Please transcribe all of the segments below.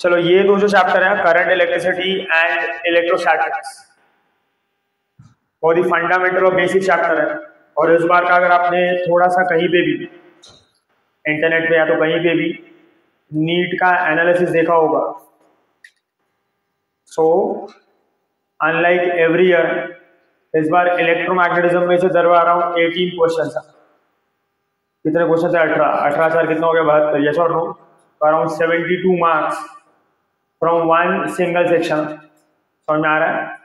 चलो, ये दो जो चैप्टर है करंट इलेक्ट्रिसिटी एंड इलेक्ट्रोस्टैटिक्स बहुत ही फंडामेंटल और बेसिक चैप्टर है। और इस बार का अगर आपने थोड़ा सा कहीं पे भी इंटरनेट पे या तो कहीं पे भी नीट का एनालिसिस देखा होगा। सो अनलाइक एवरी ईयर इस बार इलेक्ट्रोमैग्नेटिज्म में से दरवा रहा हूँ एटीन क्वेश्चन कितने क्वेश्चन थे अठारह। अठारह चार कितना हो गया? बहत्तर। यस और no around seventy two marks from one single section समझ में आ रहा है?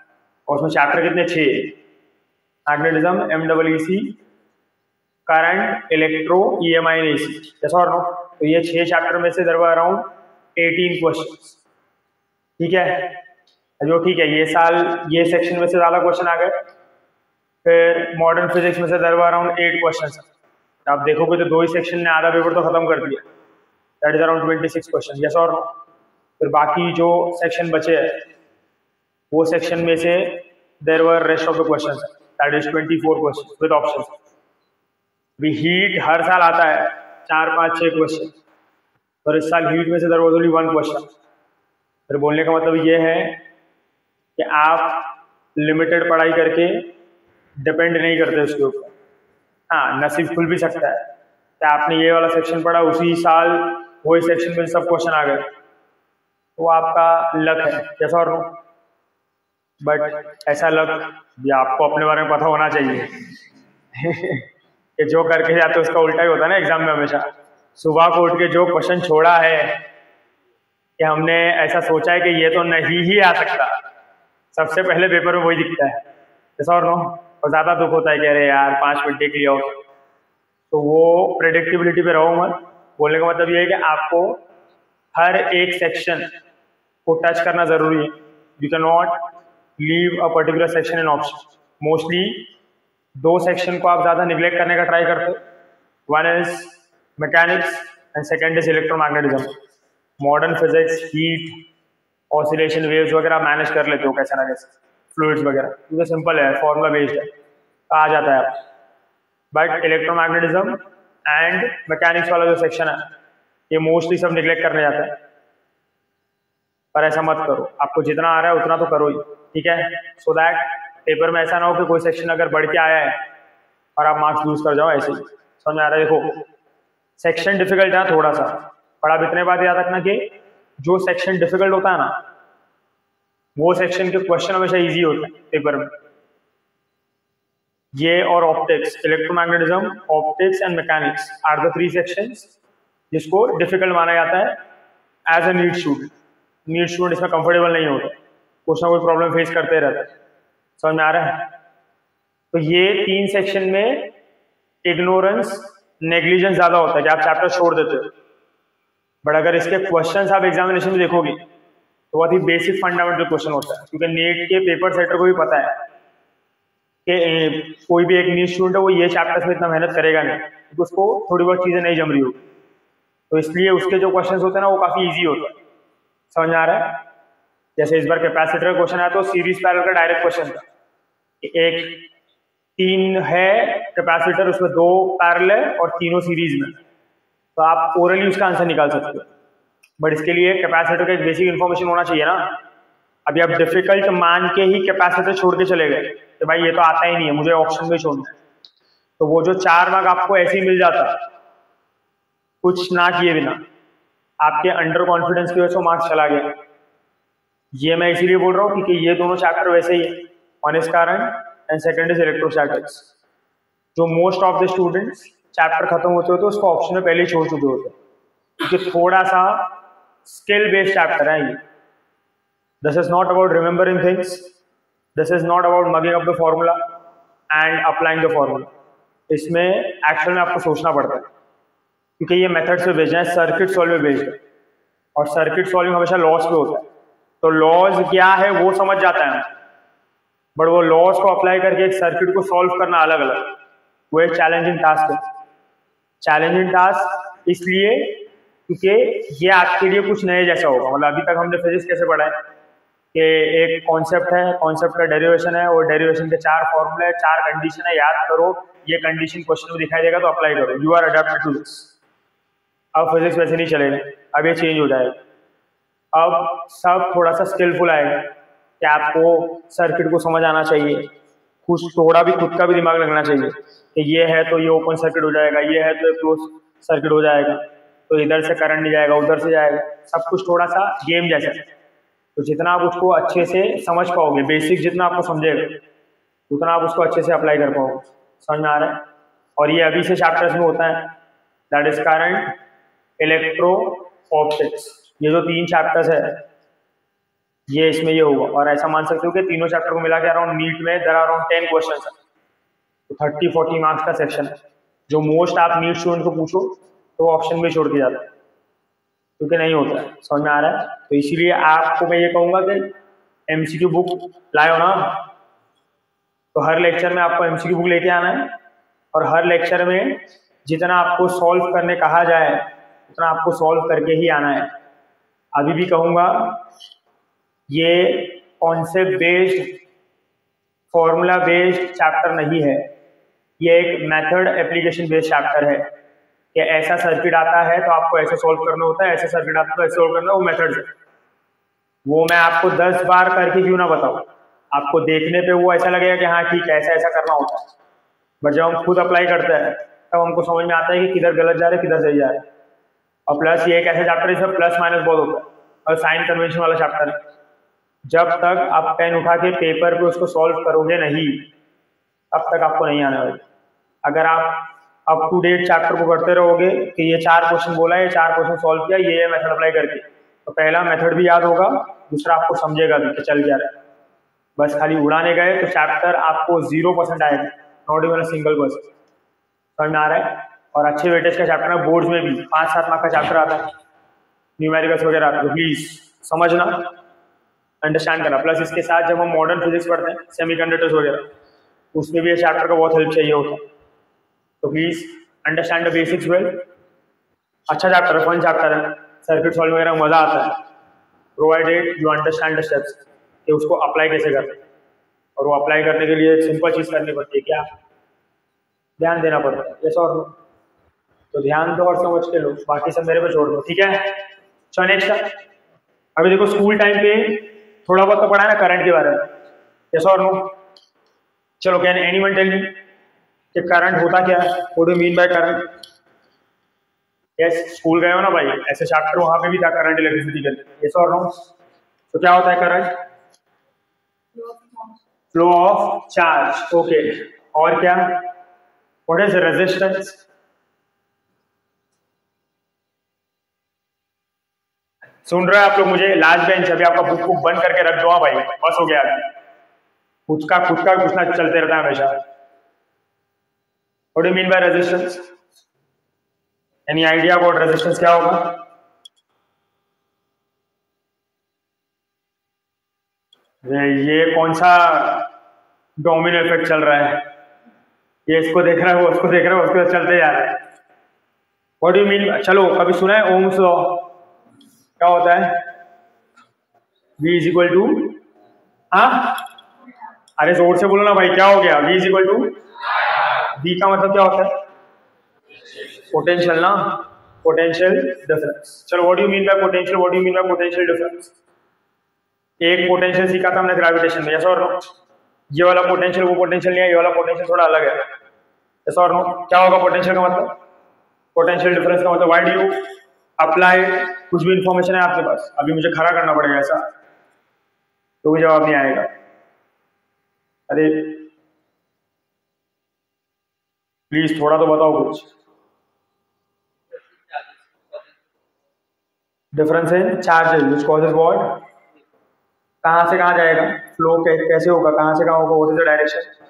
और उसमें चैप्टर कितने? छः magnetism M double C current electro E M I A C yes और नो तो ये छः चैप्टर में से दरवा अराउंड एटीन क्वेश्चन ठीक है? जो ठीक है, ये साल, ये सेक्शन में से ज़्यादा क्वेश्चन आ गए। फिर मॉडर्न फिजिक्स में से दरवा अराउंड एट क्वेश्चन आप देखोगे तो दो ही सेक्शन ने आधा पेपर तो खत्म कर दिया। That is around twenty six question yes और नो फिर बाकी जो सेक्शन बचे हैं, वो सेक्शन में से there were rest of the question that is twenty four question with option भी हीट हर साल आता है, चार, पाँच छः क्वेश्चन और इस साल हीट में से there was only one question फिर बोलने का मतलब ये है कि आप लिमिटेड पढ़ाई करके डिपेंड नहीं करते उसके ऊपर. हाँ नसीब खुल भी सकता है. कि आपने ये वाला सेक्शन पढ़ा, उसी साल वही सेक्शन में सब क्वेश्चन आ गए. तो आपका लक है। जैसा और बट ऐसा लक भी आपको अपने बारे में पता होना चाहिए। कि जो करके जाते उसका उल्टा ही होता है ना एग्ज़ाम में हमेशा। सुबह को उठ के जो क्वेश्चन छोड़ा है, कि हमने ऐसा सोचा है कि ये तो नहीं ही आ सकता। सबसे पहले पेपर में वही दिखता है। जैसा और नो और ज़्यादा दुख होता है कि अरे यार, पाँच मिनट देख लिया। तो वो प्रेडिक्टिबिलिटी पे रहो मत। बोलने का मतलब ये है कि आपको हर एक सेक्शन को टच करना ज़रूरी है. You can not leave a particular section in option mostly दो सेक्शन को आप ज़्यादा निगलेक्ट करने का ट्राई करते हो. One is mechanics and second is electromagnetism modern physics heat oscillation waves वगैरह मैनेज कर लेते हो कैसे ना कैसे. फ्लूड्स वगैरह. क्योंकि सिंपल है फॉर्मूला बेस्ड है. आ जाता है आप बट इलेक्ट्रोमैग्नेटिज्म एंड मैकेनिक्स वाला जो सेक्शन है ये मोस्टली सब निगलेक्ट करने जाता है। पर ऐसा मत करो। आपको जितना आ रहा है, उतना तो करो ही। ठीक है? सो दैट पेपर में ऐसा ना हो कि कोई सेक्शन अगर बढ़ के आया है और आप मार्क्स लूज कर जाओ ऐसे ही। समझ आ रहा है? देखो सेक्शन डिफ़िकल्ट है थोड़ा सा पर आप इतने बात याद रखना कि जो सेक्शन डिफ़िकल्ट होता है ना, वो सेक्शन के क्वेश्चन हमेशा इजी होते हैं पेपर में। ये और optics electromagnetism optics and mechanics are the three sections जिसको डिफ़िकल्ट माना जाता है as a NEET student NEET student इसमें कंफर्टेबल नहीं होता। कुछ ना कुछ प्रॉब्लम फेस करते रहते समझ में आ रहा है? तो ये तीन सेक्शन में इग्नोरेंस नेग्लिजेंस ज़्यादा होता है कि आप चैप्टर छोड़ देते हो। बट अगर इसके क्वेश्चंस आप एग्जामिनेशन में देखोगे तो बहुत ही बेसिक फंडामेंटल क्वेश्चन होता है। क्योंकि नेट के पेपर सेटर को भी पता है कि कोई भी एक न्यू स्टूडेंट है, वो ये चैप्टर्स में इतना मेहनत करेगा नहीं। क्योंकि उसको थोड़ी बहुत चीज़ें नहीं जम रही होगी। तो इसलिए उसके जो क्वेश्चन होते हैं ना, वो काफ़ी ईजी होते हैं। समझ आ रहा है? जैसे इस बार कैपेसिटर का क्वेश्चन आया तो सीरीज़ पैरल का डायरेक्ट क्वेश्चन था। एक, तीन है कैपेसिटर उसमें दो पैरल है और तीनों सीरीज़ में। तो आप ओरली उसका आंसर निकाल सकते हो। बट इसके लिए कैपेसिटर का एक बेसिक इन्फॉर्मेशन होना चाहिए ना। अभी आप डिफ़िकल्ट मान के ही कैपेसिटर छोड़ के चले गए। कि भाई ये तो आता ही नहीं है, मुझे ऑप्शन में छोड़ना तो वो जो चार मार्क आपको ऐसे ही मिल जाता। कुछ ना किए बिना आपके अंडर कॉन्फिडेंस की वजह से मार्क्स चला गया। ये मैं इसीलिए बोल रहा हूँ क्योंकि ये दोनों चैप्टर वैसे ही है। कारण एंड सेकेंड इज़ इलेक्ट्रोस्टैटिक्स जो most of the students chapter खत्म होते होते उसको ऑप्शन में पहले ही छोड़ चुके होते क्योंकि थोड़ा सा स्किल बेस्ड चैप्टर है ये। This is not about remembering things this is not about mugging up the formula and applying the formula इसमें एक्चुअल में आपको सोचना पड़ता है। क्योंकि ये मेथड से भेजना है सर्किट सॉल्व बेस्ड है और सर्किट सॉल्विंग हमेशा लॉस पे होता है। तो लॉज क्या है, वो समझ जाता है। बट वो लॉस को अप्लाई करके एक सर्किट को सॉल्व करना अलग अलग वो एक चैलेंजिंग टास्क है। चैलेंजिंग टास्क इसलिए क्योंकि ये आपके लिए कुछ नए जैसा होगा। मतलब अभी तक हमने फिजिक्स कैसे पढ़ा है? कि एक कॉन्सेप्ट है कॉन्सेप्ट का डेरिवेशन है, और डेरिवेशन के चार फॉर्मूले चार कंडीशन है। याद करो, ये कंडीशन क्वेश्चन में दिखाई देगा तो अप्लाई करो। You are adapted to this अब फिजिक्स वैसे नहीं चलेगा, अब ये चेंज हो जाएगा। अब सब थोड़ा सा स्किलफुल आएगा कि आपको सर्किट को समझ आना चाहिए कुछ थोड़ा भी, खुद का भी दिमाग लगना चाहिए, कि ये है तो ये ओपन सर्किट हो जाएगा, ये है तो ये क्लोज सर्किट हो जाएगा तो इधर से करंट नहीं जाएगा, उधर से जाएगा, सब कुछ थोड़ा सा गेम जैसा। तो जितना आप उसको अच्छे से समझ पाओगे बेसिक जितना आपको समझेगा, उतना आप उसको अच्छे से अप्लाई कर पाओगे। समझ में आ रहा है? और ये अभी से चैप्टर्स में होता है। That is current electro optics ये जो तीन चैप्टर्स है, ये इसमें ये होगा और ऐसा मान सकते हो कि तीनों चैप्टर को मिला के अराउंड नीट में दर अराउंड टेन क्वेश्चन है। तो थर्टी फोर्टी मार्क्स का सेक्शन है। जो मोस्ट आप नीट स्टूडेंट को पूछो तो ऑप्शन में छोड़ के जाता है। क्योंकि नहीं होता है। समझ में आ रहा है? तो इसीलिए आपको मैं ये कहूँगा कि एमसीक्यू बुक लाओ ना। तो हर लेक्चर में आपको एमसीक्यू बुक लेके आना है। और हर लेक्चर में जितना आपको सॉल्व करने कहा जाए उतना आपको सॉल्व करके ही आना है। अभी भी कहूँगा, ये concept based formula based chapter नहीं है। ये एक मेथड एप्लीकेशन बेस्ड चैप्टर है कि ऐसा सर्किट आता है तो आपको ऐसे सॉल्व करना होता है, ऐसा सर्किट आता है तो ऐसे सॉल्व करना वो मेथड है। वो मैं आपको दस बार करके क्यों ना बताऊँ? आपको देखने पे वो ऐसा लगेगा कि हाँ ठीक है, ऐसा ऐसा करना होता है। बट जब हम खुद अप्लाई करते हैं, तब तो हमको समझ में आता है कि किधर गलत जा रहे किधर सही जा रहे और प्लस ये एक ऐसा चैप्टर जिसमें प्लस माइनस बहुत होता है। और साइन कन्वेंशन वाला चैप्टर है। जब तक आप पेन उठा के पेपर पे उसको सॉल्व करोगे नहीं, तब तक आपको नहीं आने वाली। अगर आप अप टू डेट चैप्टर को करते रहोगे कि ये चार क्वेश्चन बोला है ये चार क्वेश्चन सॉल्व किया, ये ये मेथड अप्लाई करके तो पहला मेथड भी याद होगा, दूसरा आपको समझेगा भी कि चल क्या रहा है। बस खाली उड़ाने गए तो चैप्टर आपको ज़ीरो परसेंट आएगा not even a single percent समझ में आ रहा है? और अच्छे वेटेज का चैप्टर है बोर्ड में भी। पाँच सात मार्क का चैप्टर आता है। न्यूमेरिकल्स वगैरह आता है। प्लीज़ समझना अंडरस्टैंड करना। प्लस इसके साथ जब हम मॉडर्न फिजिक्स पढ़ते हैं सेमी वगैरह, उसमें भी ये चैप्टर का बहुत हेल्प चाहिए होता है। तो please understand the basics well अच्छा चैप्टर है फन चैप्टर है। सर्किट सॉल्व वगैरह मज़ा आता है। Provided you understand the steps कि उसको अप्लाई कैसे करते और वो अप्लाई करने के लिए सिंपल चीज़ करनी पड़ती है। क्या? ध्यान देना पड़ता है। यस और तो ध्यान दो और समझ के लो। बाकी सब मेरे पे छोड़ दो, ठीक है? चलो नेक्स्ट अभी देखो स्कूल टाइम पे थोड़ा बहुत तो पढ़ा है ना करंट के बारे में। यस और नो चलो कैन एनीवन टेल मी कि करंट होता क्या है? What do mean by current yes school गए हो ना भाई? ऐसे चैप्टर वहाँ पे भी था करंट इलेक्ट्रिसिटी के। यस और नो तो क्या होता है current flow of charge okay और क्या? व्हाट इज़ रेजिस्टेंस सुन रहे हैं आप लोग मुझे? लास्ट बेंच, अभी आपका बुक बुक बंद करके रख दो हाँ भाई। बस हो गया खुद का खुद का कुछ ना चलते रहता है हमेशा। Do you mean by resistance? Any idea about resistance क्या होगा? ये कौन सा डोमिनो इफ़ेक्ट चल रहा है? ये इसको देख रहा है, वो उसको देख रहा है उसको चलते जा रहा है। व्हाट डू मीन चलो, कभी सुना है? ओम्स लॉ क्या होता है? V इज़ इक्वल टू हाँ? अरे ज़ोर से बोलो ना भाई, क्या हो गया? V is equal to B का मतलब क्या होता है? पोटेंशियल ना? पोटेंशियल डिफरेंस चलो what do mean by potential what do mean by potential difference एक पोटेंशियल सीखा था हमने ग्रेविटेशन में यस और नो ये वाला पोटेंशियल वो पोटेंशियल नहीं है, ये वाला पोटेंशियल थोड़ा अलग है। यस और नो क्या होगा पोटेंशियल का मतलब? पोटेंशियल डिफरेंस का मतलब व्हाई डू यू अप्लाई कुछ भी इंफॉर्मेशन है आपके पास। अभी मुझे खड़ा करना पड़ेगा ऐसा। तो भी जवाब नहीं आएगा। अरे प्लीज़ थोड़ा तो बताओ कुछ। Difference in charges which causes what कहाँ से कहाँ जाएगा? फ्लो कैसे होगा? कहाँ से कहाँ होगा? What is direction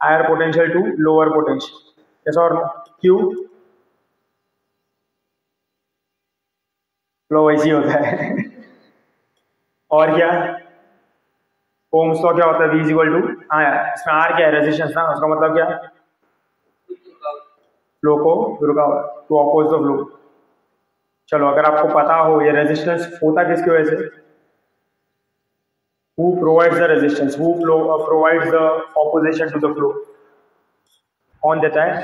higher potential to lower potential और क्यू फ्लो वैसे होता है। और क्या? ओम्स तो क्या होता है? V इक्वल टू हाँ इसमें आर क्या है? रेजिस्टेंस ना उसका मतलब क्या? फ्लो को रुका टू अपोज द फ्लो चलो अगर आपको पता हो ये रेजिस्टेंस होता किसकी वजह से? The resistance? Who flow, uh, provides the opposition to the flow? कौन देता है?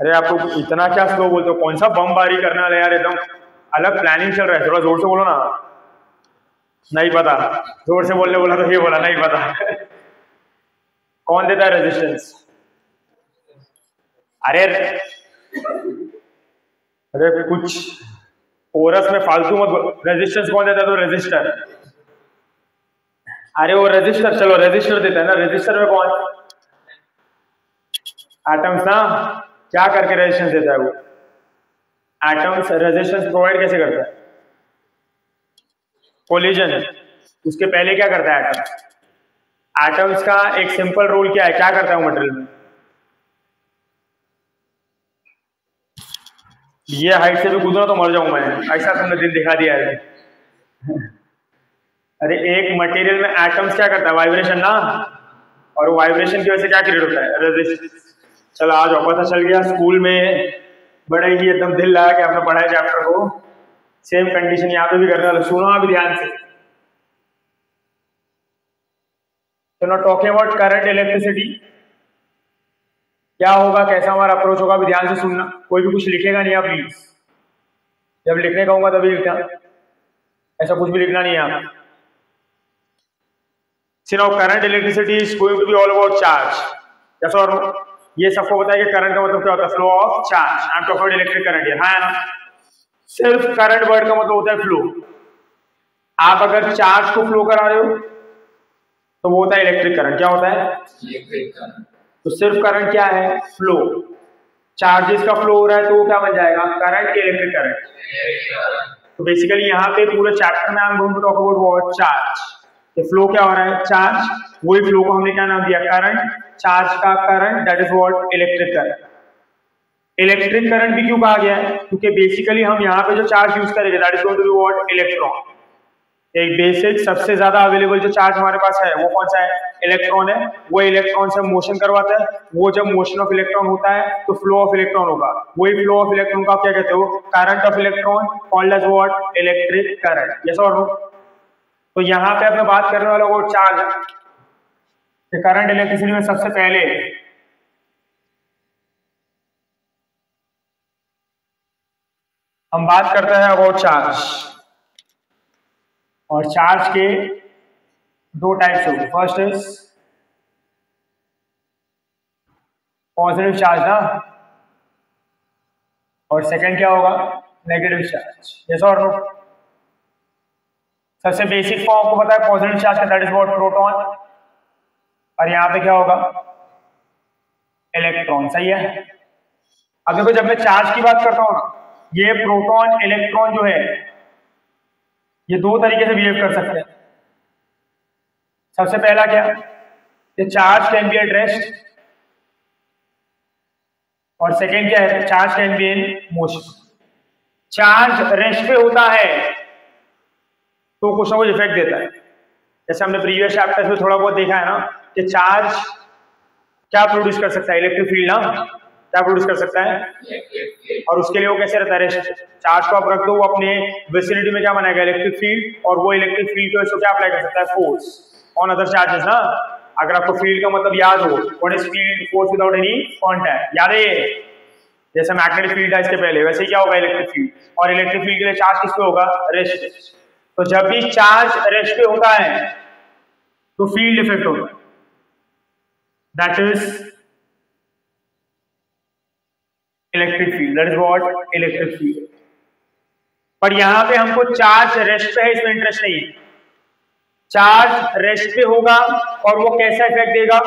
अरे आपको इतना क्या स्लो बोलते हो? कौन सा बम बारी करने वाले यार एकदम। अलग प्लानिंग चल रहा है, थोड़ा ज़ोर से बोलो ना। नहीं पता। ज़ोर से बोलने बोला तो ये बोला, नहीं पता। कौन देता है रेजिस्टेंस अरे अरे कुछ ओरस में फालतू मत रेजिस्टेंस कौन देता है तो रेजिस्टर अरे वो रजिस्टर चलो रजिस्टर देता है ना। रजिस्टर में कौन? एटम्स ना? क्या करके रेजिस्टेंस देता है वो? एटम्स रेजिस्टेंस प्रोवाइड कैसे करता है? कोलिजन उसके पहले क्या करता है एटम एटम्स का एक सिंपल रूल क्या है? क्या करता है मटेरियल में? ये हाइट से भी कूदना तो मर जाऊँ मैं। ऐसा तुमने दिन दिखा दिया है। अरे एक मटेरियल में एटम्स क्या करता है? वाइब्रेशन ना? और वाइब्रेशन की वजह से क्या क्रिएट होता है? रेजिस्ट चलो आज पता चल गया। स्कूल में बड़े ही एकदम दिल लगा कि आपने पढ़ाया चैप्टर को। सेम कंडीशन यहाँ पे भी करने वाले सुनो आप ध्यान से। तो not talking about current electricity क्या होगा, कैसा हमारा अप्रोच होगा ध्यान से सुनना। कोई भी कुछ लिखेगा नहीं आप प्लीज़ जब लिखने कहूँगा तभी लिखना। ऐसा कुछ भी लिखना नहीं है आप। Now current electricity is going to be all about charge. Yes or? ये सबको है कि करंट का मतलब क्या होता है? Flow of charge I am talking about electric current है हाँ ना? सिर्फ़ करंट वर्ड का मतलब होता है फ्लो आप अगर चार्ज को फ्लो करा रहे हो तो वो होता है इलेक्ट्रिक करंट क्या होता है? इलेक्ट्रिक करंट तो सिर्फ़ करंट क्या है? फ्लो चार्जेस का फ्लो हो रहा है तो वो क्या बन जाएगा? करंट इलेक्ट्रिक करंट तो बेसिकली यहाँ पे पूरे चैप्टर में I am going to talk about what charge ये फ्लो क्या हो रहा है? चार्ज वही फ्लो को हमने क्या नाम दिया? करंट चार्ज का current that is what electric current electric current भी क्यों कहा गया है? क्योंकि बेसिकली हम यहाँ पे जो चार्ज यूज़ करेंगे that is going to be what electron एक बेसिक सबसे ज़्यादा अवेलेबल जो चार्ज हमारे पास है, वो कौन सा है? इलेक्ट्रॉन है। वो इलेक्ट्रॉन से मोशन करवाता है। वो जब मोशन ऑफ़ इलेक्ट्रॉन होता है तो फ्लो ऑफ़ इलेक्ट्रॉन होगा। वही फ्लो ऑफ़ इलेक्ट्रॉन का क्या कहते हो? Current of electron called as what electric current yes और नो तो यहाँ पे अपने बात करने वाला वो चार्ज करंट इलेक्ट्रिसिटी में सबसे पहले हम बात करते हैं अबाउट चार्ज और चार्ज के दो टाइप्स होंगे। फ़र्स्ट इज़ पॉजिटिव चार्ज ना? और सेकंड क्या होगा? नेगेटिव चार्ज जैसा और नो सबसे बेसिक फॉर्म आपको पता है पॉजिटिव चार्ज का दैट इज़ व्हाट प्रोटॉन और यहाँ पे क्या होगा? इलेक्ट्रॉन सही है? अब देखो, जब मैं चार्ज की बात करता हूँ ये प्रोटॉन इलेक्ट्रॉन जो है, ये दो तरीके से बिहेव कर सकते हैं। सबसे पहला क्या? ये charge can be at rest और सेकेंड क्या है? Charge can be in motion charge rest पे होता है। तो कुछ ना कुछ इफ़ेक्ट देता है। जैसे हमने प्रीवियस चैप्टर में थोड़ा बहुत देखा है ना कि चार्ज क्या प्रोड्यूस कर सकता है? इलेक्ट्रिक फ़ील्ड ना? क्या प्रोड्यूस कर सकता है? और उसके लिए वो कैसे रहता है? चार्ज को आप रख दो, वो अपने वेसिलिटी में क्या बनाएगा? इलेक्ट्रिक फ़ील्ड और वो इलेक्ट्रिक फ़ील्ड क्या अप्लाई कर सकता है? फोर्स ऑन अदर चार्जेस ना? अगर आपको फ़ील्ड का मतलब याद हो what is field force without any contact याद है? जैसे मैग्नेटिक फ़ील्ड है इसके पहले, वैसे क्या होगा इलेक्ट्रिक फ़ील्ड और इलेक्ट्रिक फ़ील्ड के लिए चार्ज किस पे होगा? रेस्ट तो जब भी चार्ज रेस्ट पे होता है तो फ़ील्ड इफ़ेक्ट होता है। That is electric field that is what electric field पर यहाँ पे हमको चार्ज रेस्ट पे है, इसमें इंटरेस्ट नहीं है। चार्ज रेस्ट पे होगा और वो कैसा इफ़ेक्ट देगा,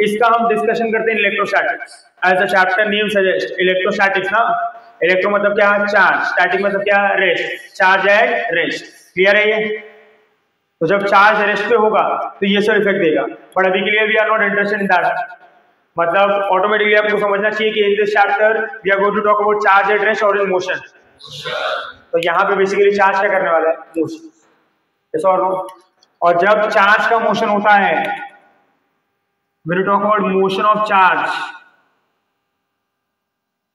इसका हम डिस्कशन करते हैं electrostatics as a chapter name suggest electrostatics ना? इलेक्ट्रो मतलब क्या? चार्ज स्टैटिक मतलब क्या? Rest charge at rest clear है ये? तो जब चार्ज रेस्ट पे होगा तो ये सब इफ़ेक्ट देगा। बट अभी के लिए we are not interested in that मतलब ऑटोमेटिकली आपको समझना चाहिए कि in this chapter we are going to talk about charge at rest और इन मोशन तो यहाँ पे बेसिकली चार्ज क्या करने वाला है? मोशन और और जब चार्ज का मोशन होता है, when talk about motion of charge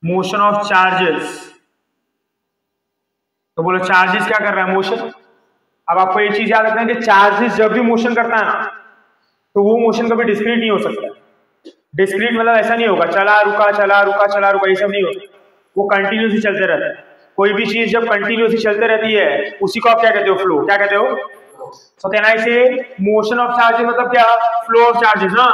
motion of charges तो बोलो चार्जेस क्या कर रहा है? मोशन अब आपको ये चीज़ याद रखना है कि चार्जेस जब भी मोशन करता है ना तो वो मोशन कभी डिस्क्रीट नहीं हो सकता। डिस्क्रीट मतलब ऐसा नहीं होगा, चला, रुका चला रुका चला, रुका, ये सब नहीं होता। वो कंटिन्यूसली चलते रहता है। कोई भी चीज़ जब कंटिन्यूसली चलते रहती है, उसी को आप क्या कहते हो? फ्लो क्या कहते हो? So can I say motion of charges मतलब क्या? फ्लो ऑफ़ चार्जेस ना?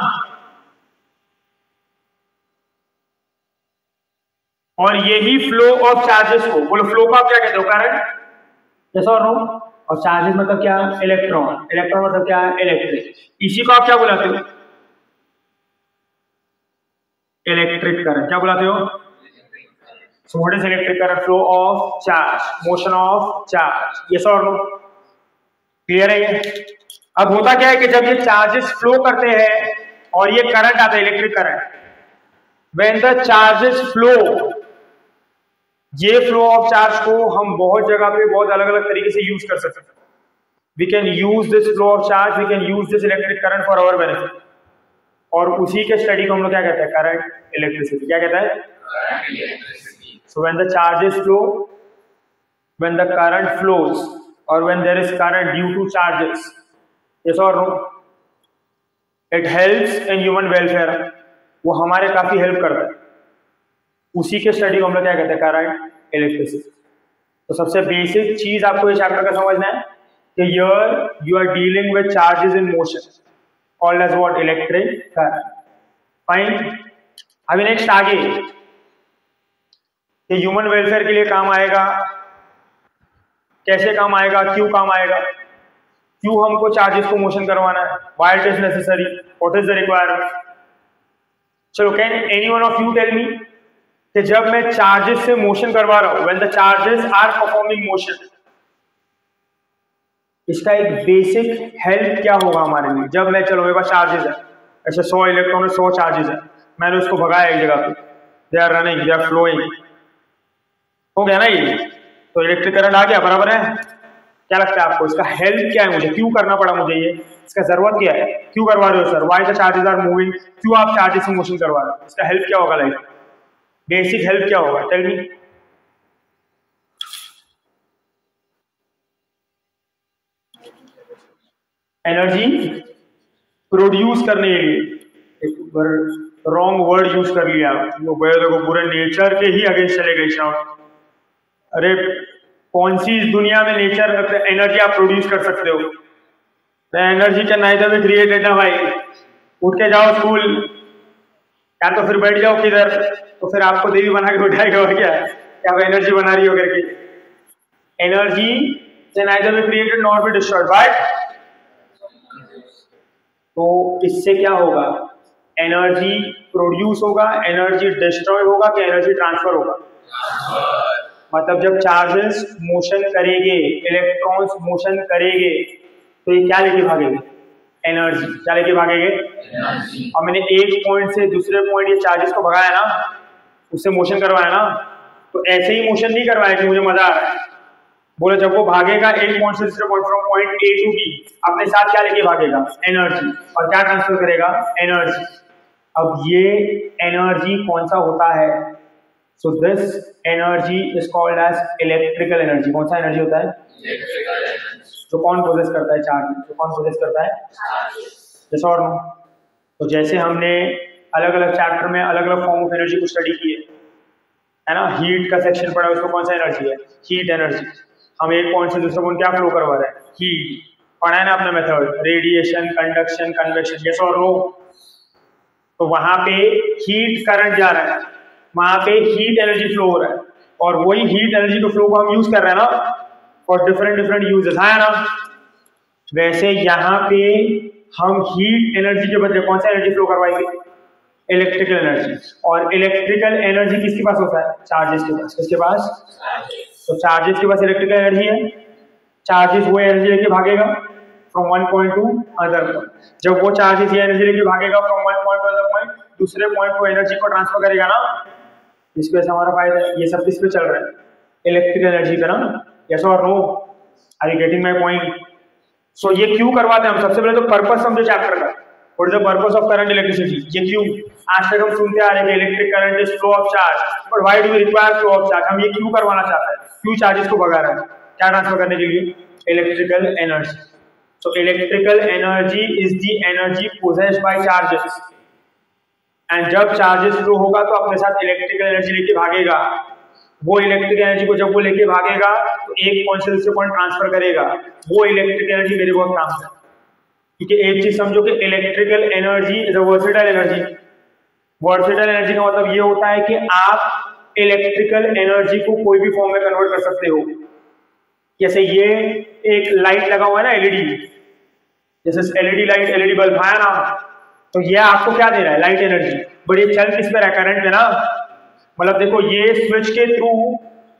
और यही फ्लो ऑफ़ चार्जेस को, बोलो फ्लो को आप क्या कहते हो? करंट यस और नो और चार्जेस मतलब क्या? इलेक्ट्रॉन इलेक्ट्रॉन मतलब क्या? है इलेक्ट्रिक इसी को आप क्या बुलाते हो? इलेक्ट्रिक करंट क्या बुलाते हो? So what is electric current flow of charge, motion of charge? Yes or? Clear है ये? अब होता क्या है कि जब ये चार्जेस फ्लो करते हैं और ये करंट आता है electric current when the charges flow ये फ्लो ऑफ़ चार्ज को हम बहुत जगह पे बहुत अलग अलग तरीके से यूज़ कर सकते हैं we can use this flow of charge we can use this electric current for our benefit और उसी के स्टडी को हम लोग क्या कहते हैं? करंट इलेक्ट्रिसिटी क्या कहता है? So when the charges flow, when the current flows or when there is current due to charges, yes or no? It helps in human welfare. वो हमारे काफ़ी हेल्प करता है। उसी के स्टडी को हम लोग क्या कहते हैं? करंट इलेक्ट्रिसिटी तो सबसे बेसिक चीज़ आपको ये चैप्टर का समझना है कि here you are dealing with charges in motion called as what electric current fine अभी नेक्स्ट आगे ये ह्यूमन वेलफेयर के लिए काम आएगा। कैसे काम आएगा? क्यों काम आएगा? क्यों हमको चार्जेस को मोशन करवाना है? Why it is necessary what is the requirement चलो can any one of you tell me कि जब मैं चार्जेस से मोशन करवा रहा हूँ when the charges are performing motion इसका एक बेसिक हेल्प क्या होगा हमारे लिए? जब मैं चलो, मेरे पास चार्जेस है। ऐसे सौ इलेक्ट्रॉन सौ चार्जेस है। मैंने उसको भगाया एक जगह पे। They are running they are flowing हो गया ना ये? तो इलेक्ट्रिक करंट आ गया, बराबर है? क्या लगता है आपको? इसका हेल्प क्या है मुझे? क्यों करना पड़ा मुझे ये? इसका ज़रूरत क्या है? क्यों करवा रहे हो sir why the charges are moving क्यों आप चार्जेस में मोशन करवा रहे हो? इसका हेल्प क्या होगा लाइफ बेसिक हेल्प क्या होगा? टेल मी एनर्जी प्रोड्यूस करने के लिए। एक रॉन्ग वर्ड यूज़ कर लिया। वो देखो पूरे नेचर के ही अगेंस्ट चले गए शायद अरे, कौन सी इस दुनिया में नेचर एनर्जी आप प्रोड्यूस कर सकते हो? एनर्जी का नाइदर भी क्रिएटेड ना भाई। उठ के जाओ स्कूल या तो फिर बैठ जाओ किधर? तो फिर आपको देवी बना के उठाएगा और क्या? क्या वो एनर्जी बना रही हो करके। Energy either be created not be destroyed but तो इससे क्या होगा? एनर्जी प्रोड्यूस होगा एनर्जी डिस्ट्रॉय होगा कि एनर्जी ट्रांसफ़र होगा? मतलब जब चार्जेस मोशन करेंगे इलेक्ट्रॉन्स मोशन करेंगे तो ये क्या लेके भागेंगे? एनर्जी क्या लेके भागेंगे? और मैंने एक पॉइंट से दूसरे पॉइंट ये चार्जेस को भगाया ना उससे मोशन करवाया ना तो ऐसे ही मोशन नहीं करवाया कि मुझे मज़ा आ रहा है। बोले जब वो भागेगा एक पॉइंट से दूसरे point from point A to B अपने साथ क्या लेके भागेगा? एनर्जी और क्या ट्रांसफ़र करेगा? एनर्जी अब ये एनर्जी कौन सा होता है? So this energy is called as electrical energy कौन सा एनर्जी होता है? जो कौन प्रोसेस करता है चार्ज जो कौन प्रोसेस करता है? जैसे और नो तो जैसे हमने अलग अलग चैप्टर में अलग अलग फॉर्म ऑफ़ एनर्जी को स्टडी किए, है ना? हीट का सेक्शन पड़ा उसको कौन सा एनर्जी है? हीट एनर्जी हम एक पॉइंट से दूसरे पॉइंट क्या फ्लो करवा रहे हैं? हीट पढ़ा है ना अपना मेथड रेडिएशन कंडक्शन कन्वेक्शन जैसे और नो तो वहाँ पे हीट करंट जा रहा है। वहाँ पे हीट एनर्जी फ्लो हो रहा है। और वही हीट एनर्जी के फ्लो को हम यूज़ कर रहे हैं ना फॉर डिफरेंट डिफरेंट यूजेस है ना? वैसे यहाँ पे हम हीट एनर्जी के बदले कौन सा एनर्जी फ्लो करवाएँगे? इलेक्ट्रिकल एनर्जी और इलेक्ट्रिकल एनर्जी किसके पास होता है? चार्जेस के पास. किसके पास? तो चार्जेस के पास इलेक्ट्रिकल एनर्जी है। चार्जेस वो एनर्जी लेके भागेगा from one point to other point जब वो चार्जेस ये एनर्जी लेके भागेगा from one point to other point दूसरे पॉइंट को एनर्जी को ट्रांसफ़र करेगा ना, इसकी वजह से हमारा फ़ायदा ये सब किस पे चल रहा है? इलेक्ट्रिकल एनर्जी पे ना? यस और no I getting my point so ये क्यों करवाते हैं हम सबसे पहले तो पर्पस समझो चैप्टर का what is the purpose of current electricity ये क्यों आज तक हम सुनते आ रहे हैं electric current is flow of charge but why do require flow of charge हम ये क्यों करवाना चाहते हैं। क्यों चार्जेस को भगा रहे हैं। क्या ट्रांसफ़र करने के लिए? Electrical energy so, electrical energy is the energy possessed by charges. And जब चार्जेस फ्लो होगा तो अपने साथ इलेक्ट्रिकल एनर्जी लेके भागेगा। वो इलेक्ट्रिक एनर्जी को जब वो लेके भागेगा तो एक पॉइंट से दूसरे पॉइंट ट्रांसफ़र करेगा। वो इलेक्ट्रिक एनर्जी मेरे बहुत काम है। ठीक है, एक चीज़ समझो कि electrical energy is versatile energy versatile energy का मतलब ये होता है कि आप इलेक्ट्रिकल एनर्जी को कोई भी फॉर्म में कन्वर्ट कर सकते हो। जैसे ये एक लाइट लगा हुआ है ना एलईडी जैसे एलईडी लाइट एलईडी बल्ब है ना। तो ये आपको क्या दे रहा है? लाइट एनर्जी बट ये चल किस पे रहा है? करंट पे ना? मतलब देखो ये स्विच के थ्रू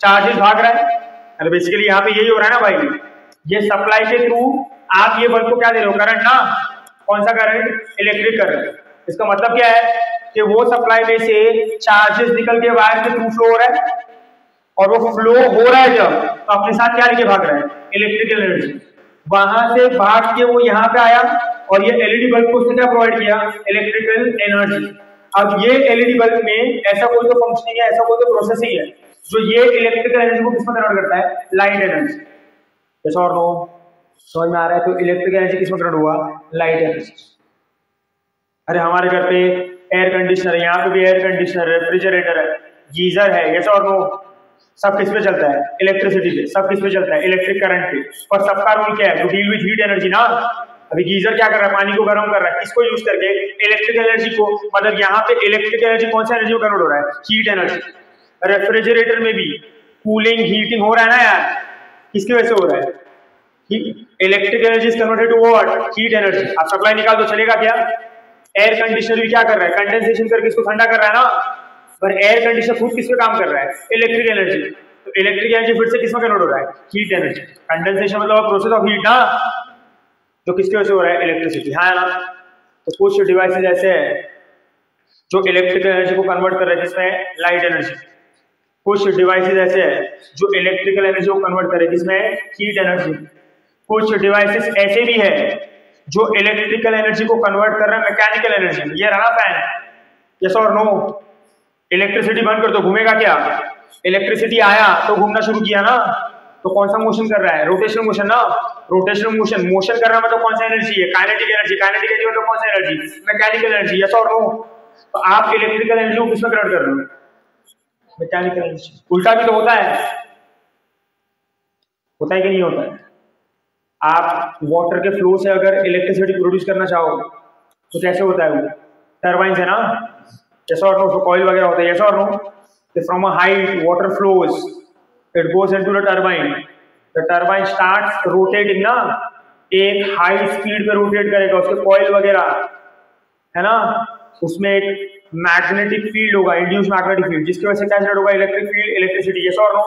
चार्जेस भाग रहा है। अरे बेसिकली यहाँ पे यही हो रहा है ना भाई। ये सप्लाई के थ्रू आप ये बल्ब को क्या दे रहे हो? करंट ना? कौन सा करंट इलेक्ट्रिक करंट इसका मतलब क्या है कि वो सप्लाई में से चार्जेस निकल के वायर के थ्रू फ्लो हो रहा है और वो फ्लो हो रहा है जब तो अपने साथ क्या लेके भाग रहा है? इलेक्ट्रिकल एनर्जी वहाँ से भाग के वो यहाँ पे आया और ये एलईडी बल्ब को उसने क्या प्रोवाइड किया? इलेक्ट्रिकल एनर्जी अब ये एलईडी बल्ब में ऐसा कोई तो फंक्शनिंग है, ऐसा कोई तो प्रोसेसिंग है जो ये इलेक्ट्रिकल एनर्जी को किसमें कन्वर्ट करता है? लाइट एनर्जी यस और समझ में आ रहा है? तो इलेक्ट्रिक एनर्जी किसमें कन्वर्ट हुआ? लाइट एनर्जी अरे हमारे घर पे एयर कंडीशनर है, यहाँ पे भी एयर कंडीशनर रेफ्रिजरेटर है, गीजर है यस और नो सब किस पे चलता है? इलेक्ट्रिसिटी पे। सब किस पे चलता है? इलेक्ट्रिक करंट पे। और सबका रोल क्या है? To deal with heat energy ना? अभी गीजर क्या कर रहा है? पानी को गर्म कर रहा है। किसको यूज़ करके? इलेक्ट्रिक एनर्जी को। मतलब यहाँ पे इलेक्ट्रिक एनर्जी कौन सा एनर्जी में कन्वर्ट हो रहा है? हीट एनर्जी रेफ्रिजरेटर में भी कूलिंग हीटिंग हो रहा है ना यार? किसकी वजह से हो रहा है? Electric energy converted to what heat energy आप सप्लाई निकाल तो चलेगा क्या? एयर कंडीशनर भी क्या कर रहा है? कंडेंसेशन करके इसको ठंडा कर रहा है ना? पर एयर कंडीशनर खुद किस पे काम कर रहा है? इलेक्ट्रिक एनर्जी तो इलेक्ट्रिक एनर्जी फिर से किसमें कन्वर्ट हो रहा है? हीट एनर्जी कंडेंसेशन मतलब प्रोसेस ऑफ़ हीट ना? जो किसकी वजह से हो रहा है? इलेक्ट्रिसिटी हाँ ना तो कुछ डिवाइसेज ऐसे है जो इलेक्ट्रिक एनर्जी को कन्वर्ट कर रहे हैं, जिसमें लाइट एनर्जी कुछ डिवाइसेज ऐसे है जो इलेक्ट्रिकल एनर्जी को कन्वर्ट करे जिसमें हीट एनर्जी कुछ डिवाइसेस ऐसे भी है जो इलेक्ट्रिकल एनर्जी को कन्वर्ट कर रहे हैं मैकेनिकल एनर्जी ये रहा फ़ैन है यस और नो इलेक्ट्रिसिटी बंद कर दो, घूमेगा क्या? इलेक्ट्रिसिटी आया तो घूमना शुरू किया ना? तो कौन सा मोशन कर रहा है? रोटेशनल मोशन ना? रोटेशनल मोशन मोशन कर रहा है मतलब कौन सा एनर्जी है? काइनेटिक एनर्जी काइनेटिक एनर्जी मतलब कौन सा energy mechanical energy yes or no तो आप इलेक्ट्रिकल एनर्जी को किसमें कन्वर्ट कर रहे हो मैकेनिकल एनर्जी उल्टा भी तो होता है। होता है कि नहीं होता? है आप वाटर के फ्लो से अगर इलेक्ट्रिसिटी प्रोड्यूस करना चाहो तो कैसे होता है वो? टर्बाइन से ना? Or no? so coil वगैरह होता है। Or no? so from a height, water flows it goes into the turbine. The turbine starts rotating ना एक हाई स्पीड पे रोटेट करेगा, उसके कॉइल वगैरह, है ना? उसमें एक मैग्नेटिक फ़ील्ड होगा इंड्यूस मैग्नेटिक फ़ील्ड जिसकी वजह से क्या जनरेट होगा? इलेक्ट्रिक फ़ील्ड इलेक्ट्रिसिटी यस और नो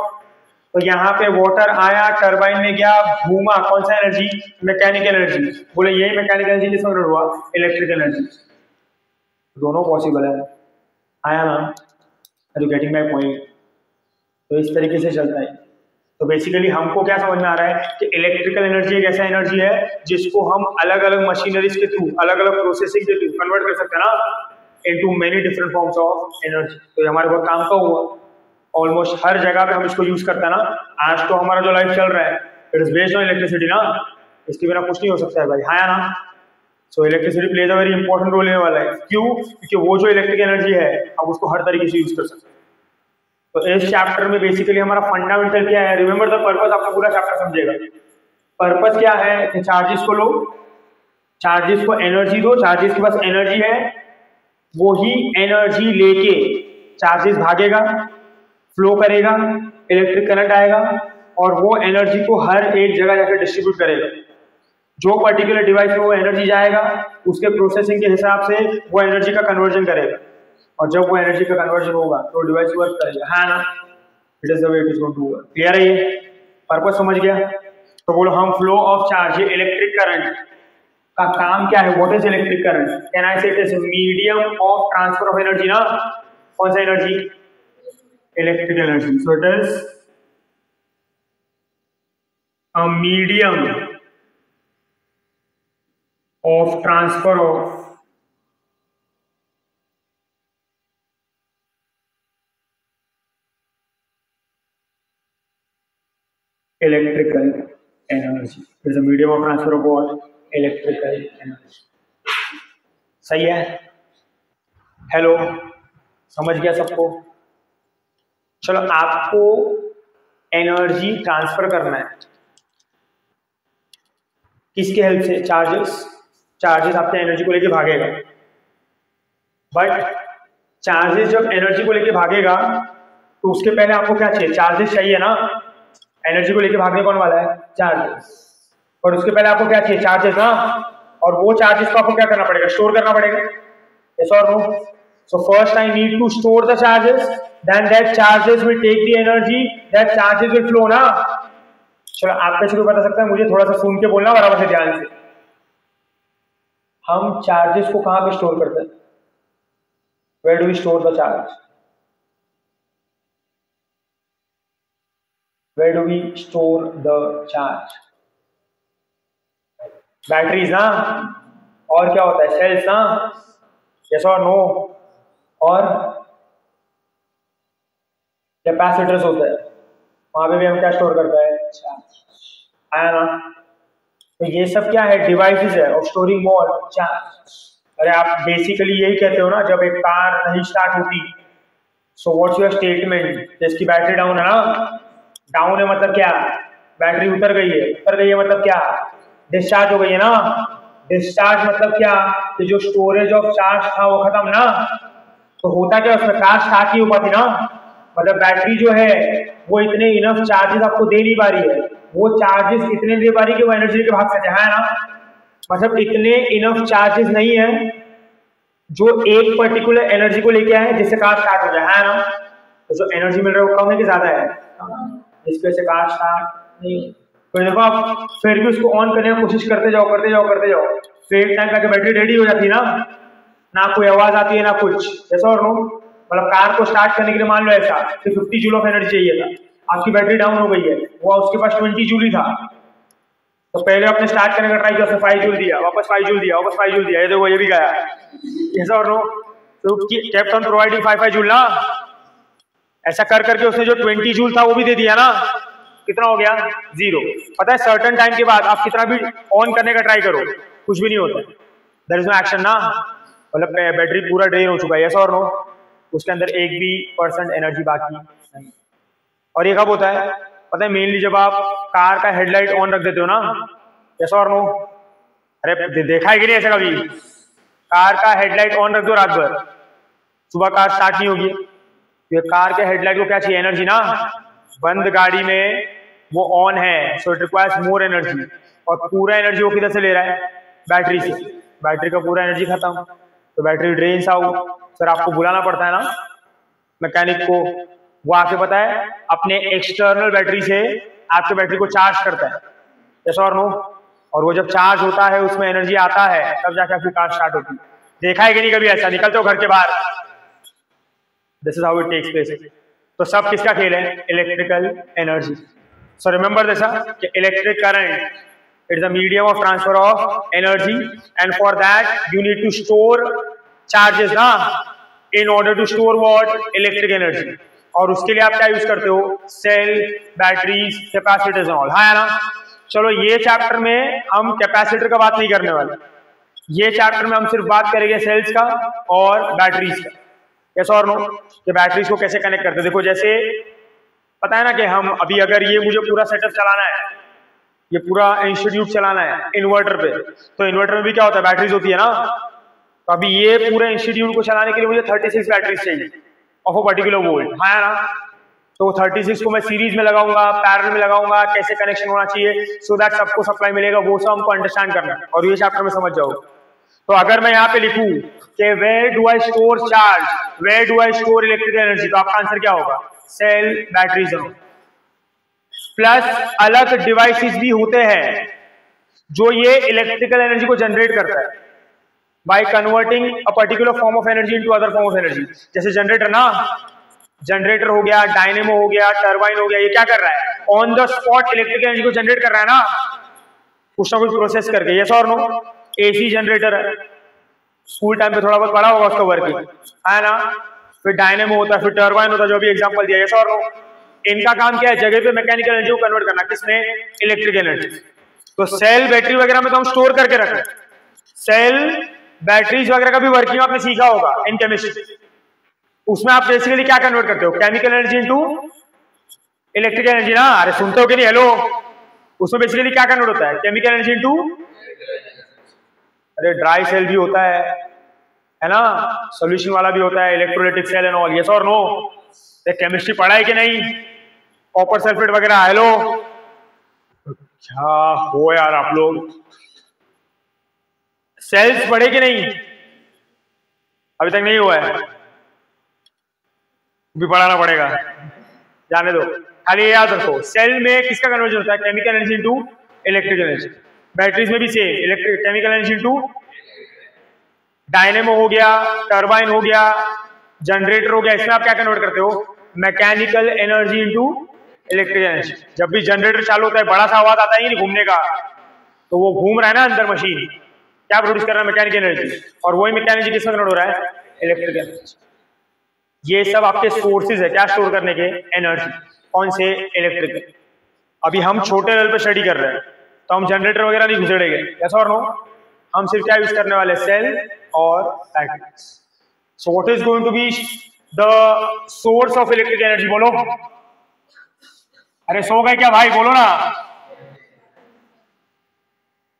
तो यहाँ पे वाटर आया टर्बाइन में गया, घूमा, कौन सा एनर्जी मैकेनिकल एनर्जी बोले, यही मैकेनिकल एनर्जी किसमें हुआ? इलेक्ट्रिकल एनर्जी दोनों पॉसिबल है। आया ना? गेटिंग माई पॉइंट तो इस तरीके से चलता है। तो बेसिकली हमको क्या समझ में आ रहा है कि इलेक्ट्रिकल एनर्जी एक ऐसा एनर्जी है जिसको हम अलग अलग मशीनरीज के थ्रू अलग अलग प्रोसेसिंग के थ्रू कन्वर्ट कर सकते हैं ना into many different forms of energy तो ये हमारे बहुत काम का हुआ। ऑलमोस्ट हर जगह पे हम इसको यूज़ करते हैं ना। आज तो हमारा जो लाइफ चल रहा है it is based on electricity ना। इसके बिना कुछ नहीं हो सकता है भाई। हाँ ना? So electricity plays a very important role लेने वाला है क्यों? क्योंकि वो जो इलेक्ट्रिक एनर्जी है आप उसको हर तरीके से यूज़ कर सकते हैं। तो इस चैप्टर में बेसिकली हमारा फंडामेंटल क्या है? रिमेंबर द पर्पस आपका पूरा चैप्टर समझेगा। पर्पस क्या है? कि चार्जेस को लो चार्जेस को एनर्जी दो चार्जेस के पास एनर्जी है वो ही एनर्जी लेके चार्जेस भागेगा फ्लो करेगा इलेक्ट्रिक करंट आएगा, और वो एनर्जी को हर एक जगह जाकर डिस्ट्रीब्यूट करेगा। जो पर्टिकुलर डिवाइस में वो एनर्जी जाएगा, उसके प्रोसेसिंग के हिसाब से वो एनर्जी का कन्वर्जन करेगा। और जब वो एनर्जी का कन्वर्जन होगा तो डिवाइस वर्क करेगा। है ना? इट इज़ द क्लियर है ये? पर्पस समझ गया? तो बोलो, हम flow of charge electric current का काम क्या है? What is electric current can I say it is medium of transfer of energy ना? कौन सा energy electric energy so it is a medium of transfer of electrical energy. Is a medium of transfer of what? Electrical energy. सही है? Hello समझ गया सबको? चलो, आपको एनर्जी ट्रांसफ़र करना है। किसके हेल्प से? चार्जेस चार्जेस आपके एनर्जी को लेके भागेगा। बट चार्जेस जब एनर्जी को लेके भागेगा तो उसके पहले आपको क्या चाहिए? चार्जेस चाहिए ना? एनर्जी को लेके भागने कौन वाला है? चार्जेस और उसके पहले आपको क्या चाहिए? चार्जेस ना और वो चार्जेस को आपको क्या करना पड़ेगा? स्टोर करना पड़ेगा। Yes or no? So, first i need to store the charges, then that charges will take the energy, that charges will flow, ना? चलो आप कैसे कोई बता सकता है? मुझे थोड़ा सा सुन के बोलना बराबर से ध्यान से। हम चार्जेस को कहाँ पे स्टोर करते हैं? Where do we store the charge where do we store the charge? Batteries ना और क्या होता है? सेल्स ना यस और नो और कैपेसिटर्स होता है। वहाँ पे भी हम क्या स्टोर करते हैं? आया ना? तो ये सब क्या है? डिवाइसेस है ऑफ़ स्टोरिंग मोर चार्ज अरे आप बेसिकली यही कहते हो ना, जब एक कार नहीं स्टार्ट होती सो व्हाट्स योर स्टेटमेंट जिसकी बैटरी डाउन है ना? डाउन है मतलब क्या? बैटरी उतर गई है। उतर गई है मतलब क्या? डिस्चार्ज हो गई है ना? डिस्चार्ज मतलब क्या? कि जो स्टोरेज ऑफ़ चार्ज था वो खत्म ना? तो होता क्या उसमें? कार स्टार्ट ही हो पाती ना? मतलब बैटरी जो है, वो इतने इनफ चार्जेस आपको दे नहीं पा रही है। वो चार्जेस इतने दे पा रही कि वो एनर्जी के भाग सकते हैं ना? मतलब इतने इनफ चार्जेस नहीं है, जो एक पर्टिकुलर एनर्जी को लेके आए जिससे कार स्टार्ट हो जाए। है ना? तो जो एनर्जी मिल रहा है वो कम है कि ज़्यादा है? वजह से कार स्टार्ट नहीं तो देखो आप फिर भी उसको ऑन करने की कोशिश करते जाओ करते जाओ करते जाओ फिर एक टाइम तक बैटरी रेडी हो जाती है ना? ना कोई आवाज़ आती है, ना कुछ। ऐसा और नो मतलब कार को स्टार्ट करने के लिए मान लो ऐसा, कि फिफ्टी जूल ऑफ़ एनर्जी चाहिए था। आपकी बैटरी डाउन हो गई है। वो उसके पास ट्वेंटी जूल ही था। तो पहले आपने स्टार्ट करने का ट्राई किया फाइव जूल दिया, वापस फाइव जूल दिया, वापस फाइव जूल दिया। ये देखो, ये भी गया। ऐसा और नो तो kept on providing five five joule ना? ऐसा कर करके उसने जो ट्वेंटी जूल था वो भी दे दिया ना। कितना हो गया? ज़ीरो पता है सर्टन टाइम के बाद आप कितना भी ऑन करने का ट्राई करो कुछ भी नहीं होता। दर इज़ नो एक्शन ना। मतलब बैटरी पूरा ड्रेन हो चुका है यस और नो उसके अंदर एक भी परसेंट एनर्जी बाकी और ये कब होता है? पता है मेनली जब आप कार का हेडलाइट ऑन रख देते हो ना यस और नो अरे दे, देखा है कि नहीं ऐसा कभी? कार का हेडलाइट ऑन रख दो रात भर। सुबह कार स्टार्ट नहीं होगी। तो कार के हेडलाइट को क्या चाहिए? एनर्जी ना? बंद गाड़ी में वो ऑन है so it requires more energy और पूरा एनर्जी वो किधर से ले रहा है? बैटरी से। बैटरी का पूरा एनर्जी खत्म तो बैटरी ड्रेन आउट सर आपको बुलाना पड़ता है ना? मैकेनिक को। वो आके पता है अपने एक्सटर्नल बैटरी से आपके बैटरी को चार्ज करता है। यस और नो और वो जब चार्ज होता है, उसमें एनर्जी आता है, तब जाके आपकी कार स्टार्ट होती है। देखा है कि नहीं कभी ऐसा? निकलते हो घर के बाहर। This is how it takes place तो सब किसका खेल है? Electrical energy so remember this electric current it is a medium of transfer of energy and for that you need to store charges na in order to store what? Electric energy. और उसके लिए आप क्या use करते हो? Cell batteries capacitors all हाँ ना चलो ये चैप्टर में हम कैपेसिटर का बात नहीं करने वाले। ये चैप्टर में हम सिर्फ़ बात करेंगे सेल्स का और बैटरीज का। यस और नो कि बैटरीज को कैसे कनेक्ट करते देखो जैसे, पता है ना कि हम अभी अगर ये मुझे पूरा सेटअप चलाना है, ये पूरा इंस्टीट्यूट चलाना है इन्वर्टर पे तो इन्वर्टर में भी क्या होता है? बैटरीज होती है ना? तो अभी ये पूरे इंस्टीट्यूट को चलाने के लिए मुझे 36 बैटरीज चाहिए ऑफ़ अ पर्टिकुलर वोल्ट हाँ ना? तो 36 को मैं सीरीज़ में लगाऊँगा पैरल में लगाऊँगा, कैसे कनेक्शन होना चाहिए सो दैट सबको सप्लाई मिलेगा, वो सब हमको अंडरस्टैंड करना और ये चैप्टर में समझ जाओ। तो अगर मैं यहाँ पे लिखूं कि where do I store charge where do I store electrical energy तो आपका आंसर क्या होगा? सेल बैटरी ज़रूर प्लस अलग डिवाइसेस भी होते हैं जो ये इलेक्ट्रिकल एनर्जी को जनरेट करता है by converting a particular form of energy into other form of energy जैसे जनरेटर ना? जनरेटर हो गया डायनेमो हो गया टर्बाइन हो गया, ये क्या कर रहा है? On the spot electrical energy को जनरेट कर रहा है ना? कुछ ना कुछ प्रोसेस करके ये और नो एसी जनरेटर है। स्कूल टाइम पे थोड़ा बहुत पढ़ा होगा उसका वर्किंग है ना? फिर डायनेमो होता है फिर टर्बाइन होता है जो भी एग्जांपल दिया, ये और इनका काम क्या है? जगह पे मैकेनिकल एनर्जी को कन्वर्ट करना। किसमें इलेक्ट्रिक एनर्जी तो सेल बैटरी वगैरह में तो हम स्टोर करके रखें सेल बैटरीज वगैरह का भी वर्किंग आपने सीखा होगा इन केमिस्ट्री उसमें आप बेसिकली क्या कन्वर्ट करते हो? Chemical energy into electrical energy ना? अरे सुनते हो कि नहीं? हेलो उसमें बेसिकली क्या कन्वर्ट होता है? केमिकल एनर्जी इनटू अरे ड्राई सेल भी होता है है ना? सोल्यूशन वाला भी होता है electrolytic cell and all yes और नो केमिस्ट्री पढ़ा है कि नहीं? कॉपर सल्फेट वगैरह हेलो क्या हो यार आप लोग? सेल्स पढ़े कि नहीं? अभी तक नहीं हुआ है। भी पढ़ाना पड़ेगा। जाने दो। खाली याद रखो सेल में किसका कन्वर्जन होता है? Chemical energy into electrical energy batteries में भी same electric chemical energy into dynamo हो गया टर्बाइन हो गया जनरेटर हो गया, इसमें आप क्या कन्वर्ट करते हो? Mechanical energy into electric energy जब भी जनरेटर चालू होता है, बड़ा सा आवाज़ आता है नहीं घूमने का। तो वो घूम रहा है ना अंदर मशीन क्या प्रोड्यूस कर रहा है? मैकेनिकल एनर्जी और वही मैकेनिकल एनर्जी किसमें कन्वर्ट हो रहा है? इलेक्ट्रिक एनर्जी ये सब आपके सोर्सेज है, क्या स्टोर करने के? एनर्जी कौन से? इलेक्ट्रिक अभी हम छोटे लेवल पर स्टडी कर रहे हैं। तो हम जनरेटर वगैरह नहीं घुसेड़ेंगे। ऐसा और नो हम सिर्फ़ क्या यूज़ करने वाले सेल और batteries so what is going to be the source of electric energy बोलो। अरे सो गए क्या भाई? बोलो ना।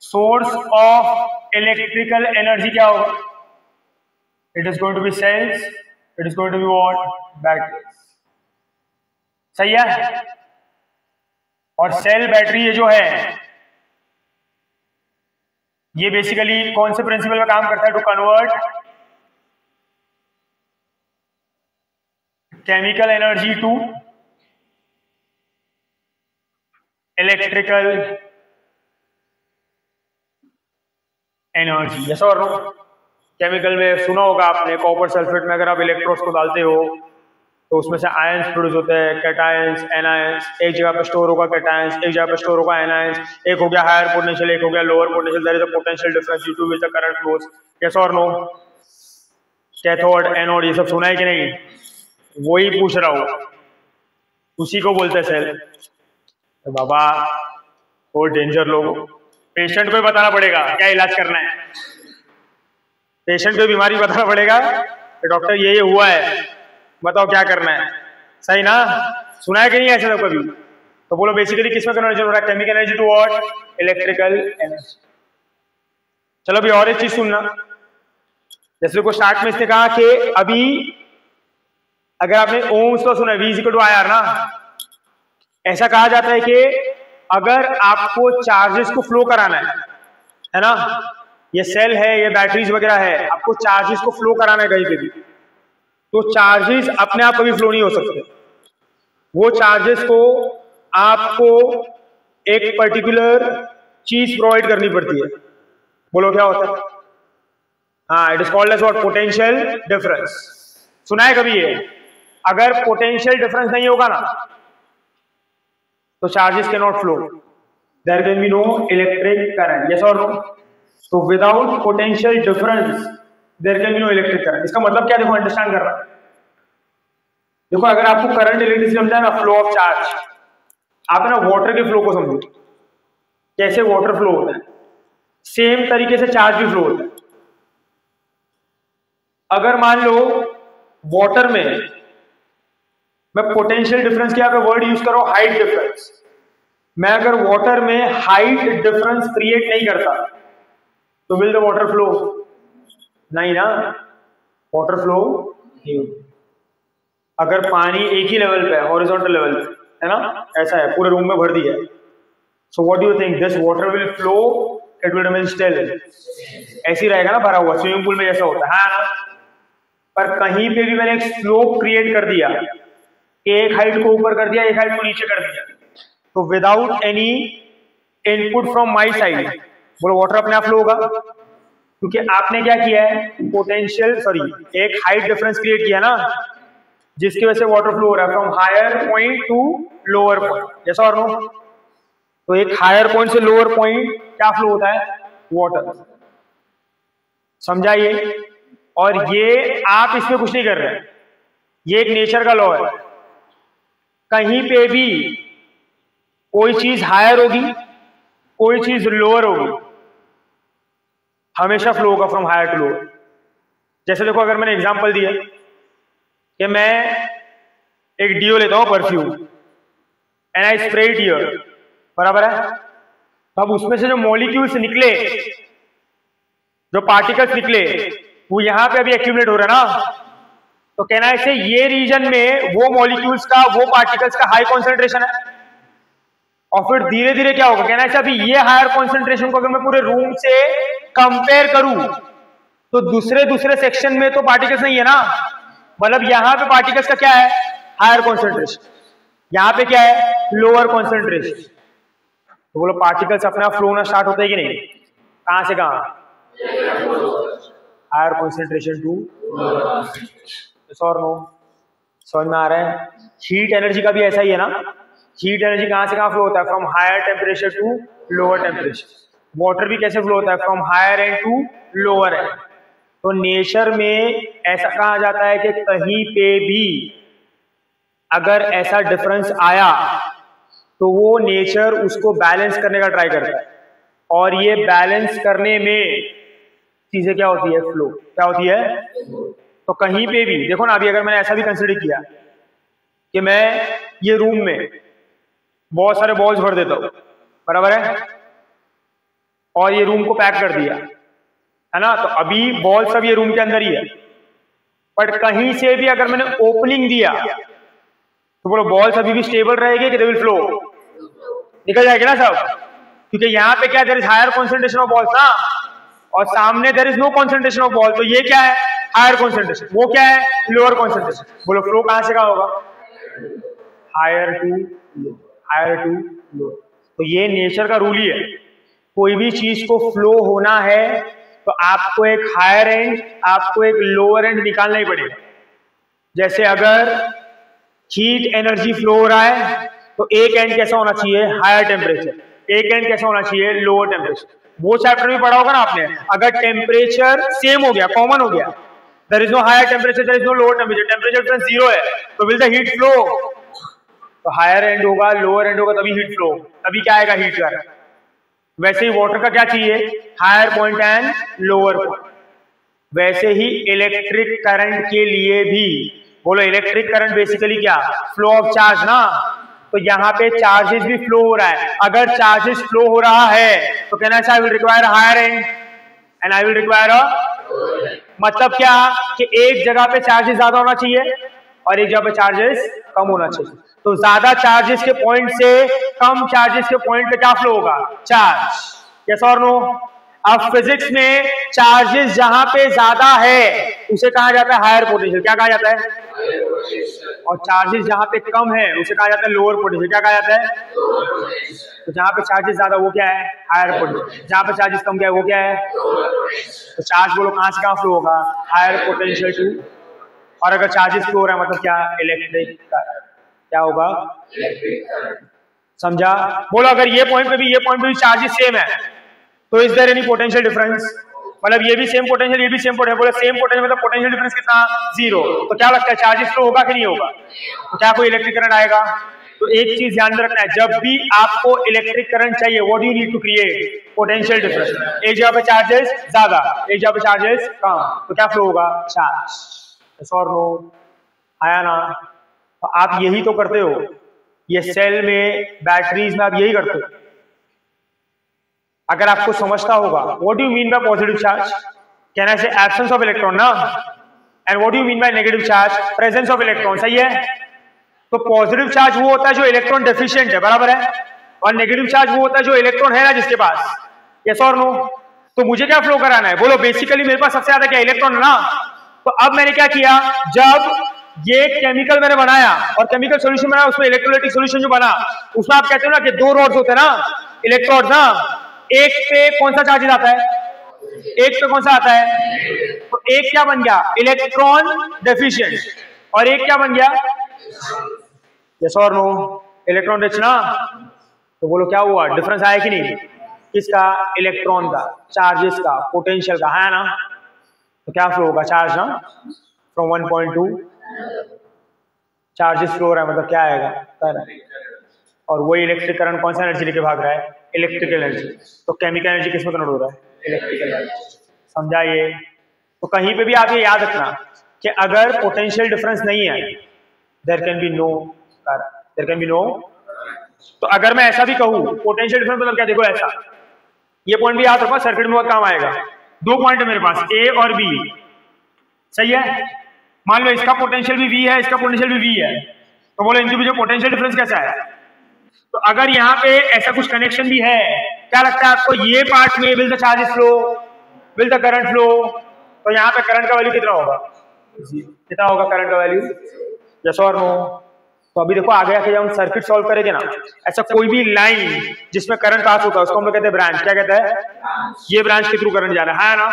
सोर्स ऑफ़ इलेक्ट्रिकल एनर्जी क्या होगा? It is going to be cells it is going to be what batteries सही है? और सेल बैटरी ये जो है ये बेसिकली कौन से प्रिंसिपल में काम करता है to convert chemical energy to electrical energy जैसा और केमिकल में सुना होगा आपने कॉपर सल्फेट में अगर आप इलेक्ट्रोड्स को डालते हो तो उसमें से आयंस प्रोड्यूस होते हैं कैटायंस एनायंस एक जगह पे स्टोर होगा कैटायंस एक जगह पे स्टोर होगा एनायंस एक हो गया हायर पोटेंशियल एक हो गया lower potential there is a potential difference due to which the current flows yes और नो कैथोड एनोड ये सब सुना है कि नहीं? वही पूछ रहा हूँ। उसी को बोलते हैं सेल तो बाबा वो डेंजर लोग पेशेंट को बताना पड़ेगा क्या इलाज करना है। पेशेंट को बीमारी बताना पड़ेगा। डॉक्टर ये ये हुआ है। बताओ क्या करना है? सही ना? सुना है कि नहीं ऐसे तो कभी तो बोलो बेसिकली किसमें कन्वर्जन हो रहा है? Chemical energy to what electrical energy चलो, अभी और एक चीज़ सुनना। जैसे को स्टार्ट में इसने कहा कि अभी अगर आपने ओम्स तो सुना वी टू आई आर ना? ऐसा कहा जाता है कि अगर आपको चार्जेस को फ्लो कराना है है ना? ये सेल है, ये बैटरीज वगैरह है, आपको चार्जेस को फ्लो कराना है कहीं पे भी। तो चार्जेस अपने आप कभी फ्लो नहीं हो सकते। वो चार्जेस को आपको एक पर्टिकुलर चीज़ प्रोवाइड करनी पड़ती है। बोलो, क्या होता है? हाँ it is called as what potential difference सुना है कभी ये? अगर पोटेंशियल डिफरेंस नहीं होगा ना तो चार्जेस के not flow there can be no electric current yes और नो तो without potential difference there can be no electric current इसका मतलब क्या? देखो अंडरस्टैंड कर रहा देखो, अगर आपको करंट इलेक्ट्रिसिटी समझा, ना फ्लो ऑफ़ चार्ज आप ना वाटर के फ्लो को समझो। कैसे वाटर फ्लो होता है? सेम तरीके से चार्ज भी फ्लो होता है। अगर मान लो वाटर में मैं पोटेंशियल डिफरेंस क्या वर्ड यूज़ करो हाइट डिफरेंस मैं अगर वाटर में हाइट डिफरेंस क्रिएट नहीं करता तो विल द वाटर फ्लो नहीं ना? वाटर फ्लो अगर पानी एक ही लेवल पे है हॉरिजॉन्टल लेवल पे है ना? ऐसा है, पूरे रूम में भर दिया so what do you think this water will flow it will remain still ऐसे ही रहेगा ना, भरा हुआ स्विमिंग पूल में जैसा होता है। हाँ ना पर कहीं पे भी मैंने एक स्लोप क्रिएट कर दिया, एक हाइट को ऊपर कर दिया, एक हाइट को नीचे कर दिया। तो without any input from my side बोलो वाटर अपने आप फ्लो होगा? क्योंकि आपने क्या किया है? पोटेंशियल सॉरी एक हाइट डिफरेंस क्रिएट किया ना, जिसकी वजह से वाटर फ्लो हो रहा है from higher point to lower point जैसा और नो तो एक हायर पॉइंट से लोअर पॉइंट क्या फ्लो होता है? वाटर समझाइए? और ये आप इसमें कुछ नहीं कर रहे ये एक नेचर का लॉ है। कहीं पे भी कोई चीज़ हायर होगी, कोई चीज़ लोअर होगी। हमेशा फ्लो होगा फ्रॉम हायर टू लोअर जैसे देखो अगर मैंने एग्जांपल दिया कि मैं एक डीओ लेता हूँ perfume and I spray dear बराबर है? तो अब उसमें से जो मॉलिक्यूल्स निकले जो पार्टिकल्स निकले वो यहाँ पे अभी एक्यूमुलेट हो रहा है ना? तो कहना है ये रीजन में वो मॉलिक्यूल्स का वो पार्टिकल्स का हाई कॉन्सेंट्रेशन है। और फिर धीरे धीरे क्या होगा? कहना है अभी ये हायर कॉन्सेंट्रेशन को अगर मैं पूरे रूम से कंपेयर करूँ तो दूसरे दूसरे सेक्शन में तो पार्टिकल्स नहीं है ना? मतलब यहाँ पे पार्टिकल्स का क्या है? हायर कॉन्सेंट्रेशन यहाँ पे क्या है? लोअर कॉन्सेंट्रेशन तो बोलो पार्टिकल्स अपने फ्लो होना स्टार्ट होते हैं कि नहीं? कहाँ से कहाँ? हायर कॉन्सेंट्रेशन टू और नो समझ में आ रहा है? हीट एनर्जी का भी ऐसा ही है ना? हीट एनर्जी कहाँ से कहाँ फ्लो होता है? From higher temperature to lower temperature water भी कैसे फ्लो होता है? From higher end to lower end तो नेचर में ऐसा कहा जाता है कि कहीं पे भी अगर ऐसा डिफरेंस आया तो वो नेचर उसको बैलेंस करने का ट्राई करता है। और ये बैलेंस करने में चीज़ें क्या होती है? फ्लो क्या होती है? तो कहीं पे भी, देखो ना, अभी अगर मैंने ऐसा भी कंसिडर किया कि मैं ये रूम में बहुत सारे बॉल्स भर देता हूँ। बराबर है? और ये रूम को पैक कर दिया। है ना? तो अभी बॉल सब ये रूम के अंदर ही है। बट कहीं से भी अगर मैंने ओपनिंग दिया तो बोलो बॉल्स अभी भी स्टेबल रहेगी कि दे विल फ्लो निकल जाएगी ना सब? क्योंकि यहाँ पे क्या there is higher concentration of balls ना? और सामने there is no concentration of ball तो ये क्या है? हायर कॉन्सेंट्रेशन वो क्या है? लोअर कॉन्सेंट्रेशन बोलो फ्लो कहाँ से कहा होगा? Higher to higher to low तो ये नेचर का रूल ही है। कोई भी चीज़ को फ्लो होना है तो आपको एक हायर एंड आपको एक लोअर एंड निकालना ही पड़ेगा। जैसे अगर हीट एनर्जी फ्लो हो रहा है तो एक एंड कैसा होना चाहिए? हायर टेम्परेचर एक एंड कैसा होना चाहिए? लोअर टेम्परेचर वो चैप्टर में पढ़ा होगा ना आपने। अगर टेम्परेचर सेम हो गया कॉमन हो गया, there is no higher temperature there is no lower temperature temperature zero है तो will the heat flow? तो हायर एंड होगा लोअर एंड होगा, तभी हीट फ्लो तभी क्या आएगा हीट का वैसे ही वाटर का क्या चाहिए? Higher point and lower point वैसे ही इलेक्ट्रिक करंट के लिए भी, बोलो इलेक्ट्रिक करंट बेसिकली क्या? फ्लो ऑफ़ चार्ज ना? तो यहाँ पे चार्जेस भी फ्लो हो रहा है. अगर चार्जेस फ्लो हो रहा है तो कहना चाहिए I will require higher end and I will require मतलब क्या? कि एक जगह पे चार्जेस ज़्यादा होना चाहिए? और एक जगह पे चार्जेस कम होना चाहिए। तो ज़्यादा चार्जेस के पॉइंट से कम चार्जेस के पॉइंट पे क्या फ्लो होगा? चार्ज यस और नो अब फिजिक्स में चार्जेस जहाँ पे ज़्यादा है, उसे कहा जाता है हायर पोटेंशियल क्या कहा जाता है? और चार्जेस जहाँ पे कम है, उसे कहा जाता है लोअर पोटेंशियल क्या कहा जाता है? तो जहाँ पे चार्जेस ज़्यादा, वो क्या है? हायर पोटेंशियल जहाँ पे चार्जेस कम, क्या है? वो क्या है? तो चार्ज बोलो कहाँ से कहाँ फ्लो होगा? हायर पोटेंशियल टू और अगर चार्जेस फ्लो हो रहा है मतलब क्या इलेक्ट्रिक क्या होगा? समझा? बोलो, अगर ये पॉइंट पे भी, ये पॉइंट पे भी चार्जेस सेम है तो is there any potential difference मतलब ये भी सेम पोटेंशियल ये भी सेम पोटेंशियल बोले सेम पोटेंशियल मतलब पोटेंशियल डिफरेंस कितना? ज़ीरो तो क्या लगता है चार्जेस फ्लो होगा कि नहीं होगा? तो क्या कोई इलेक्ट्रिक करंट आएगा? तो एक चीज़ ध्यान में रखना है, जब भी आपको इलेक्ट्रिक करंट चाहिए what you need to create potential difference एक जगह पे चार्जेस ज़्यादा एक जगह पे चार्जेस कम. तो क्या फ्लो होगा? चार्ज और नो आया ना तो आप यही तो करते हो। ये सेल में बैटरीज में आप यही करते हो। अगर आपको समझता होगा what you mean by positive charge can I say absence of electron ना? And what you mean by negative charge presence of electron सही है? तो पॉजिटिव चार्ज वो होता है जो इलेक्ट्रॉन डेफिशिएंट है, बराबर है? और नेगेटिव चार्ज वो होता है जो इलेक्ट्रॉन है ना जिसके पास? यस और नो तो मुझे क्या फ्लो कराना है? बोलो बेसिकली मेरे पास सबसे ज़्यादा क्या इलेक्ट्रॉन है ना? तो अब मैंने क्या किया? जब ये केमिकल मैंने बनाया, और केमिकल सोल्यूशन बनाया, उसमें इलेक्ट्रोलाइटिक सोल्यूशन जो बना, उसमें आप कहते हो ना कि दो रोड्स होते हैं ना इलेक्ट्रोड ना, एक पे कौन सा चार्जेस आता है? एक पे कौन सा आता है? तो एक क्या बन गया? इलेक्ट्रॉन डेफिशिएंट और एक क्या बन गया? यस और नो इलेक्ट्रॉन रिच ना? तो बोलो क्या हुआ? डिफरेंस आया कि नहीं? किसका? इलेक्ट्रॉन का. चार्जेस का. पोटेंशियल का. है ना? तो क्या फ्लो होगा? चार्ज ना? From one point to charges flow रहा है मतलब क्या आएगा? कर और वही इलेक्ट्रिक करंट कौन सा एनर्जी लेके भाग रहा है? इलेक्ट्रिकल एनर्जी तो केमिकल एनर्जी किसमें कन्वर्ट हो रहा है? इलेक्ट्रिकल एनर्जी समझाइए? तो कहीं पे भी आप ये याद रखना कि अगर पोटेंशियल डिफरेंस नहीं है देर कैन बी नो कर देर कैन बी नो तो अगर मैं ऐसा भी कहूँ पोटेंशियल डिफरेंस मतलब क्या? देखो ऐसा। ये पॉइंट भी याद रखो सर्किट में बहुत काम आएगा। दो पॉइंट है मेरे पास ए और बी सही है? मान लो इसका पोटेंशियल भी वी है, इसका पोटेंशियल भी वी है। तो बोलो, इनके बीच पोटेंशियल डिफरेंस कैसा है? तो अगर यहाँ पे ऐसा कुछ कनेक्शन भी है, क्या लगता है आपको ये पार्ट में will the charges flow will the current flow तो यहाँ पे करंट का वैल्यू कितना होगा? कितना होगा करंट का वैल्यू यस और नो तो अभी देखो, आगे आके जब हम सर्किट सॉल्व करेंगे ना, ऐसा कोई भी लाइन जिसमें करंट पास होता है, उसको हम कहते हैं ब्रांच क्या कहते हैं? ये ब्रांच के थ्रू करंट जा रहा है ना?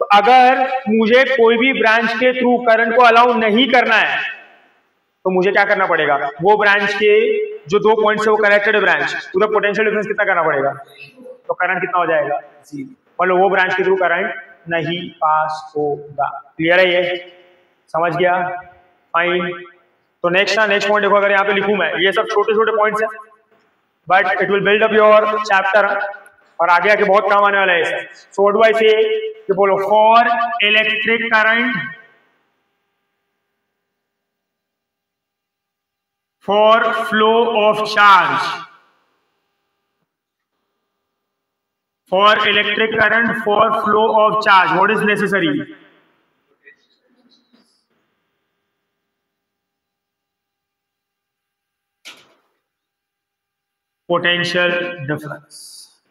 तो अगर मुझे कोई भी ब्रांच के थ्रू करंट को अलाउ नहीं करना है तो मुझे क्या करना पड़ेगा? वो ब्रांच के जो दो पॉइंट है, वो कनेक्टेड ब्रांच उधर पोटेंशियल डिफरेंस कितना करना पड़ेगा? तो करंट कितना हो जाएगा? मतलब वो ब्रांच के थ्रू करंट नहीं पास होगा। क्लियर है ये? समझ गया? फाइन तो नेक्स्ट ना नेक्स्ट पॉइंट देखो, अगर यहाँ पे लिखू मैं, ये सब छोटे छोटे पॉइंट्स हैं। But it will build up your chapter और आगे आगे बहुत काम आने वाला है सो आई से बोलो for electric current for flow of charge for electric current for flow of charge what is necessary potential difference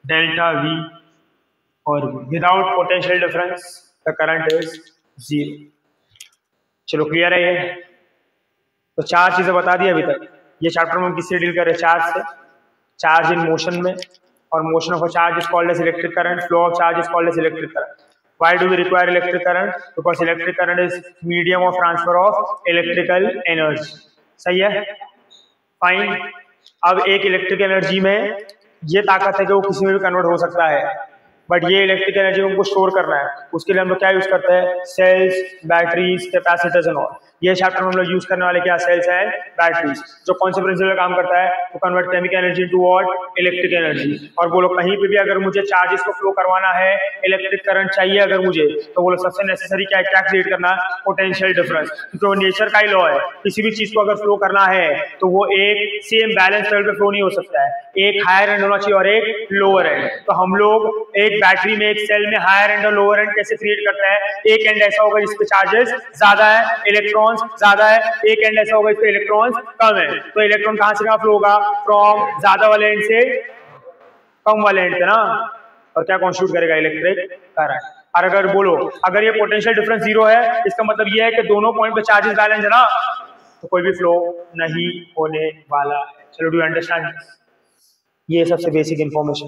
delta V और without potential difference the current is zero चलो क्लियर है ये? तो चार चीज़ें बता दी अभी तक। ये चैप्टर में हम किससे डील कर रहे हैं? चार्ज से। चार्ज इन मोशन में और motion of charge is called as electric current flow of charge is called as electric current why do we require electric current because electric current is medium of transfer of electrical energy सही है? Fine. अब एक electric energy में ये ताकत है कि वो किसी में भी कन्वर्ट हो सकता है। बट ये इलेक्ट्रिक एनर्जी हमको स्टोर करना है। उसके लिए हम लोग क्या यूज़ करते हैं? Cells batteries capacitors and all ये चैप्टर हम लोग यूज़ करने वाले क्या सेल्स है? बैटरीज जो कौन से प्रिंसिपल काम करता है? वो convert chemical energy to what electric energy और बोलो कहीं पे भी अगर मुझे चार्जेस को फ्लो करवाना है इलेक्ट्रिक करंट चाहिए अगर मुझे तो बोलो सबसे नेसेसरी क्या क्या क्रिएट करना? पोटेंशियल डिफरेंस वो नेचर का ही लॉ है। किसी भी चीज़ को अगर फ्लो करना है तो वो एक सेम बैलेंस लेवल पे फ्लो नहीं हो सकता है। एक हायर एंड होना चाहिए और एक लोअर एंड तो हम लोग एक बैटरी में एक सेल में हायर एंड और लोअर एंड कैसे क्रिएट करते हैं? एक एंड ऐसा होगा जिसपे चार्जेस ज़्यादा है इलेक्ट्रॉन इलेक्ट्रॉन्स ज़्यादा है, एक एंड ऐसा होगा इस पे इलेक्ट्रॉन्स कम है। तो इलेक्ट्रॉन कहाँ से कहाँ फ्लो होगा? फ्रॉम ज़्यादा वाले एंड से कम वाले एंड पे ना? और क्या कॉन्स्टिट्यूट करेगा इलेक्ट्रिक करंट और अगर बोलो, अगर ये पोटेंशियल डिफरेंस ज़ीरो है, इसका मतलब ये है कि दोनों पॉइंट पे चार्जेस बैलेंस है ना? तो कोई भी फ्लो नहीं होने वाला चलो डू अंडरस्टैंड ये सबसे बेसिक इंफॉर्मेशन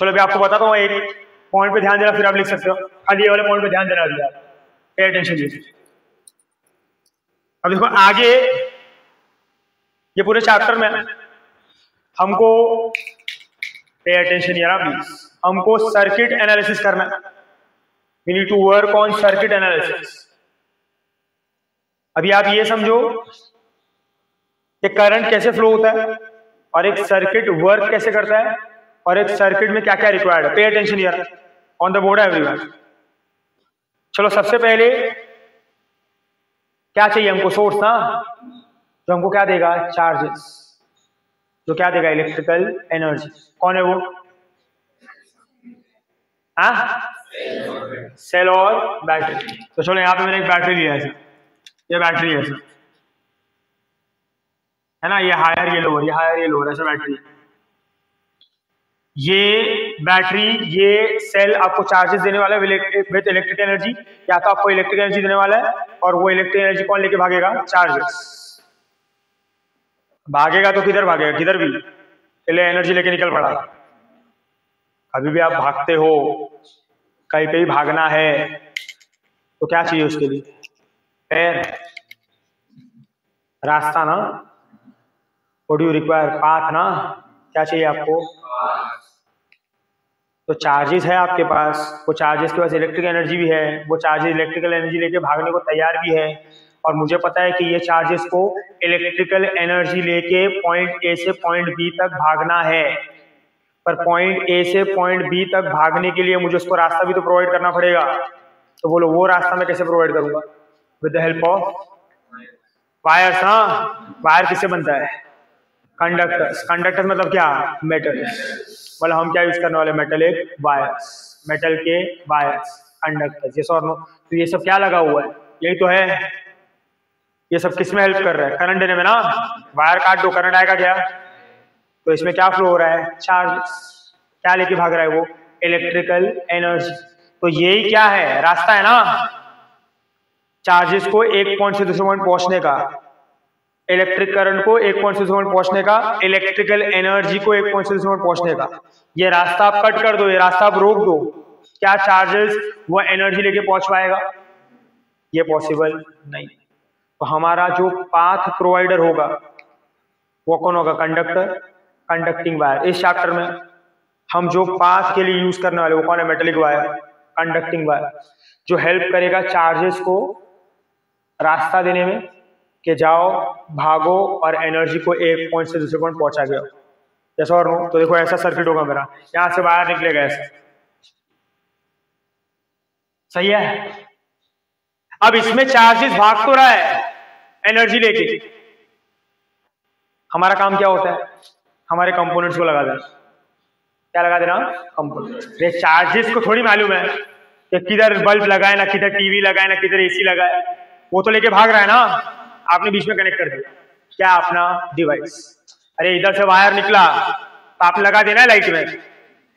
चलो, मैं आपको बताता हूँ, एक पॉइंट पे ध्यान देना, फिर आप लिख सकते हो। खाली ये वाले पॉइंट पे ध्यान देना अभी अटेंशन दीजिए अब देखो, आगे ये पूरे चैप्टर में हमको पे अटेंशन यार प्लीज़ हमको सर्किट एनालिसिस करना है। We need to work on circuit analysis अभी आप ये समझो कि करंट कैसे फ्लो होता है और एक सर्किट वर्क कैसे करता है। और एक सर्किट में क्या क्या रिक्वायर्ड है? पे अटेंशन यार ऑन द बोर्ड एवरीवन चलो, सबसे पहले क्या चाहिए हमको? सोर्स ना जो हमको क्या देगा? चार्जेस जो क्या देगा? इलेक्ट्रिकल एनर्जी कौन है वो? हाँ? सेल और बैटरी तो चलो, यहाँ पे मैंने एक बैटरी लिया है ये बैटरी है है ना? ये हायर ये लोअर ये हायर ये लोअर ऐसा बैटरी ये बैटरी, ये सेल आपको चार्जेस देने वाला है विद इलेक्ट्रिक एनर्जी या तो आपको इलेक्ट्रिक एनर्जी देने वाला है, और वो इलेक्ट्रिक एनर्जी कौन लेके भागेगा? चार्जेस भागेगा तो किधर भागेगा? किधर भी। पहले एनर्जी लेके निकल पड़ा। अभी भी आप भागते हो, कहीं पे भागना है तो क्या चाहिए उसके लिए? पैर। रास्ता ना। वोट यू रिक्वायर पाथ ना। क्या चाहिए आपको? तो चार्जेस है आपके पास, वो चार्जेस के पास इलेक्ट्रिक एनर्जी भी है, वो चार्जेस इलेक्ट्रिकल एनर्जी लेके भागने को तैयार भी है। और मुझे पता है कि ये चार्जेस को इलेक्ट्रिकल एनर्जी लेके पॉइंट ए से पॉइंट बी तक भागना है। पर पॉइंट ए से पॉइंट बी तक भागने के लिए मुझे उसको रास्ता भी तो प्रोवाइड करना पड़ेगा। तो बोलो, वो रास्ता मैं कैसे प्रोवाइड करूँगा? With the help of wires हाँ? वायर किससे बनता है? कंडक्टर्स कंडक्टर्स मतलब क्या? मेटल मतलब हम क्या यूज़ करने वाले मेटल एक वायर्स मेटल के वायर्स कंडक्टर्स ये और तो ये सब क्या लगा हुआ है? यही तो है। ये सब किसमें हेल्प कर रहा है? करंट देने में ना? वायर काट दो करंट आएगा क्या? तो इसमें क्या फ्लो हो रहा है? चार्ज क्या लेके भाग रहा है वो? इलेक्ट्रिकल एनर्जी तो यही क्या है? रास्ता है ना? चार्जेस को एक पॉइंट से दूसरे पॉइंट पहुँचने का। इलेक्ट्रिक करंट को एक पॉइंट से दूसरे पहुँचने का इलेक्ट्रिकल एनर्जी को एक पॉइंट से दूसरे पहुँचने का। ये रास्ता आप कट कर दो, ये रास्ता आप रोक दो। क्या चार्जेस वो एनर्जी लेके पहुँच पाएगा? ये पॉसिबल नहीं। तो हमारा जो पाथ प्रोवाइडर होगा, वो कौन होगा? कंडक्टर कंडक्टिंग वायर इस चैप्टर में हम जो पाथ के लिए यूज़ करने वाले, वो कौन है? मेटेलिक वायर कंडक्टिंग वायर जो हेल्प करेगा चार्जेस को रास्ता देने में कि जाओ, भागो और एनर्जी को एक पॉइंट से दूसरे पॉइंट पहुँचा गया जैसा और तो देखो ऐसा सर्किट होगा मेरा। यहाँ से बाहर निकलेगा ऐसा। सही है? अब इसमें चार्जेस भाग तो रहा है एनर्जी लेके। हमारा काम क्या होता है? हमारे कंपोनेंट्स को लगा देना। क्या लगा देना? कंपोनेंट ये चार्जेस को थोड़ी मालूम है कि किधर बल्ब लगाए, ना किधर टीवी लगाए, ना किधर एसी लगाए। वो तो लेके भाग रहा है ना। आपने बीच में कनेक्ट कर दिया। क्या अपना डिवाइस अरे, इधर से वायर निकला। तो आप लगा देना है लाइट में।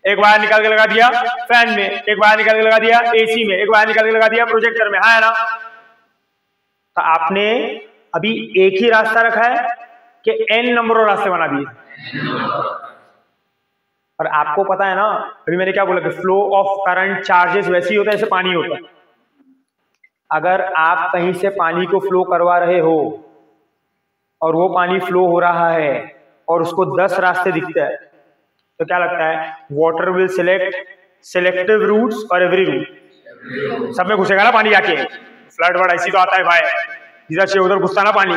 एक वायर निकाल के लगा दिया फ़ैन में। एक वायर निकाल के लगा दिया एसी में। एक वायर निकाल के लगा दिया प्रोजेक्टर में। हाँ है ना? तो आपने अभी एक ही रास्ता रखा है कि एन नंबर रास्ते बना दिए। और आपको पता है ना, अभी मैंने क्या बोला कि फ्लो ऑफ़ करंट चार्जेस वैसे ही होता है जैसे पानी होता है। अगर आप कहीं से पानी को फ्लो करवा रहे हो और वो पानी फ्लो हो रहा है और उसको दस रास्ते दिखते हैं तो क्या लगता है? Water will select selective routes और एवरी रूट सब में घुसेगा ना पानी जाके फ्लड वर्ड ऐसी तो आता है भाई। जिधर से उधर घुसता ना पानी।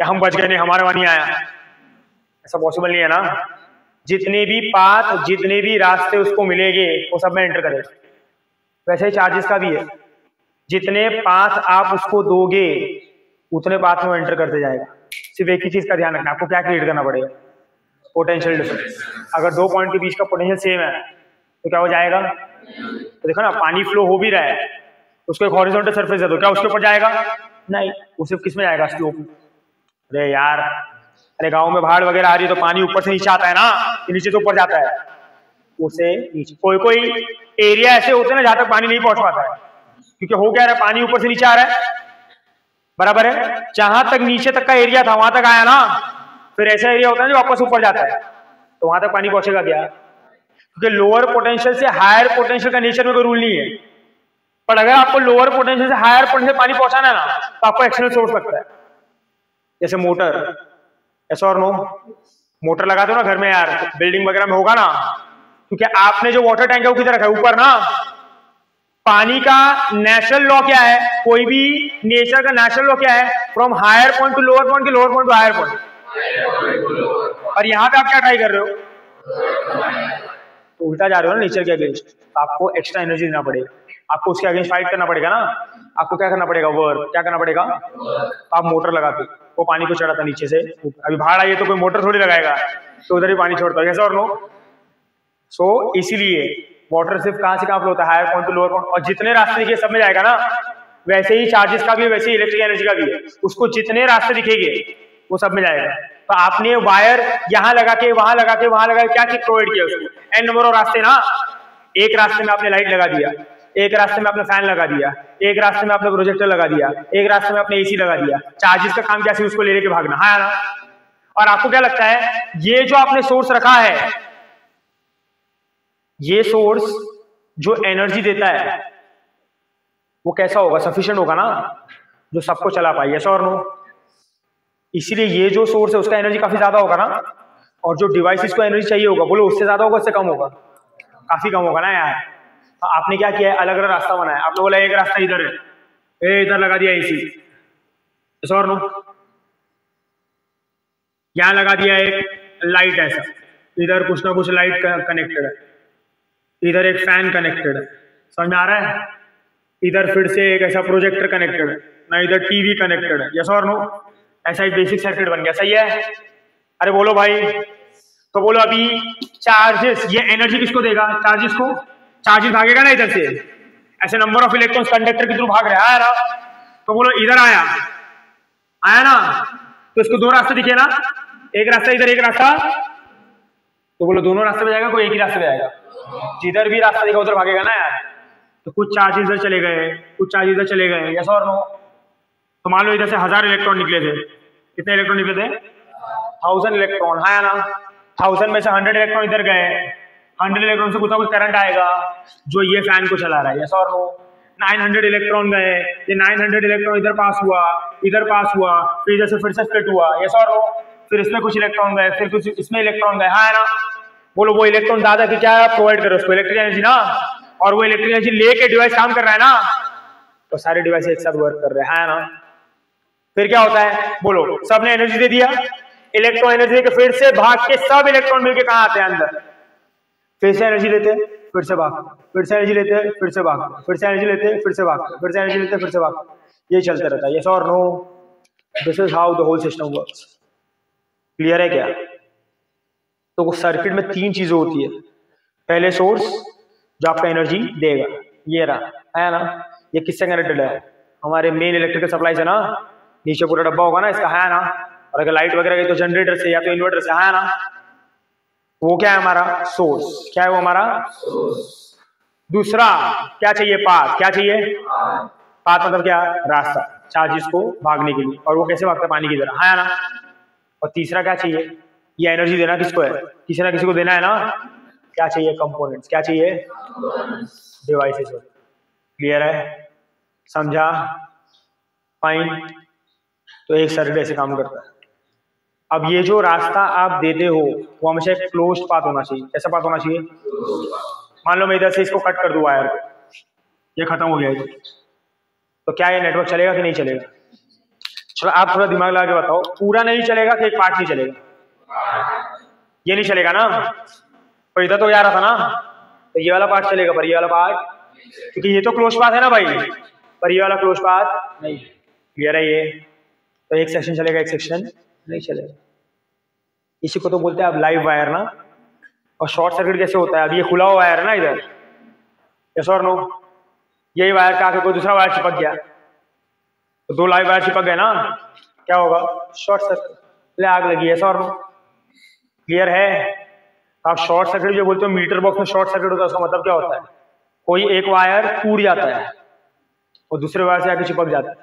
या हम बच गए नहीं, हमारे वहाँ आया। ऐसा पॉसिबल नहीं है ना? जितने भी पाथ जितने भी रास्ते उसको मिलेंगे, वो सब में एंटर करेगा। वैसे ही चार्जेस का भी है। जितने पास आप उसको दोगे, उतने पास में एंटर करते जाएगा। सिर्फ़ एक ही चीज़ का ध्यान रखना आपको क्या क्रिएट करना पड़ेगा? पोटेंशियल डिफरेंस अगर दो पॉइंट के बीच का पोटेंशियल सेम है तो क्या हो जाएगा? तो देखो ना, पानी फ्लो हो भी रहा है, उसको एक हॉरिजॉन्टल सरफेस है तो क्या उसके ऊपर जाएगा? नहीं, वो सिर्फ़ किसमें जाएगा? स्लोप अरे यार, अरे गाँव में बाढ़ वगैरह आ रही है तो पानी ऊपर से नीचे आता है ना नीचे से ऊपर जाता है। उसे नीचे कोई कोई एरिया ऐसे होते हैं ना, जहाँ तक पानी नहीं पहुँच पाता है। क्योंकि हो क्या रहा पानी ऊपर से नीचे आ रहा है। बराबर है? जहाँ तक नीचे तक का एरिया था, वहाँ तक आया ना? फिर ऐसा एरिया होता है जो वापस ऊपर जाता है। तो वहाँ तक पानी पहुंचेगा क्या? क्योंकि लोअर पोटेंशियल से हायर पोटेंशियल का नेचर में कोई रूल नहीं है। पर अगर आपको लोअर पोटेंशियल से हायर पोटेंशियल पानी पहुंचाना है ना तो आपको एक्सटर्नल सोर्स लगता है। जैसे मोटर ऐसा और नो मोटर लगा दो ना घर में यार। बिल्डिंग वगैरह में होगा ना? क्योंकि आपने जो वाटर टैंक है वो किधर रखा है? ऊपर ना? पानी का नेचुरल लॉ क्या है? कोई भी नेचर का नेचुरल लॉ क्या है? From higher point to lower point lower point to higher point और यहाँ पे आप क्या ट्राई कर रहे हो? तो उल्टा जा रहे हो ना नेचर के अगेंस्ट आपको एक्स्ट्रा एनर्जी देना पड़ेगा। आपको उसके अगेंस्ट फाइट करना पड़ेगा ना। आपको क्या करना पड़ेगा? वर्क क्या करना पड़ेगा? आप मोटर लगाते वो पानी को चढ़ाता नीचे से। अभी बाहर आइए तो कोई मोटर थोड़ी लगाएगा। तो उधर ही पानी छोड़ता है। और नो सो इसीलिए वाटर सिर्फ़ कहाँ से कहाँ फ्लो होता है? हायर पॉइंट लोअर पॉइंट और जितने रास्ते दिखे सब में जाएगा ना? वैसे ही चार्जेस का भी वैसे ही इलेक्ट्रिक एनर्जी का भी उसको जितने रास्ते दिखेंगे, वो सब में जाएगा। तो आपने वायर यहाँ लगा के, वहाँ लगा के, वहाँ लगा के क्या प्रोवाइड किया उसको? एन नंबर ऑफ़ रास्ते ना? एक रास्ते में आपने लाइट लगा दिया। एक रास्ते में आपने फ़ैन लगा दिया। एक रास्ते में आपने प्रोजेक्टर लगा दिया। एक रास्ते में आपने एसी लगा दिया। चार्जेस का काम क्या उसको ले लेके भागना। हाँ ना? और आपको क्या लगता है, ये जो आपने सोर्स रखा है ये सोर्स जो एनर्जी देता है वो कैसा होगा? सफिशियंट होगा ना? जो सबको चला पाए ऐसा और नो इसीलिए ये जो सोर्स है उसका एनर्जी काफ़ी ज़्यादा होगा ना? और जो डिवाइसेस को एनर्जी चाहिए होगा बोलो उससे ज़्यादा होगा उससे कम होगा? काफ़ी कम होगा ना यार? तो आपने क्या किया है? अलग अलग रास्ता बनाया आपने बोला एक रास्ता इधर है। ए इधर लगा दिया एसी और नो यहाँ लगा दिया एक लाइट ऐसा। इधर कुछ ना कुछ लाइट कनेक्टेड है। इधर एक फ़ैन कनेक्टेड है समझ में आ रहा है? इधर फिर से एक ऐसा प्रोजेक्टर कनेक्टेड ना इधर टीवी कनेक्टेड है यस और नो ऐसा ही बेसिक सर्किट बन गया। सही है? अरे बोलो भाई। तो बोलो अभी चार्जेस ये एनर्जी किसको देगा? चार्जेस को? चार्जेस भागेगा ना इधर से? ऐसे नंबर ऑफ़ इलेक्ट्रॉन्स कंडक्टर के थ्रू भाग रहे हैं तो बोलो इधर आया। आया ना? तो इसको दो रास्ते दिखे ना? एक रास्ता इधर, एक रास्ता तो बोलो, दोनों रास्ते में जाएगा, कोई एक ही रास्ते में जाएगा? जिधर भी रास्ता दिखा, उधर भागेगा ना यार। तो कुछ चार्ज इधर चले गए, कुछ चार्ज इधर चले गए। यस और नो तो मान लो इधर से हज़ार इलेक्ट्रॉन निकले थे। कितने इलेक्ट्रॉन निकले थे? थाउज़ेंड इलेक्ट्रॉन हाँ ना? थाउज़ेंड में से हंड्रेड इलेक्ट्रॉन इधर गए। हंड्रेड इलेक्ट्रॉन से कुछ ना कुछ करंट आएगा, जो ये फ़ैन को चला रहा है। यस और नो 900 इलेक्ट्रॉन गए, ये 900 इलेक्ट्रॉन इधर पास हुआ, इधर पास हुआ, फिर इधर से फिर से स्प्लिट हुआ। यस और नो फिर इसमें कुछ इलेक्ट्रॉन गए, फिर कुछ इसमें इलेक्ट्रॉन गए। हाँ है ना? बोलो, वो इलेक्ट्रॉन दादा की क्या प्रोवाइड करो उसको? इलेक्ट्रिक एनर्जी ना? और वो इलेक्ट्रिक एनर्जी लेके डिवाइस काम कर रहा है ना? तो सारे डिवाइस एक साथ वर्क कर रहे हैं ना? फिर क्या होता है? बोलो, सबने एनर्जी दे दिया। इलेक्ट्रॉन एनर्जी के फिर से भाग के सब इलेक्ट्रॉन मिलके कहा आते हैं अंदर? फिर से एनर्जी लेते हैं, फिर से भाग। फिर से एनर्जी लेते हैं, फिर से भाग। फिर से एनर्जी लेते फिर से भाग। फिर से एनर्जी लेते फिर से भाग। ये चलते रहता है यस और no this is how the whole system works clear है क्या? तो सर्किट में तीन चीज़ें होती है। पहले सोर्स जो आपका एनर्जी देगा। ये रहा है ना? ये किससे कनेक्टेड है? हमारे मेन इलेक्ट्रिकल सप्लाई से ना? नीचे पूरा डब्बा होगा ना इसका है ना? और अगर लाइट वगैरह गई तो जनरेटर से या तो इन्वर्टर से है ना? वो क्या है हमारा? सोर्स क्या है वो हमारा? दूसरा क्या चाहिए? पाथ। क्या चाहिए? पाथ। मतलब क्या? रास्ता। चार्जेस को भागने के लिए। और वो कैसे भागता पानी की तरह। है ना? और तीसरा क्या चाहिए? ये एनर्जी देना किसको है? किसी ना किसी को देना है ना? क्या चाहिए कंपोनेंट्स क्या चाहिए? डिवाइसेस क्लियर है। समझा? फाइन तो एक सर्किट ऐसे काम करता है। अब ये जो रास्ता आप देते हो, वो हमेशा एक क्लोज पाथ होना चाहिए। कैसा पाथ होना चाहिए? मान लो मैं इधर से इसको कट कर दू वायर ये खत्म हो गया तो क्या ये नेटवर्क चलेगा कि नहीं चलेगा? चलो, आप थोड़ा दिमाग लगा के बताओ। पूरा नहीं चलेगा कि एक पार्ट नहीं चलेगा? ये नहीं चलेगा ना? पर इधर तो जा रहा था ना? तो ये वाला पार्ट चलेगा, पर ये वाला पार्ट? क्योंकि ये तो क्लोज पाथ है ना भाई। पर ये वाला क्लोज पाथ नहीं क्लियर है ये? तो एक सेक्शन चलेगा, एक सेक्शन नहीं चलेगा। इसी को तो बोलते हैं अब लाइव वायर ना? और शॉर्ट सर्किट कैसे होता है? अब ये खुला हुआ वायर है ना इधर? यस और नो यही वायर का आके कोई दूसरा वायर चिपक गया। तो दो लाइव वायर चिपक गए ना? क्या होगा? शॉर्ट सर्किट आग लगी है नो क्लियर है? आप शॉर्ट सर्किट जो बोलते हो मीटर बॉक्स में शॉर्ट सर्किट होता है उसका मतलब क्या होता है? कोई एक वायर टूट जाता है और दूसरे वायर से आके चिपक जाता है।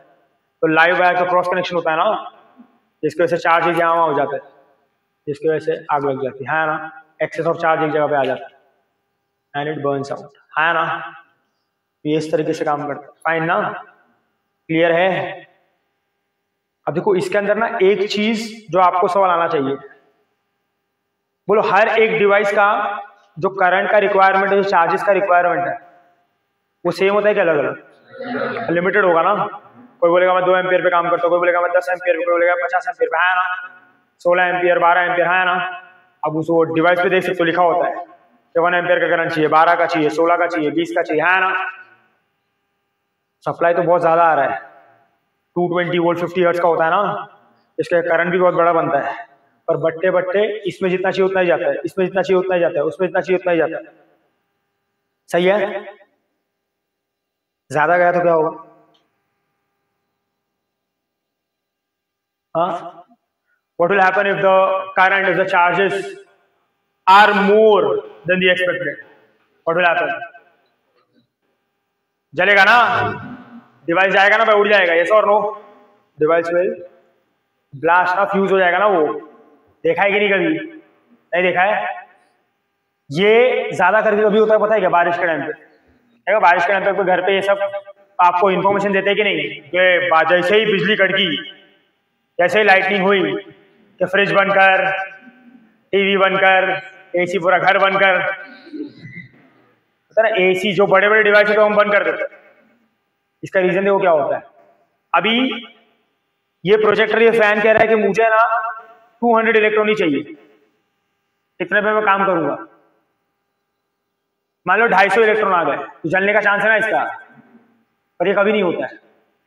तो लाइव वायर का क्रॉस कनेक्शन होता है ना? जिसकी वजह से चार्ज यहाँ वहाँ हो जाता है। जिसकी वजह से आग लग जाती है। ना? एक्सेस ऑफ़ चार्ज एक जगह पे आ जाता है। एंड इट बर्न आउट है ना? ये इस तरीके से काम करता है। फाइन ना? क्लियर है? अब देखो, इसके अंदर ना एक चीज़ जो आपको सवाल आना चाहिए। बोलो, हर एक डिवाइस का जो करंट का रिक्वायरमेंट है, जो चार्जेस का रिक्वायरमेंट है, वो सेम होता है क्या अलग अलग? लिमिटेड होगा ना? कोई बोलेगा, मैं दो एम्पियर पे काम करता हूँ। कोई बोलेगा, मैं दस एम्पियर पे। कोई बोलेगा, पचास एम्पियर पे। है ना? सोलह एम्पियर, बारह एम्पियर, है ना? अब उस डिवाइस पे देख सकते हो, लिखा होता है कि वन एम्पियर का करंट चाहिए, बारह का चाहिए, सोलह का चाहिए, बीस का चाहिए, है ना? सप्लाई तो बहुत ज़्यादा आ रहा है। टू ट्वेंटी वोल्ट फिफ्टी का होता है ना? इसका करंट भी बहुत बड़ा बनता है। और बट्टे बट्टे, इसमें जितना चाहिए उतना ही जाता है। इसमें जितना चाहिए उतना ही जाता है। उसमें जितना चाहिए उतना ही जाता है। सही है? ज़्यादा गया तो क्या होगा? हाँ? What will happen if the current, if the charges are more than the expected? What will happen? जलेगा ना? डिवाइस जाएगा ना भाई उड़ जाएगा यस और नो डिवाइस विल ब्लास्ट ना फ्यूज हो जाएगा ना वो। देखा है कि नहीं कभी? नहीं देखा है? ये ज़्यादा करके कभी होता है पता है क्या? बारिश के टाइम पे। बारिश के टाइम पे घर पे ये सब आपको इन्फॉर्मेशन देते हैं कि नहीं? कि जैसे ही बिजली कड़की जैसे ही लाइटनिंग हुई कि फ्रिज बंद कर टीवी बनकर एसी पूरा घर बनकर ना एसी जो बड़े बड़े डिवाइस है तो हम बंद कर देते इसका रीजन देखो क्या होता है। अभी ये प्रोजेक्टर ये फ़ैन कह रहा है कि मुझे ना 200 इलेक्ट्रॉन ही चाहिए। कितने पे मैं काम करूँगा। मान लो 250 इलेक्ट्रॉन आ गए तो जलने का चांस है ना इसका। पर ये कभी नहीं होता है,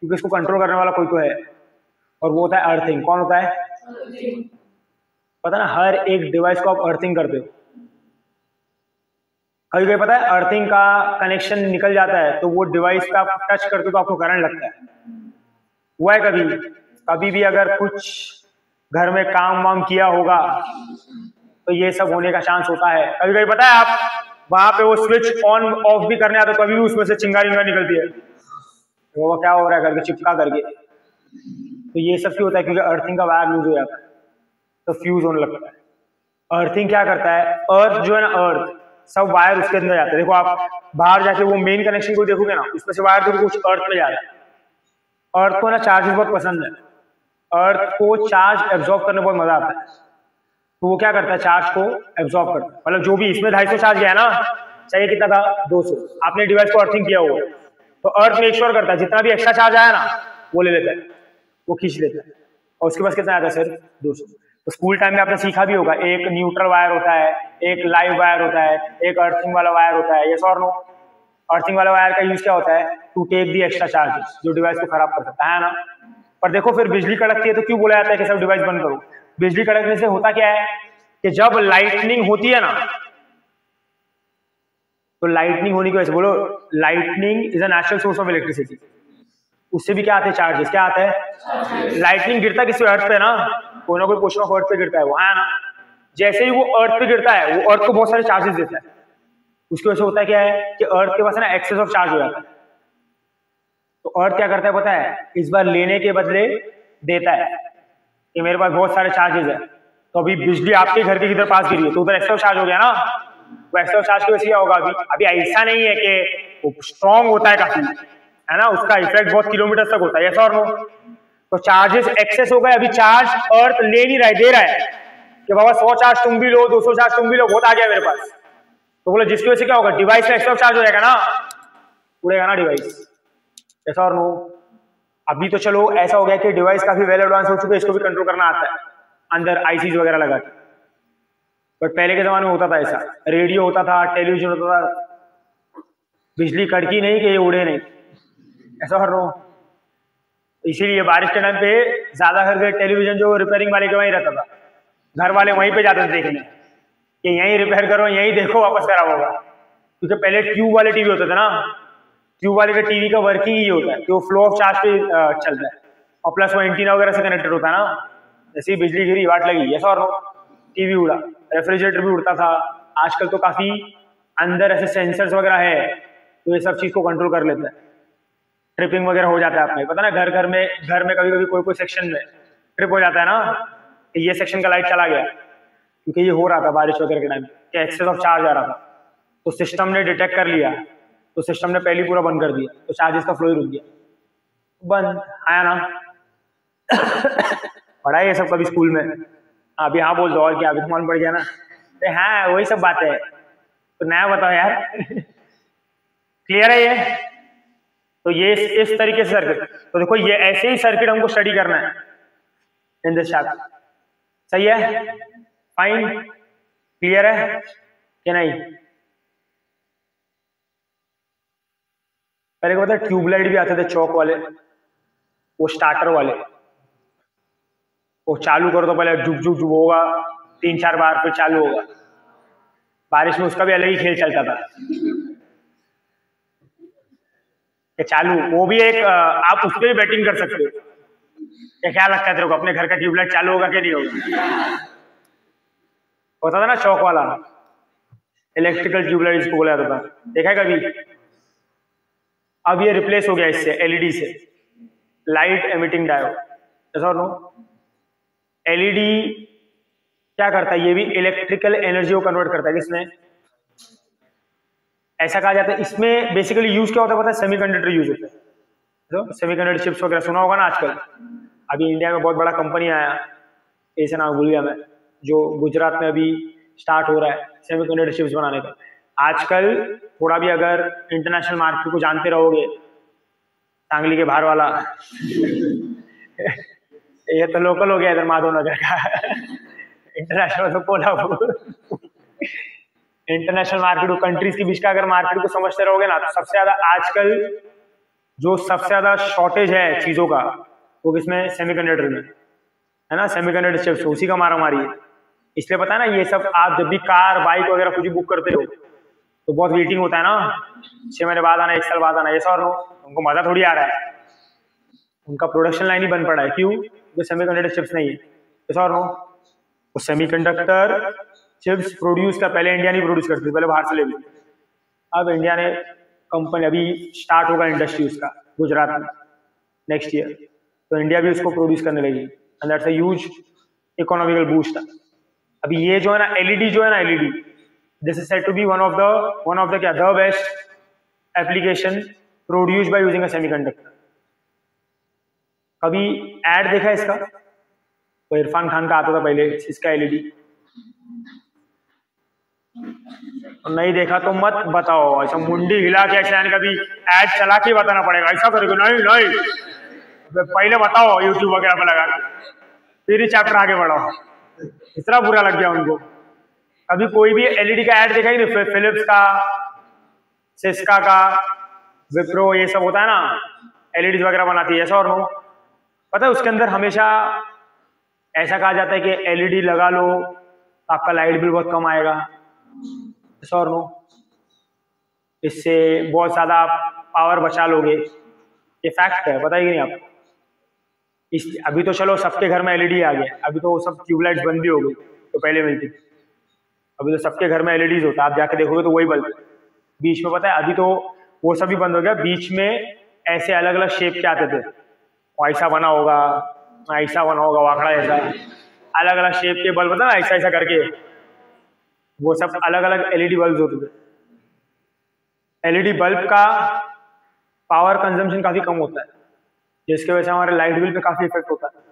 क्योंकि इसको कंट्रोल करने वाला कोई तो है। और वो होता है अर्थिंग कौन होता है? पता ना, हर एक डिवाइस को आप अर्थिंग करते हो कभी कभी पता है अर्थिंग का कनेक्शन निकल जाता है तो वो डिवाइस पे आप टच करते हो तो आपको करंट लगता है। हुआ है कभी? कभी भी अगर कुछ घर में काम वाम किया होगा तो ये सब होने का चांस होता है। कभी कभी पता है, आप वहाँ पे वो स्विच ऑन ऑफ़ भी करने आते कभी भी उसमें से चिंगारी विंगारी निकलती है। तो वो क्या हो रहा है करके चिपका करके। तो ये सब क्यों होता है? क्योंकि अर्थिंग का वायर लूज हो जाता है। तो फ्यूज होने लगता है। अर्थिंग क्या करता है? अर्थ जो है ना अर्थ सब वायर उसके अंदर जाते हैं। देखो आप बाहर जाके वो मेन कनेक्शन को देखोगे ना, उसमें से वायर देखो कुछ अर्थ में जा रहा है। अर्थ को ना चार्जेस बहुत पसंद है। अर्थ को चार्ज एब्जॉर्ब करने बहुत मज़ा आता है। तो वो क्या करता है चार्ज को एब्जॉर्ब करता है। मतलब जो भी इसमें ढाई चार्ज गया ना, चाहिए कितना था? दो सौ। आपने डिवाइस को अर्थिंग किया हुआ तो अर्थ मेक श्योर करता है, जितना भी एक्स्ट्रा चार्ज आया ना, वो ले लेता है। वो खींच लेता है। और उसके पास कितना आता है सर दो सौ। तो स्कूल टाइम में आपने सीखा भी होगा। एक न्यूट्रल वायर होता है, एक लाइव वायर होता है, एक अर्थिंग वाला वायर होता है। ये और नो अर्थिंग वाला वायर का यूज़ क्या होता है? To take the extra charges जो डिवाइस को खराब कर सकता है ना? पर देखो, फिर बिजली कड़कती है तो क्यों बोला जाता है कि सब डिवाइस बंद करो? बिजली कड़कने से होता क्या है कि जब लाइटनिंग होती है ना तो लाइटनिंग होने की वजह से बोलो lightning is a natural source of electricity उससे भी क्या आते हैं चार्जेस क्या आते हैं? लाइटनिंग गिरता किसी अर्थ पे ना? कोई ना कोई पोर्शन ऑफ़ अर्थ पे गिरता है वो, है ना? जैसे ही वो अर्थ पे गिरता है, वो अर्थ को बहुत सारे चार्जेस देता है। उसकी वजह से होता है क्या है कि अर्थ के पास ना एक्सेस ऑफ़ चार्ज हो जाता है। तो अर्थ क्या करता है पता है? इस बार लेने के बदले देता है कि मेरे पास बहुत सारे चार्जेस है। तो अभी बिजली आपके घर के किधर पास गिरी है तो उधर एक्स्ट्रा चार्ज हो गया ना? वो एक्स्ट्रा चार्ज की वजह से क्या होगा अभी? अभी ऐसा नहीं है कि वो स्ट्रॉन्ग होता है काफ़ी, है ना? उसका इफ़ेक्ट बहुत किलोमीटर तक होता है ऐसा और नो तो चार्जेस एक्सेस हो गए, अभी चार्ज अर्थ ले नहीं रहा है, दे रहा है। कि बाबा सौ चार्ज तुम भी लो, दो सौ चार्ज तुम भी लो, बहुत आ गया मेरे पास। तो बोले, जिसकी वजह से क्या होगा? डिवाइस का एक्स्ट्रा चार्ज हो जाएगा ना? उड़ेगा ना डिवाइस ऐसा और नो अभी तो चलो, ऐसा हो गया कि डिवाइस काफ़ी वेल एडवांस हो चुके इसको भी कंट्रोल करना आता है। अंदर आईसीज वगैरह लगा के। बट पहले के जमाने में होता था ऐसा। रेडियो होता था टेलीविज़न होता था। बिजली कड़की नहीं कि ये उड़े नहीं। ऐसा हर रो इसीलिए बारिश के टाइम पे ज़्यादा करके टेलीविज़न जो रिपेयरिंग वाले के वहीं रहता था। घर वाले वहीं पे जाते थे देखने। कि यहीं रिपेयर करो, यहीं देखो, वापस खराब होगा। क्योंकि पहले ट्यूब वाले टीवी होते थे ना। ट्यूब वाले का टीवी का वर्किंग ही होता है। कि वो फ्लो ऑफ़ चार्ज पे चलता है। और प्लस वो एंटीना वगैरह से कनेक्टेड होता है ना। जैसे ही बिजली गिरी, वाट लगी। ऐसा और टीवी उड़ा। रेफ्रिजरेटर भी उड़ता था। आजकल तो काफ़ी अंदर ऐसे सेंसर्स वगैरह है तो ये सब चीज़ को कंट्रोल कर लेता है। ट्रिपिंग वगैरह हो जाता है आपको। पता ना, घर घर में घर में कभी कभी कोई कोई सेक्शन में ट्रिप हो जाता है ना ये सेक्शन का लाइट चला गया, क्योंकि ये हो रहा था बारिश वगैरह के टाइम कि एक्सेस ऑफ़ चार्ज आ रहा था। तो सिस्टम ने डिटेक्ट कर लिया तो सिस्टम ने पहले पूरा बंद कर दिया तो चार्जेस का फ्लो ही रुक गया। बंद, आया ना। पढ़ा है सब कभी स्कूल में? अभी हाँ बोल दो, और क्या? अभी तो मन पड़ गया ना। अरे हाँ वही सब बात तो नया बताओ यार। क्लियर है ये? तो ये इस, इस तरीके से सर्किट तो देखो ये ऐसे ही सर्किट हमको स्टडी करना है। इन दिस चैप्टर सही है? फाइन क्लियर है? कि नहीं? पहले क्या पता ट्यूबलाइट भी आते थे चौक वाले। वो स्टार्टर वाले। वो चालू करो तो पहले जुग जुग जुग होगा। तीन चार बार फिर चालू होगा। बारिश में उसका भी अलग ही खेल चलता था। कि चालू, वो भी एक आप उस पर भी बैटिंग कर सकते हो। क्या क्या लगता है तेरे को? अपने घर का ट्यूबलाइट चालू होगा कि नहीं होगा? होता था ना शौक वाला? इलेक्ट्रिकल ट्यूबलाइट इसको बोला जाता था। देखा है कभी? अब ये रिप्लेस हो गया इससे एलईडी से। लाइट एमिटिंग डायोड ऐसा नो एलईडी क्या करता है? ये भी इलेक्ट्रिकल एनर्जी को कन्वर्ट करता है किसमें? ऐसा कहा जाता है, इसमें बेसिकली यूज़ क्या होता है पता है? सेमी सेमीकंडक्टर यूज़ होता है। तो सेमीकंडक्टर चिप्स वगैरह सुना होगा ना आजकल? अभी इंडिया में बहुत बड़ा कंपनी आया। ऐसे नाम भूल गया मैं। जो गुजरात में अभी स्टार्ट हो रहा है सेमी सेमीकंडक्टर चिप्स बनाने का। आजकल थोड़ा भी अगर इंटरनेशनल मार्केट को जानते रहोगे, सांगली के बाहर वाला। ये तो लोकल हो गया इधर माधव नगर का। इंटरनेशनल तो कोल्हापुर इंटरनेशनल मार्केट को कंट्रीज़ के बीच का अगर मार्केट को समझते रहोगे ना तो सबसे ज़्यादा आजकल जो सबसे ज़्यादा शॉर्टेज है चीज़ों का, वो किसमें? सेमीकंडक्टर में। है ना? सेमीकंडक्टर चिप्स उसी का मारा मारी है इसलिए पता है ना, ये सब आप जब भी कार बाइक वगैरह कुछ बुक करते हो तो बहुत वेटिंग होता है ना। छह महीने बाद आना, एक साल बाद आना, ये और उनको मज़ा थोड़ी आ रहा है। उनका प्रोडक्शन लाइन ही बन पड़ा है। क्यों? क्योंकि सेमीकंडक्टर चिप्स नहीं है। ऐसा और वो सेमीकंडक्टर चिप्स प्रोड्यूस का पहले इंडिया नहीं प्रोड्यूस करती पहले बाहर से ले ली। अब इंडिया ने कंपनी अभी स्टार्ट होगा इंडस्ट्री उसका, गुजरात में नेक्स्ट ईयर तो इंडिया भी उसको प्रोड्यूस करने लगी and that's a huge economical boost अभी ये जो है ना एलईडी जो है ना LED this is set to be one of the one of the क्या the best application produce by using a semiconductor कभी एड देखा इसका? तो इरफान खान का आता था पहले, इसका एलईडी नहीं देखा तो मत बताओ। ऐसा मुंडी हिला के ऐसा कभी एड चला के बताना पड़ेगा। ऐसा करोगे? नहीं नहीं। पहले बताओ यूट्यूब वगैरह पर लगा फिर ही चैप्टर आगे बढ़ाओ। इतना बुरा लग गया उनको। अभी कोई भी एलईडी का ऐड देखा ही नहीं। फिलिप्स का सिस्का का विप्रो ये सब होता है ना। एलईडी वगैरह बनाती है, ऐसा और नो। पता है उसके अंदर हमेशा ऐसा कहा जाता है कि एलईडी लगा लो, आपका लाइट बिल बहुत कम आएगा। और नो। इससे बहुत ज़्यादा आप पावर बचा लोगे। ये फैक्ट है ही नहीं आप? इस, अभी तो चलो सबके घर में एलईडी आ गया। अभी तो वो सब ट्यूबलाइट्स बंद भी हो गई तो पहले मिलती अभी तो सबके घर में एलईडीज होता आप जाके देखोगे तो वही बल्ब बीच में पता है, अभी तो वो सब भी बंद हो गया। बीच में ऐसे अलग अलग शेप के आते थे। ऐसा बना होगा, ऐसा बना होगा, वाकड़ा ऐसा। अलग अलग शेप के बल्ब ना ऐसा ऐसा करके। वो सब अलग अलग एलईडी बल्ब होते थे। एलईडी बल्ब का पावर कंजम्पशन काफ़ी कम होता है, जिसकी वजह से हमारे लाइट बिल पे काफ़ी इफ़ेक्ट होता है।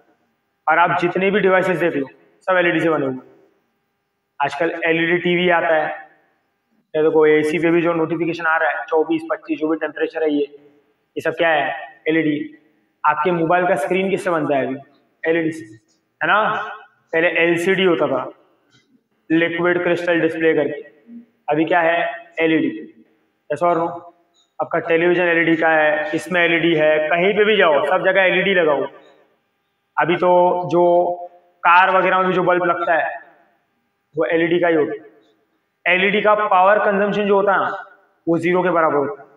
और आप जितने भी डिवाइसेस देख लो, सब एलईडी से बने हुए आजकल एलईडी टीवी आता है, ये देखो एसी पे भी जो नोटिफिकेशन आ रहा है, चौबीस, पच्चीस, जो भी टेम्परेचर है ये ये सब क्या है? एलईडी आपके मोबाइल का स्क्रीन किससे बनता है अभी? एलईडी से, है ना? पहले एलसीडी होता था। लिक्विड क्रिस्टल डिस्प्ले करके। अभी क्या है? एलईडी। ऐसा और नो आपका टेलीविज़न एलईडी का है, इसमें एलईडी है, कहीं पे भी जाओ, सब जगह एलईडी लगाओ। अभी तो जो कार वगैरह में भी जो बल्ब लगता है, वो एलईडी का ही होता है। एलईडी का पावर कंजम्पशन जो होता है ना, वो ज़ीरो के बराबर होता है।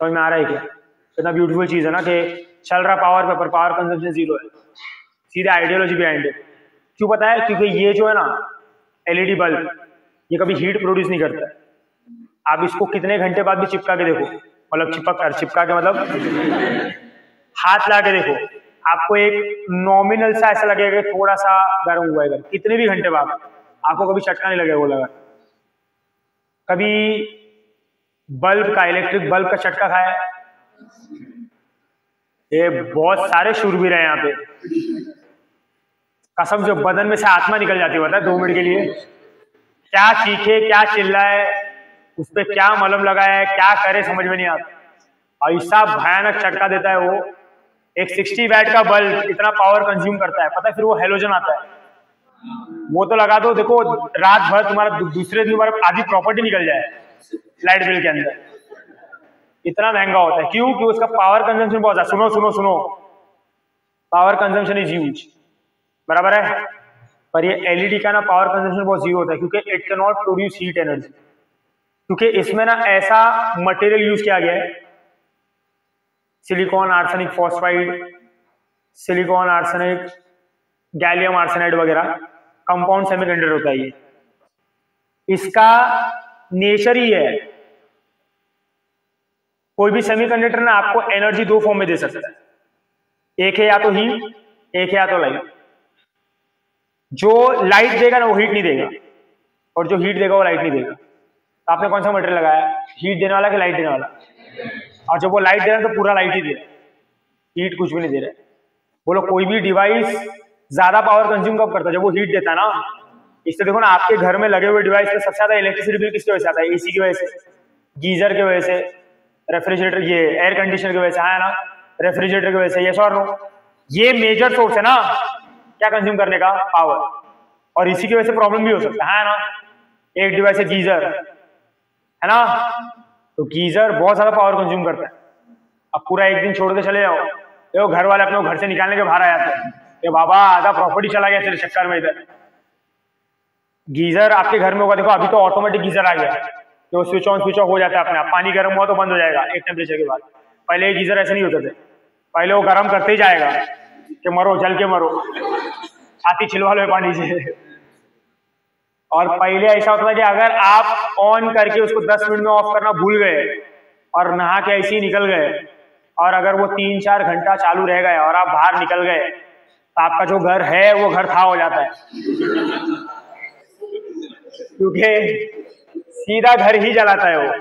समझ में आ रहा है क्या? इतना ब्यूटीफुल चीज़ है ना कि चल रहा पावर पे, पर पावर कंजम्पशन ज़ीरो है। सीधा आइडियोलॉजी बिहाइंड इट क्यों पता है क्योंकि ये जो है ना एलईडी बल्ब ये कभी हीट प्रोड्यूस नहीं करता। आप इसको कितने घंटे बाद भी चिपका के देखो। मतलब चिपक कर चिपका के मतलब हाथ ला के देखो। आपको एक नॉमिनल सा ऐसा लगेगा थोड़ा सा गर्म हुआ है कितने भी घंटे बाद। आपको कभी चटका नहीं लगेगा वो लगा। कभी बल्ब का इलेक्ट्रिक बल्ब का चटका खाया? ये बहुत सारे शूरवीर हैं यहाँ पे। कसम जो बदन में से आत्मा निकल जाती होता है, दो मिनट के लिए। क्या चीखे क्या चिल्लाए, उस पर क्या मलम लगाए क्या करे, समझ में नहीं आता। ऐसा भयानक चटका देता है वो। एक 60 वैट का बल्ब इतना पावर कंज्यूम करता है, पता है, फिर वो हेलोजन आता है। वो तो लगा दो, देखो रात भर तुम्हारा दूसरे दिन तुम्हारा आधी प्रॉपर्टी निकल जाए लाइट बिल के अंदर। इतना महँगा होता है। क्यों? क्यों? उसका पावर कंजम्पशन बहुत ज़्यादा। सुनो सुनो सुनो। पावर कंजम्पशन इज़ ह्यूज बराबर है? पर ये एलईडी का ना पावर कंजम्पशन बहुत ज़ीरो होता है, क्योंकि it can not produce heat energy क्योंकि इसमें ना ऐसा मटेरियल यूज़ किया गया है। Silicon arsenic phosphide silicon arsenic gallium arsenide वगैरह कंपाउंड सेमीकंडक्टर होता है ये। इसका नेचर ही है। कोई भी सेमीकंडक्टर ना आपको एनर्जी दो फॉर्म में दे सकता है। एक है या तो हीट एक है या तो लाइट जो लाइट देगा ना वो हीट नहीं देगा। और जो हीट देगा वो लाइट नहीं देगा। तो आपने कौन सा मटेरियल लगाया? हीट देने वाला कि लाइट देने वाला? और जब वो लाइट दे रहा है तो पूरा लाइट ही दे रहा है। हीट कुछ भी नहीं दे रहा है। बोलो, कोई भी डिवाइस ज़्यादा पावर कंज्यूम कब करता है? जब वो हीट देता है ना। इससे देखो ना, आपके घर में लगे हुए डिवाइस पे सबसे ज़्यादा इलेक्ट्रिसिटी बिल किसकी वजह से आता है? एसी की वजह से, गीजर की वजह से रेफ्रिजरेटर ये एयर कंडीशनर की वजह से आया ना? रेफ्रिजरेटर की वजह से ये सॉर ये मेजर सोर्स है ना। क्या कंज्यूम करने का? पावर और इसी की वजह से प्रॉब्लम भी हो सकता है। ना? एक डिवाइस है गीजर। है ना? तो गीजर बहुत ज़्यादा पावर कंज्यूम करता है। अब पूरा एक दिन छोड़ के चले जाओ। तो घर वाले अपने घर से निकालने के बाहर आ जाते हैं। बाबा, आधा प्रॉपर्टी चला गया तेरे चक्कर में इधर। गीजर आपके घर में होगा। देखो, अभी तो ऑटोमेटिक गीजर आ गया। जो स्विच ऑन स्विच ऑफ़ हो जाता है अपने आप। पानी गर्म हुआ तो बंद हो जाएगा, एक टेम्परेचर के बाद। पहले गीजर ऐसे नहीं होते थे। पहले वो गर्म करते ही जाएगा। कि मरो, जल के मरो। छाती छिलवा लो पानी से। और पहले ऐसा होता था कि अगर आप ऑन करके उसको 10 मिनट में ऑफ़ करना भूल गए और नहा के ऐसे ही निकल गए और अगर वो तीन चार घंटा चालू रह गए और आप बाहर निकल गए तो आपका जो घर है, वो घर था हो जाता है। क्योंकि सीधा घर ही जलाता है वो।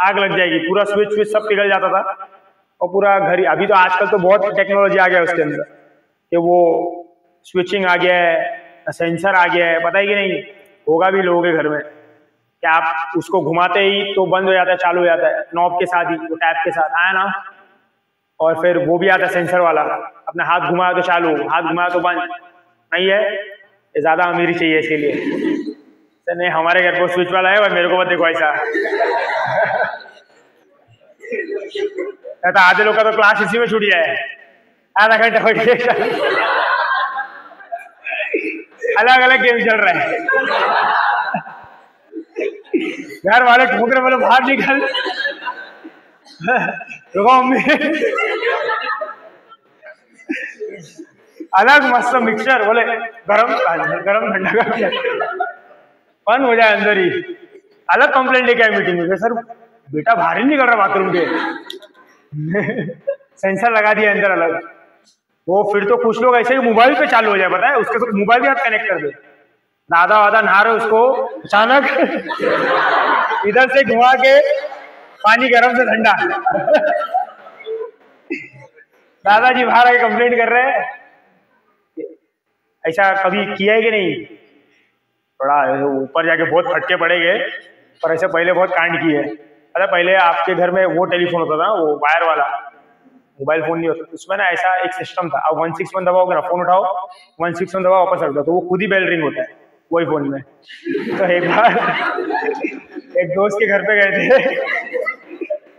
आग लग जाएगी, पूरा स्विच स्विच सब पिघल जाता था। और पूरा घर अभी तो आजकल तो बहुत टेक्नोलॉजी आ गया उसके अंदर। कि वो स्विचिंग आ गया है सेंसर आ गया है, पता है कि नहीं? होगा भी लोगों के घर में। कि आप उसको घुमाते ही तो बंद हो जाता है, चालू हो जाता है। नॉब के साथ ही, वो टैप के साथ, आया ना? और फिर वो भी आता है सेंसर वाला। अपना हाथ घुमाया तो चालू, हाथ घुमाया तो बंद। नहीं है? ये ज़्यादा अमीरी चाहिए इसके लिए। तो नहीं, हमारे घर पर स्विच वाला है और मेरे को मत देखो ऐसा। आधे लोग का तो क्लास इसी में छूट जाए आधा घंटा अलग अलग गेम चल रहा है। घर वाले ठोकरे बोले, बाहर निकल। रुको अलग मस्त मिक्सचर बोले, गरम गरम ठंडा का बंद हो जाए अंदर ही। अलग कंप्लेंट लेके आए मीटिंग में, सर, बेटा बाहर ही निकल रहा बाथरूम के। सेंसर लगा दिया अंदर अलग। वो फिर तो कुछ लोग ऐसे ही मोबाइल पे चालू हो जाए बताए उसके तो मोबाइल भी आप कनेक्ट कर दे। दादा वादा नहा रहे उसको, अचानक इधर से घुमा के पानी गर्म से ठंडा। दादाजी बाहर आके कंप्लेंट कर रहे हैं। ऐसा कभी किया है कि नहीं? थोड़ा ऊपर जाके बहुत फटके पड़ेंगे पर ऐसे पहले बहुत कांड किए। अरे पहले आपके घर में वो टेलीफोन होता था, वो वायर वाला। मोबाइल फ़ोन नहीं होता। उसमें ना ऐसा एक सिस्टम था। अब वन सिक्स वन दबाओगे ना फ़ोन उठाओ वन सिक्स वन दबाओ, वापस रख दो तो वो खुद ही बेल रिंग होता है, वही फ़ोन में। तो एक बार एक दोस्त के घर पे गए थे।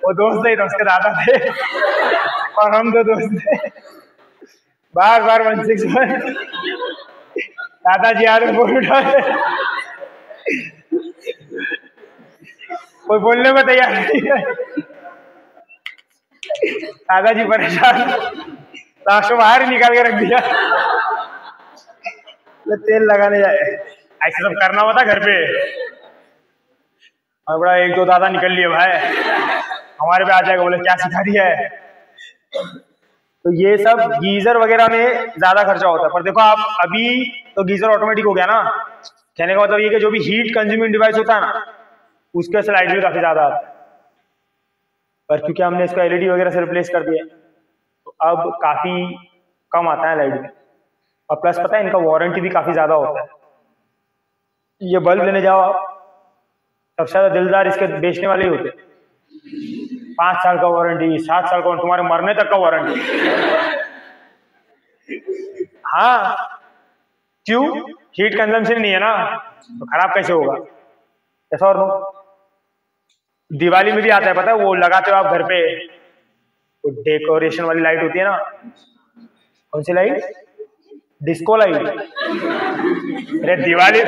वो दोस्त नहीं था, उसके दादा थे। और हम दो दोस्त थे। बार बार वन सिक्स वन दादाजी आ रहे फ़ोन उठा कोई बोलने में तैयार नहीं है। दादाजी परेशान। लास्ट बाहर ही निकाल के रख दिया। तो तेल लगाने जाए ऐसे सब करना होता घर पे। और बड़ा एक दो दादा निकल लिए भाई। हमारे पे आ जाएगा, बोले, क्या सिखा दिया है? तो ये सब गीजर वगैरह में ज़्यादा खर्चा होता है। पर देखो, आप अभी तो गीजर ऑटोमेटिक हो गया ना। कहने का मतलब ये कि जो भी हीट कंज्यूमिंग डिवाइस होता है ना उसके से लाइट भी काफ़ी ज़्यादा आता है। पर क्योंकि हमने इसको एलईडी वगैरह से रिप्लेस कर दिया तो अब काफ़ी कम आता है लाइट में और प्लस पता है, इनका वारंटी भी काफ़ी ज़्यादा होता है। ये बल्ब लेने जाओ आप। सबसे ज़्यादा दिलदार इसके बेचने वाले ही होते पाँच साल का वारंटी सात साल का तुम्हारे मरने तक का वारंटी हाँ क्यों? हीट कंजम्पशन नहीं है ना तो खराब कैसे होगा? ऐसा और दिवाली में भी आता है, पता है? वो लगाते हो आप घर पे। वो डेकोरेशन वाली लाइट होती है ना। कौन सी लाइट डिस्को लाइट अरे दिवाली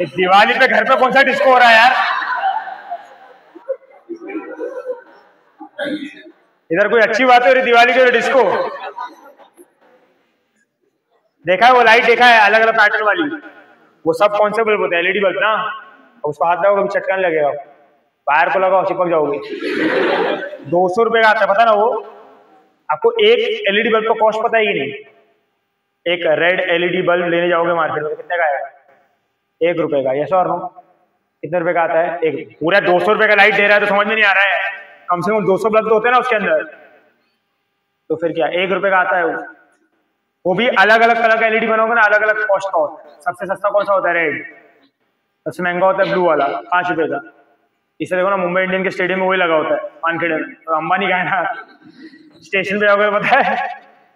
दिवाली पे घर पे कौन सा डिस्को हो रहा है यार? इधर कोई अच्छी बात है दिवाली के डिस्को देखा है वो लाइट देखा है अलग अलग पैटर्न वाली। वो सब कौन से बल्ब होते हैं एलईडी बल्ब ना? उसको हाथ लगाओ कभी चटकान लगेगा वायर को लगाओ, चिपक जाओगे। दो सौ रुपए का आता है, पता ना वो? आपको एक एलईडी बल्ब का कॉस्ट पता है नहीं? एक रेड एलईडी बल्ब लेने जाओगे मार्केट में, कितने का आएगा? एक रुपए का यस और कितने रुपए का आता है? एक। पूरा दो सौ रुपए का लाइट दे रहा है तो समझ में नहीं आ रहा है। कम से कम दो सौ बल्ब तो होते हैं ना उसके अंदर। तो फिर क्या, एक रुपए का आता है वो। वो भी अलग अलग कलर का एलईडी बनाओगे ना अलग अलग कॉस्ट का होता है। सबसे सस्ता कौन सा होता है रेड सबसे महँगा होता है ब्लू वाला, पाँच रुपए का। इसे देखो ना, मुंबई इंडियन के स्टेडियम में वही लगा होता है मानखेड़े में। तो अंबानी का है ना, स्टेशन पे जाओगे पता है,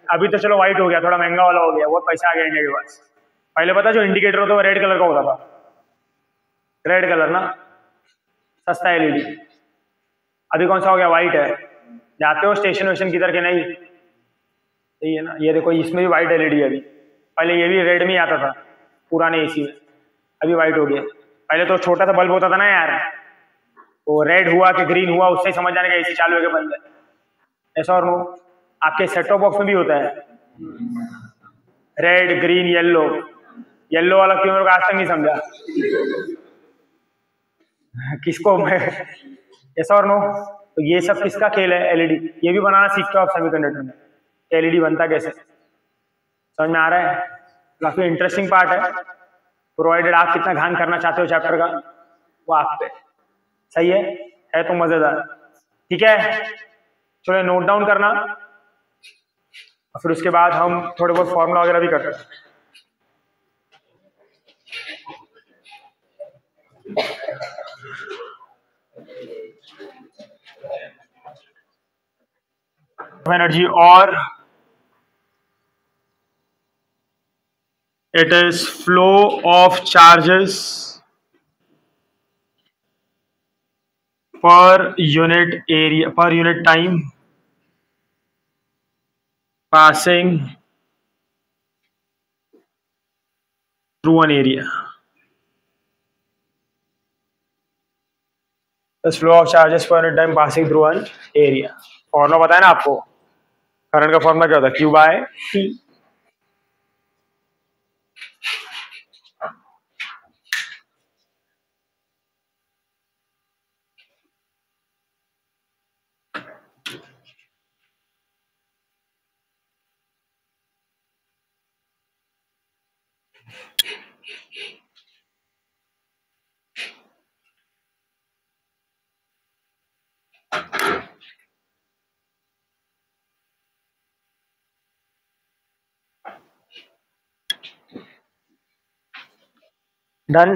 अभी तो चलो व्हाइट हो गया, थोड़ा महँगा वाला हो गया, बहुत पैसा आ गया इंडिया के पास। पहले पता जो इंडिकेटर होता है वो रेड कलर का होता था? रेड कलर ना? सस्ता एलईडी अभी कौन सा हो गया? व्हाइट है। जाते हो स्टेशन वेशन किधर के नहीं? सही है ना, ये देखो, इसमें भी व्हाइट एलईडी है अभी। पहले ये भी रेड में आता था, पुराने एसी में। अभी व्हाइट हो गया। पहले तो छोटा सा बल्ब होता था ना यार। वो रेड हुआ कि ग्रीन हुआ, उससे समझ जाने का एसी चालू है बंद है। ऐसा और नो, आपके सेटो बॉक्स में भी होता है। रेड ग्रीन येलो येलो वाला क्यों, मेरे को आज तक नहीं समझा। किसको मैं ऐसा और नो तो ये सब किसका खेल है? एलईडी ये भी बनाना सीखते हो आप सेमीकंडक्टर में। एलईडी बनता कैसे? समझ में आ रहा है? काफ़ी इंटरेस्टिंग पार्ट है। प्रोवाइडेड आप कितना ध्यान करना चाहते हो चैप्टर का, वो आप पे। सही है? है तो मज़ेदार। ठीक है? चलो नोट डाउन करना। और फिर उसके बाद हम थोड़े बहुत फॉर्मूला वगैरह भी करते हैं। एनर्जी और it is flow of charges per unit area per unit time passing through an area this flow of charges per unit time passing through an area बताया ना आपको करंट का फॉर्मूला क्या होता है क्यू बाय टी डन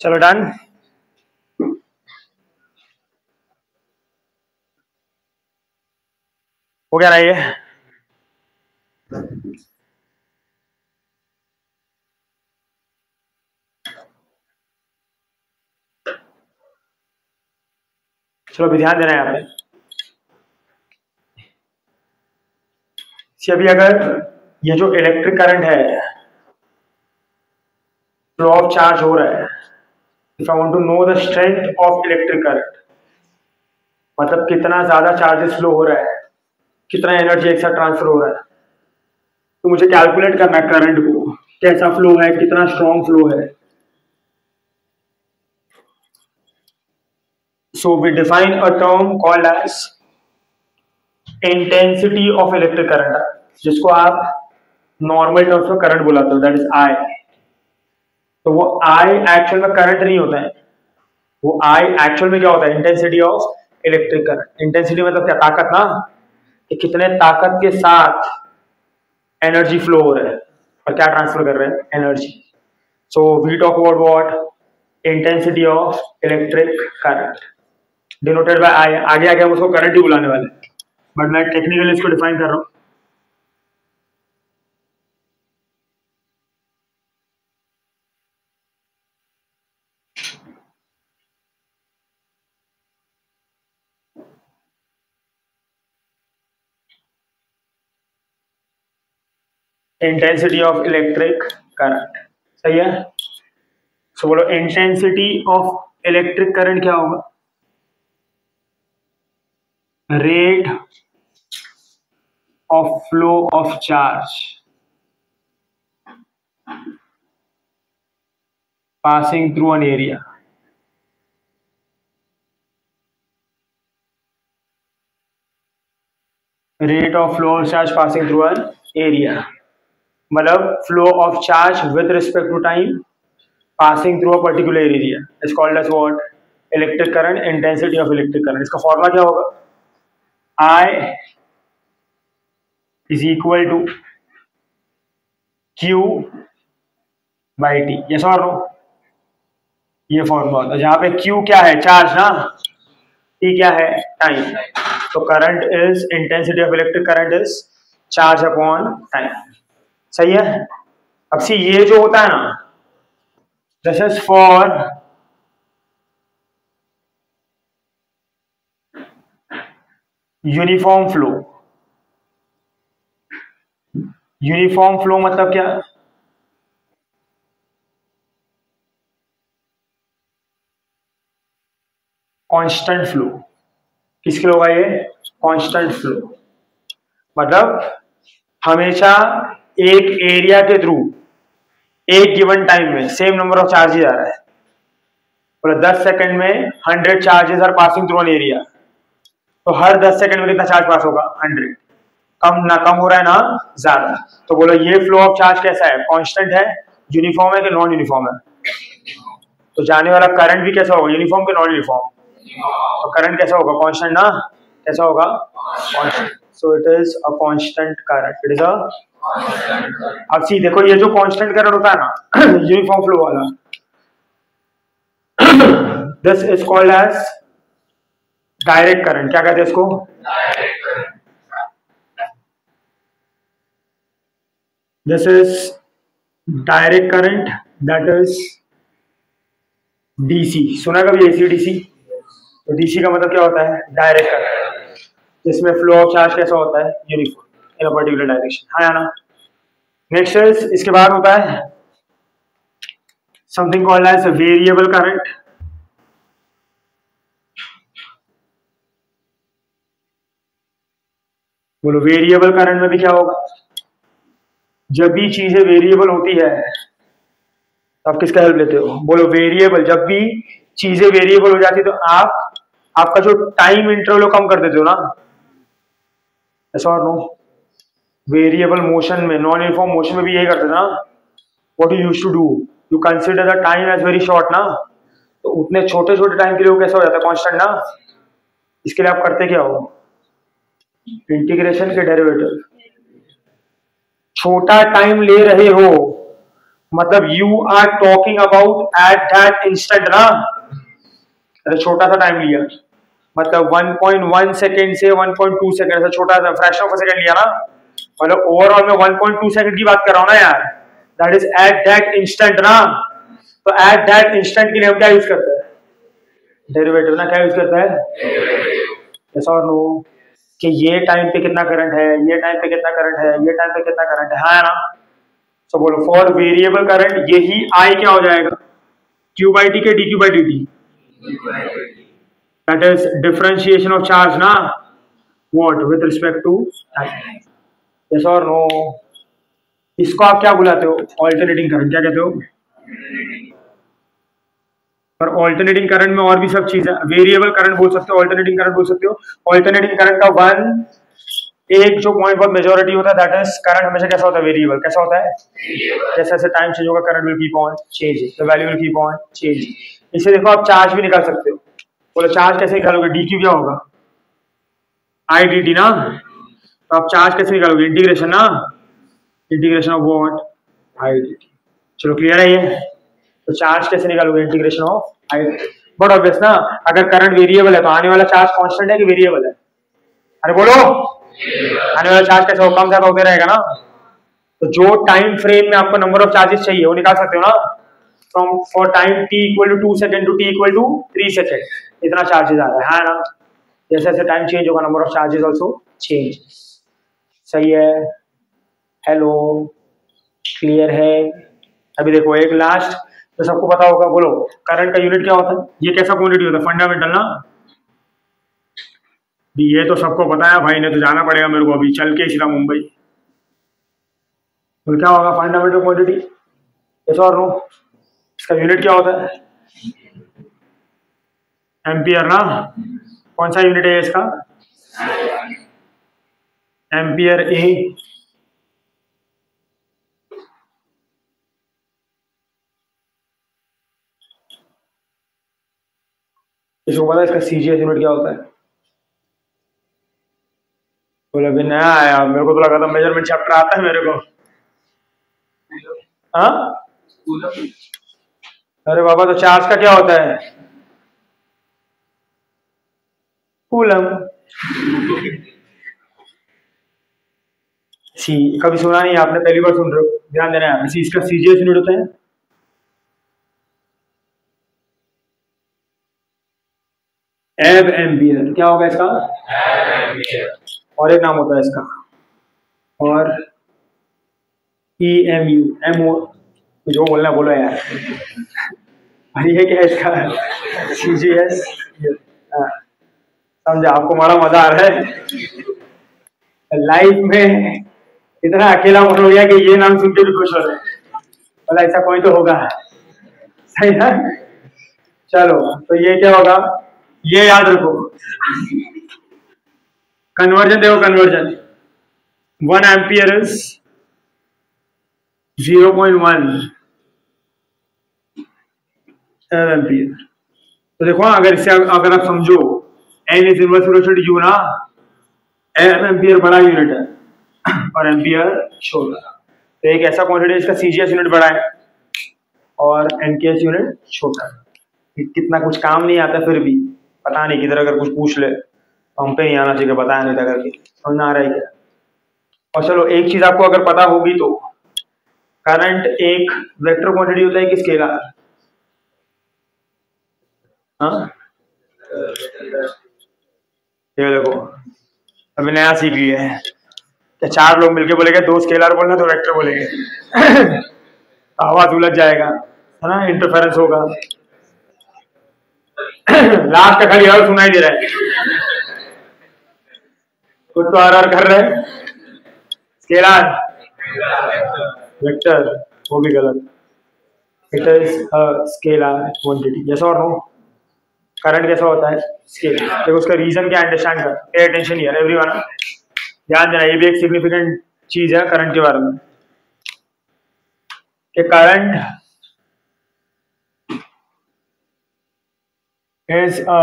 चलो done हो गया ना ये? चलो अभी ध्यान देना है यहाँ पे। अभी अगर ये जो इलेक्ट्रिक करंट है फ्लो ऑफ़ चार्ज हो रहा है if I want to know the strength of electric current मतलब कितना ज़्यादा चार्जेस फ्लो हो रहा है, कितना एनर्जी एक साथ ट्रांसफ़र हो रहा है तो मुझे कैलकुलेट करना है करंट को, कैसा फ्लो है, कितना स्ट्रॉन्ग फ्लो है। So we define a term called as intensity of electric current, जिसको आप नॉर्मल टर्म्स में करंट बुलाते हो दैट इज़ आई तो वो आई एक्चुअल में करंट नहीं होता है। वो आई एक्चुअल में क्या होता है? Intensity of electric current intensity मतलब क्या? ताकत ना? कि कितने ताकत के साथ एनर्जी फ्लो हो रहा है। और क्या ट्रांसफ़र कर रहे हैं? Energy so we talk about what intensity of electric current denoted by I आगे आगे हम उसको करंट ही बुलाने वाले बट मैं टेक्निकली इसको डिफाइन कर रहा हूँ। इंटेंसिटी ऑफ़ इलेक्ट्रिक करंट सही है? सो बोलो इंटेंसिटी ऑफ़ इलेक्ट्रिक करंट क्या होगा? Rate of flow of charge passing through an area rate of flow charge passing through an area. मतलब flow of charge with respect to time passing through a particular area is called as what electric current intensity of electric current इसका formula क्या होगा? I is equal to Q by T ये sir ये formula होता है। जहाँ पे Q क्या है? चार्ज ना? टी क्या है? टाइम तो current is intensity of electric current is charge upon time सही है? अब सी, ये जो होता है ना this is for uniform flow uniform flow मतलब क्या? कांस्टेंट फ्लो किसके लिए होगा ये? कांस्टेंट फ्लो मतलब हमेशा एक एरिया के थ्रू एक गिवन टाइम में सेम नंबर ऑफ़ चार्जेस आ रहा है। बोला, दस सेकंड में hundred charges are passing through an area तो हर दस सेकंड में कितना चार्ज पास होगा? हंड्रेड कम ना कम हो रहा है ना, ज़्यादा। तो बोलो, ये फ्लो ऑफ़ चार्ज कैसा है? कांस्टेंट है यूनिफॉर्म है कि नॉन यूनिफॉर्म है? तो जाने वाला करंट भी कैसा होगा? यूनिफॉर्म के नॉन यूनिफॉर्म तो करंट कैसा होगा? कांस्टेंट ना? कैसा होगा? Constant so it is a constant current it is a अब सी देखो ये जो कांस्टेंट करंट होता है ना यूनिफॉर्म फ्लो वाला this is called as direct current क्या कहते हैं इसको? This is direct current that is DC सुना कभी एसी डीसी तो डीसी का मतलब क्या होता है? डायरेक्ट करंट जिसमें फ्लो ऑफ़ चार्ज कैसा होता है? Uniform in a particular direction हाँ या ना? नेक्स्ट इज़ इसके बाद होता है something called as variable current बोलो वेरिएबल करंट में भी क्या होगा? जब भी चीज़ें वेरिएबल होती है तो आप किसका हेल्प लेते हो? बोलो वेरिएबल जब भी चीज़ें वेरिएबल हो जाती है तो आप, आपका जो टाइम इंटरवल कम कर देते हो ना? ऐसा और नो वेरिएबल मोशन में नॉन यूनिफॉर्म मोशन में भी यही करते ना। What you use to do you consider the time as very short ना। तो उतने छोटे छोटे टाइम के लिए वो कैसा हो जाता है कॉन्स्टेंट ना। इसके लिए आप करते क्या हो? इंटीग्रेशन के डेरिवेटिव छोटा टाइम ले रहे हो मतलब you are talking about at that instant ना। अरे छोटा सा टाइम लिया। मतलब 1.1 सेकेंड से 1.2 सेकेंड से छोटा सा फ्रैक्शन ऑफ़ सेकेंड लिया ना? मतलब ओवरऑल में 1.2 सेकंड की बात कर रहा हूँ ना यार। That is at that instant ना। तो एट दैट इंस्टेंट के लिए हम क्या यूज़ करते हैं? डेरिवेटिव ना क्या यूज़ करते हैं? ऐसा और नो कि ये टाइम पे कितना करंट है ये टाइम पे कितना करंट है ये टाइम पे कितना करंट है। हाँ ना? So, बोलो फॉर वेरिएबल करंट यही आई क्या हो जाएगा? क्यू बाई टी के D Q by D T that is differentiation of charge ना what with respect to time yes और नो इसको आप क्या बुलाते हो? ऑल्टरनेटिंग करंट क्या कहते हो? और ऑल्टरनेटिंग करंट में और भी सब चीज़ें वेरिएबल करंट बोल सकते हो ऑल्टरनेटिंग करंट बोल सकते हो। ऑल्टरनेटिंग करंट का वन एक जो पॉइंट बहुत मेजोरिटी होता है दैट इज़ करंट हमेशा कैसा होता है? वेरिएबल कैसा होता है? जैसे जैसे टाइम चेंज होगा current will keep on change the value will keep on change इससे देखो, आप चार्ज भी निकाल सकते हो। बोलो, चार्ज कैसे निकालोगे? डी क्यू क्या होगा? आई डी टी ना? तो आप चार्ज कैसे निकालोगे? इंटीग्रेशन ना? Integration of what I D T चलो क्लियर है ये? तो चार्ज कैसे निकालोगे? Integration of I but obvious ना, अगर करंट वेरिएबल है तो आने वाला चार्ज कांस्टेंट है कि वेरिएबल है? अरे बोलो! आने वाला चार्ज कैसे हो कम ज़्यादा होते रहेगा ना? तो जो टाइम फ्रेम में आपको नंबर ऑफ़ चार्जेस चाहिए, वो निकाल सकते हो ना? From for time T equal to two second to T equal to three second इतना चार्जेस आ रहा है ना? जैसे जैसे टाइम चेंज होगा number of charges also change सही है? हेलो क्लियर है? अभी देखो, एक लास्ट तो सबको पता होगा, बोलो करंट का यूनिट क्या होता है? ये कैसा क्वांटिटी होता है? फंडामेंटल ना? ये तो सबको पता है, भाई ने तो जाना पड़ेगा मेरे को अभी, चल के सीधा मुंबई। तो क्या होगा फंडामेंटल क्वांटिटी ऐसा और नो इसका यूनिट क्या होता है? एम्पियर ना? कौन सा यूनिट है इसका? Ampere A. इसको पता है इसका सीजीएस यूनिट क्या होता है? बोले, अभी नया आया, मेरे को तो लगा था मेज़रमेंट चैप्टर आता है मेरे को। हाँ? अरे बाबा तो चार्ज का क्या होता है? कूलम। सी, कभी सुना नहीं, आपने पहली बार सुन रहे हो? ध्यान देना है सी, इसका सीजीएस यूनिट होता है। एब एम्पियर क्या होगा इसका? और एक नाम होता है इसका। और E M U, M O जो बोलना बोलो यार। अरे ये क्या इसका? सी जी एस समझा, आपको बड़ा मज़ा आ रहा है। लाइफ में इतना अकेला मन हो गया कि ये नाम सुन के भी खुश हो रहे बोला ऐसा कोई तो होगा। सही ना? चलो तो ये क्या होगा? ये याद रखो। कन्वर्जन देखो conversion one ampere is zero point one ampere तो देखो, अगर इससे अगर आप समझो N is inverse velocity U ना एम एम्पियर बड़ा यूनिट है, और एम्पियर छोटा तो एक ऐसा क्वांटिटी इसका सीजीएस यूनिट बड़ा है, और एनकेएस यूनिट छोटा है। कितना कुछ काम नहीं आता फिर भी, पता नहीं किधर अगर कुछ पूछ ले तो हम पे नहीं आना चाहिए, बताया नहीं था करके। समझ आ रहा है क्या? और चलो, एक चीज़ आपको अगर पता होगी तो। करंट एक वेक्टर क्वांटिटी होता है कि स्केलर? हाँ? ये देखो, अभी नया सीख लिया है। क्या चार लोग मिलके बोलेंगे, दो स्केलर बोलना, दो वेक्टर बोलेंगे। आवाज़ उलझ जाएगा, है ना? इंटरफेरेंस होगा। लास्ट का खाली और सुनाई दे रहा है। कुछ तो आर आर कर रहे स्केलर वेक्टर वो भी गलत। It is scalar quantity yes और नो करंट कैसा होता है स्केल देखो उसका रीजन क्या अंडरस्टैंड कर। पे अटेंशन हियर एवरीवन ध्यान देना ये भी एक सिग्निफिकेंट चीज़ है करंट के बारे में। कि current is a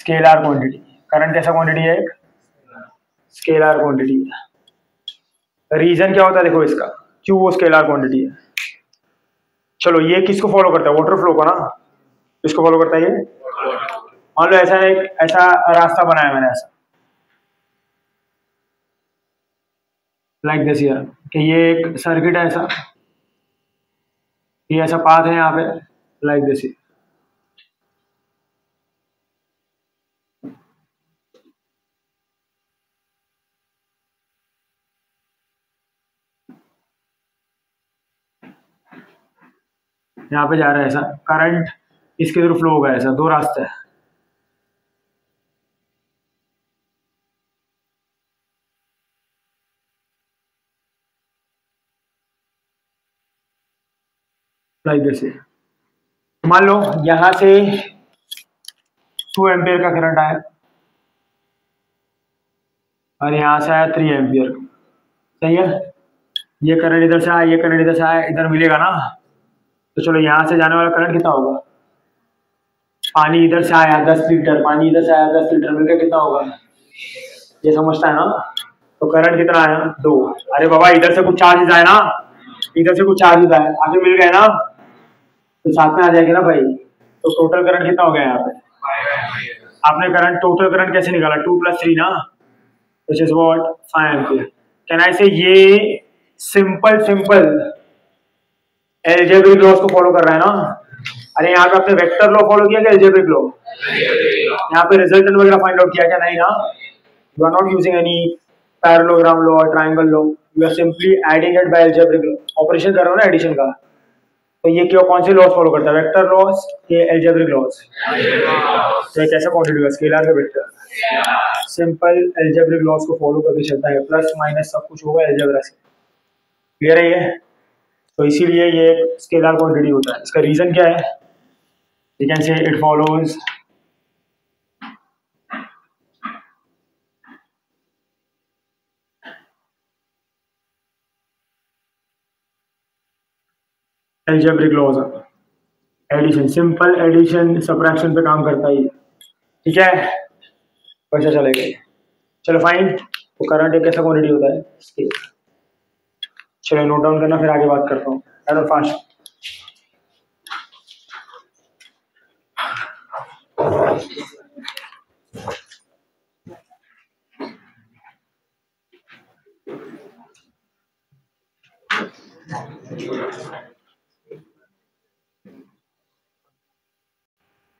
scalar quantity current कैसा क्वांटिटी है एक? स्केलर क्वांटिटी है रीजन क्या होता है देखो इसका? क्यों वो स्केलर क्वांटिटी है। चलो ये किसको फॉलो करता है? वाटर फ्लो को ना? किसको फॉलो करता है ये? मान लो ऐसा एक, ऐसा रास्ता बनाया मैंने ऐसा। लाइक दिस ईयर कि ये एक सर्किट है ऐसा। ये ऐसा पाथ है यहाँ पे। लाइक दिस ईयर यहाँ पे जा रहा है ऐसा। करंट इसके थ्रू फ्लो होगा ऐसा। दो रास्ते हैं। से मान लो यहाँ से टू एम्पियर का करंट आया। और यहाँ से आया थ्री एम्पियर सही है? ये करंट इधर से आया, ये करंट इधर से आया, इधर मिलेगा ना? तो चलो यहाँ से जाने वाला करंट कितना होगा? पानी इधर से आया दस लीटर, पानी इधर से आया दस लीटर, मिलकर कितना होगा? ये समझता है ना? तो करंट कितना आया? दो। अरे बाबा, इधर से कुछ चार्जेस आए ना? इधर से कुछ चार्जेस आए आगे मिल गए ना? तो साथ में आ जाएगी ना भाई? तो टोटल करंट कितना हो गया यहाँ पे? आपने करंट टोटल करंट कैसे निकाला? टू प्लस थ्री ना? Which is what five ampere can I say ये सिंपल सिंपल एल्जेब्रिक लॉस को फॉलो कर रहा है ना? अरे यहाँ पे आपने वेक्टर लॉ फॉलो किया क्या एल्जेब्रिक लॉ यहाँ पे रिजल्टेंट वगैरह फाइंड आउट किया क्या? नहीं ना? You are not using any parallelogram law triangle law you are simply adding it by algebraic law operation कर रहे हो ना एडिशन का? तो ये क्यों कौन से लॉस फॉलो करता है? वेक्टर लॉस ये एल्जेब्रिक लॉस तो ये कैसा क्वांटिटी होगा स्केलर का वेक्टर सिंपल एल्जेब्रिक लॉस को फॉलो करके चलता है. प्लस माइनस सब कुछ होगा एल्जेब्रा से. क्लियर है ये? तो इसीलिए ये स्केलर क्वांटिटी होता है। इसका रीजन क्या है? You can say it follows algebraic laws addition simple addition subtraction पे काम करता ही ठीक है? पैसा चलेगा। चलो फाइन तो करंट एक ऐसा क्वांटिटी होता है चलो नोट डाउन करना, फिर आगे बात करता हूँ। एड ऑफ़ फास्ट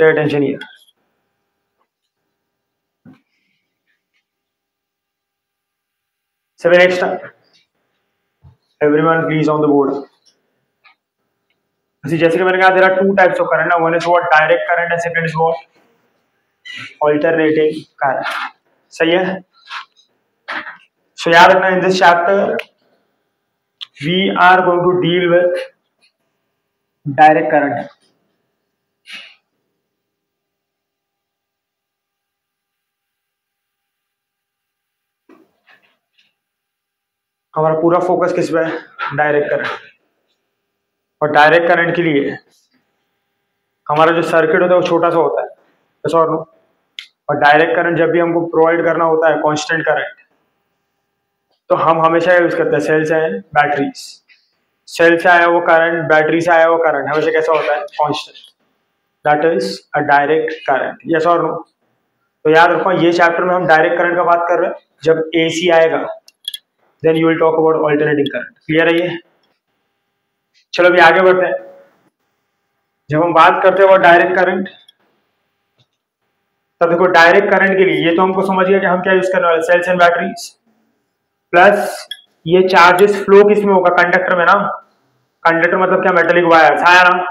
टेंशन ही? है सभी next Everyone please on the board. जैसे कि मैंने कहा are two types of current one is what direct current and second is what alternating current सही है? सो याद रखना in this chapter we are going to deal with direct current हमारा पूरा फोकस किस पे डायरेक्ट करंट और direct current के लिए हमारा जो सर्किट होता है वो छोटा सा होता है। बस और और डायरेक्ट करंट जब भी हमको प्रोवाइड करना होता है कांस्टेंट करंट तो हम हमेशा यूज़ करते हैं सेल से बैटरीज सेल से आया वो करंट बैटरी से आया वो करंट हमेशा कैसा होता है? Constant that is a direct current yes और नो तो याद रखो, ये चैप्टर में हम डायरेक्ट करंट का बात कर रहे हैं। जब एसी आएगा then you will talk about alternating current clear है ये? चलो अभी आगे बढ़ते हैं। जब हम बात करते हैं वो डायरेक्ट करंट तब देखो डायरेक्ट करंट के लिए ये तो हमको समझ गया कि हम क्या यूज़ करने वाले सेल्स एंड बैटरीज प्लस ये चार्जेस फ्लो किसमें होगा? कंडक्टर में ना? कंडक्टर मतलब क्या? मेटेलिक वायर आया ना?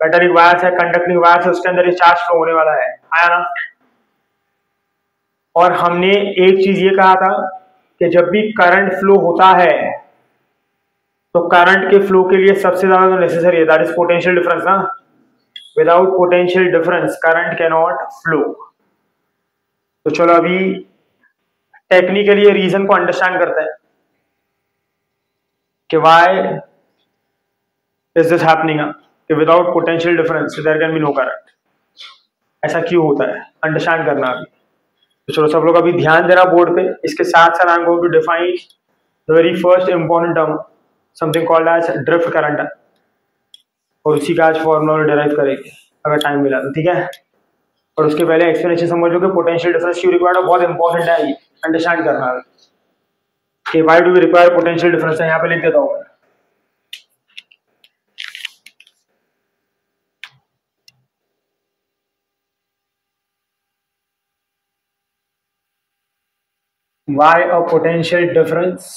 मेटेलिक वायर्स है कंडक्टिंग वायर है, उसके अंदर ये चार्ज फ्लो होने वाला है। आया ना? और हमने एक चीज़ ये कहा था कि जब भी करंट फ्लो होता है तो करंट के फ्लो के लिए सबसे ज़्यादा जो नेसेसरी है। दैट इज़ पोटेंशियल डिफरेंस ना। Without potential difference current can not flow तो चलो अभी टेक्निकली रीजन को अंडरस्टैंड करते हैं कि वाई इज़ दिस हैपनिंग कि without potential difference there can be no current ऐसा क्यों होता है? अंडरस्टैंड करना अभी। तो चलो सब लोग अभी ध्यान देना बोर्ड पे। इसके साथ साथ I am going to define the very first important term something called as drift current और उसी का आज फॉर्मूला डिराइव करेंगे, अगर टाइम मिला तो ठीक है? और उसके पहले एक्सप्लेनेशन समझो कि पोटेंशियल डिफरेंस क्यों रिक्वायर्ड बहुत इंपॉर्टेंट है ये अंडरस्टैंड करना। है कि why do we require potential difference है, यहाँ पे लिख देता हूँ why a potential difference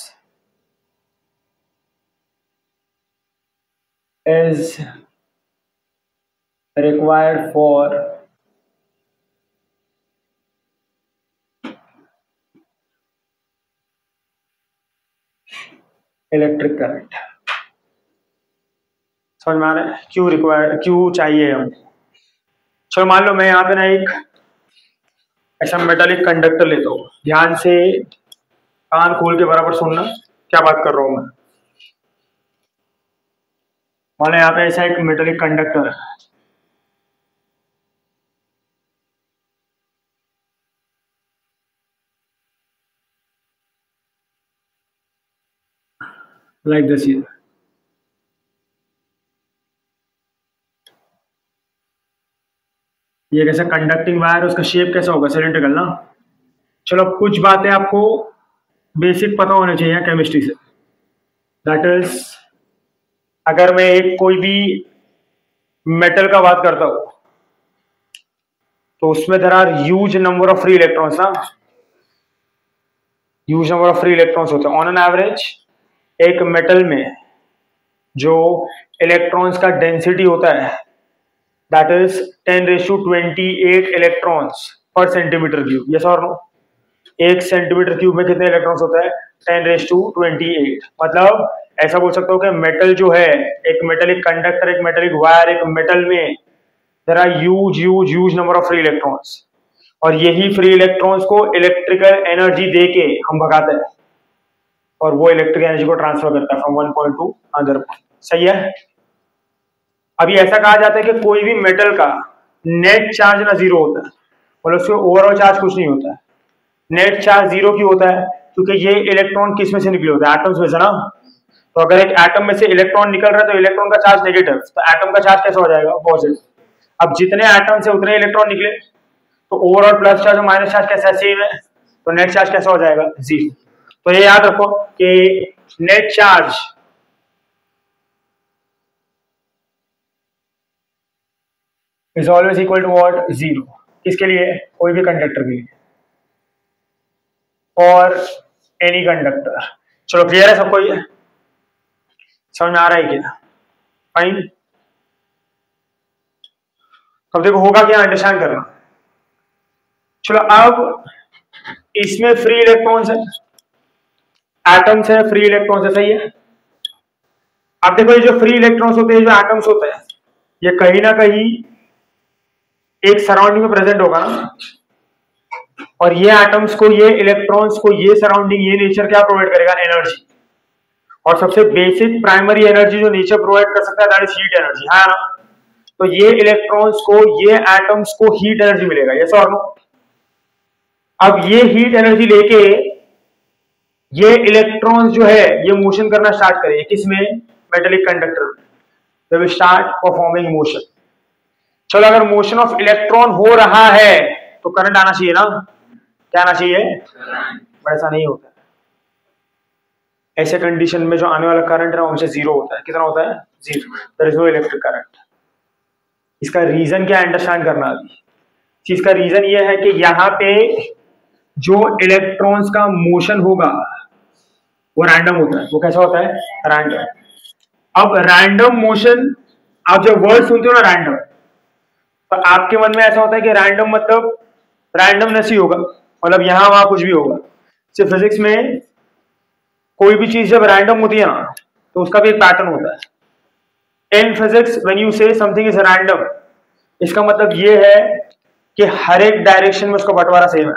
is required for electric current समझ में आ रहा है? क्यों रिक्वायर क्यों चाहिए हम चलो मान लो मैं यहाँ पे ना एक ऐसा मेटालिक कंडक्टर लेता हूँ। ध्यान से कान खोल के बराबर सुनना, क्या बात कर रहा हूँ मैं? मान यहाँ पे ऐसा एक मेटालिक कंडक्टर है। Like this ये कैसा कंडक्टिंग वायर उसका शेप कैसा होगा सिलेंड्रिकल ना? चलो, कुछ बातें आपको बेसिक पता होने चाहिए केमिस्ट्री से। दैट इज़ अगर मैं एक कोई भी मेटल का बात करता हूँ तो उसमें there are huge number of free electrons ना। Huge number of free electrons होते हैं। ऑन एन एवरेज एक मेटल में जो इलेक्ट्रॉन्स का डेंसिटी होता है is ten raise to twenty eight electrons per centimetre cube yes और नो एक सेंटीमीटर क्यूब में कितने इलेक्ट्रॉन्स होता है? Ten raise to twenty eight मतलब ऐसा बोल सकते हो कि मेटल जो है, एक मेटलिक कंडक्टर एक मेटलिक वायर एक मेटल में there huge huge huge number of free electrons और यही फ्री इलेक्ट्रॉन्स को इलेक्ट्रिकल एनर्जी दे के हम भगाते हैं। और वो इलेक्ट्रिक एनर्जी को ट्रांसफ़र करता है from one point to other point सही है? अभी ऐसा कहा जाता है कि कोई भी मेटल का नेट चार्ज ना ज़ीरो होता है मतलब उसके ओवरऑल चार्ज कुछ नहीं होता है। नेट चार्ज ज़ीरो क्यों होता है? क्योंकि ये इलेक्ट्रॉन किसमें से निकले होते हैं? एटम्स में से ना? तो अगर एक एटम में से इलेक्ट्रॉन निकल रहा है तो इलेक्ट्रॉन का चार्ज नेगेटिव तो एटम का चार्ज कैसा हो जाएगा? पॉजिटिव अब जितने एटम से उतने इलेक्ट्रॉन निकले तो ओवरऑल प्लस चार्ज और माइनस चार्ज कैसा सेम है। तो नेट चार्ज कैसा हो जाएगा? ज़ीरो तो ये याद रखो कि net charge is always equal to what zero किसके लिए? कोई भी कंडक्टर के लिए। और एनी कंडक्टर चलो क्लियर है सबको ये? समझ में आ रहा है क्या? फाइन अब देखो, होगा क्या? अंडरस्टैंड करना। चलो, अब इसमें फ्री इलेक्ट्रॉन्स है। एटम्स है फ्री इलेक्ट्रॉन्स है, सही है? अब देखो, ये जो फ्री इलेक्ट्रॉन्स होते हैं जो एटम्स होते हैं, ये कहीं ना कहीं एक सराउंडिंग में प्रेजेंट होगा ना। और ये एटम्स को, ये इलेक्ट्रॉन्स को, ये सराउंडिंग ये नेचर क्या प्रोवाइड करेगा? एनर्जी और सबसे बेसिक प्राइमरी एनर्जी जो नेचर प्रोवाइड कर सकता है दैट इज़ हीट एनर्जी है ना? तो ये इलेक्ट्रॉन्स को, ये एटम्स को हीट एनर्जी मिलेगा. ये और नो अब ये हीट एनर्जी लेके, ये इलेक्ट्रॉन जो है, ये मोशन करना स्टार्ट करेंगे किसमें? Metallic conductor they will start performing motion चलो, अगर मोशन ऑफ़ इलेक्ट्रॉन हो रहा है तो करंट आना चाहिए ना? क्या आना चाहिए? ऐसा नहीं होता ऐसे कंडीशन में जो आने वाला करंट है उनसे ज़ीरो होता है। कितना होता है? Zero there is no electric current इसका रीजन क्या अंडरस्टैंड करना अभी? इसका रीजन ये है कि यहाँ पे जो इलेक्ट्रॉन्स का मोशन होगा, वो रैंडम होता है। वो कैसा होता है? रैंडम अब रैंडम मोशन आप जब वर्ड सुनते हो ना रैंडम तो आपके मन में ऐसा होता है कि रैंडम मतलब रैंडमनेस ही होगा मतलब यहाँ वहाँ कुछ भी होगा। सिर्फ़ फिजिक्स में कोई भी चीज़ जब रैंडम होती है ना तो उसका भी एक पैटर्न होता है। In physics when you say something is random इसका मतलब ये है कि हर एक डायरेक्शन में उसका बंटवारा सेम है।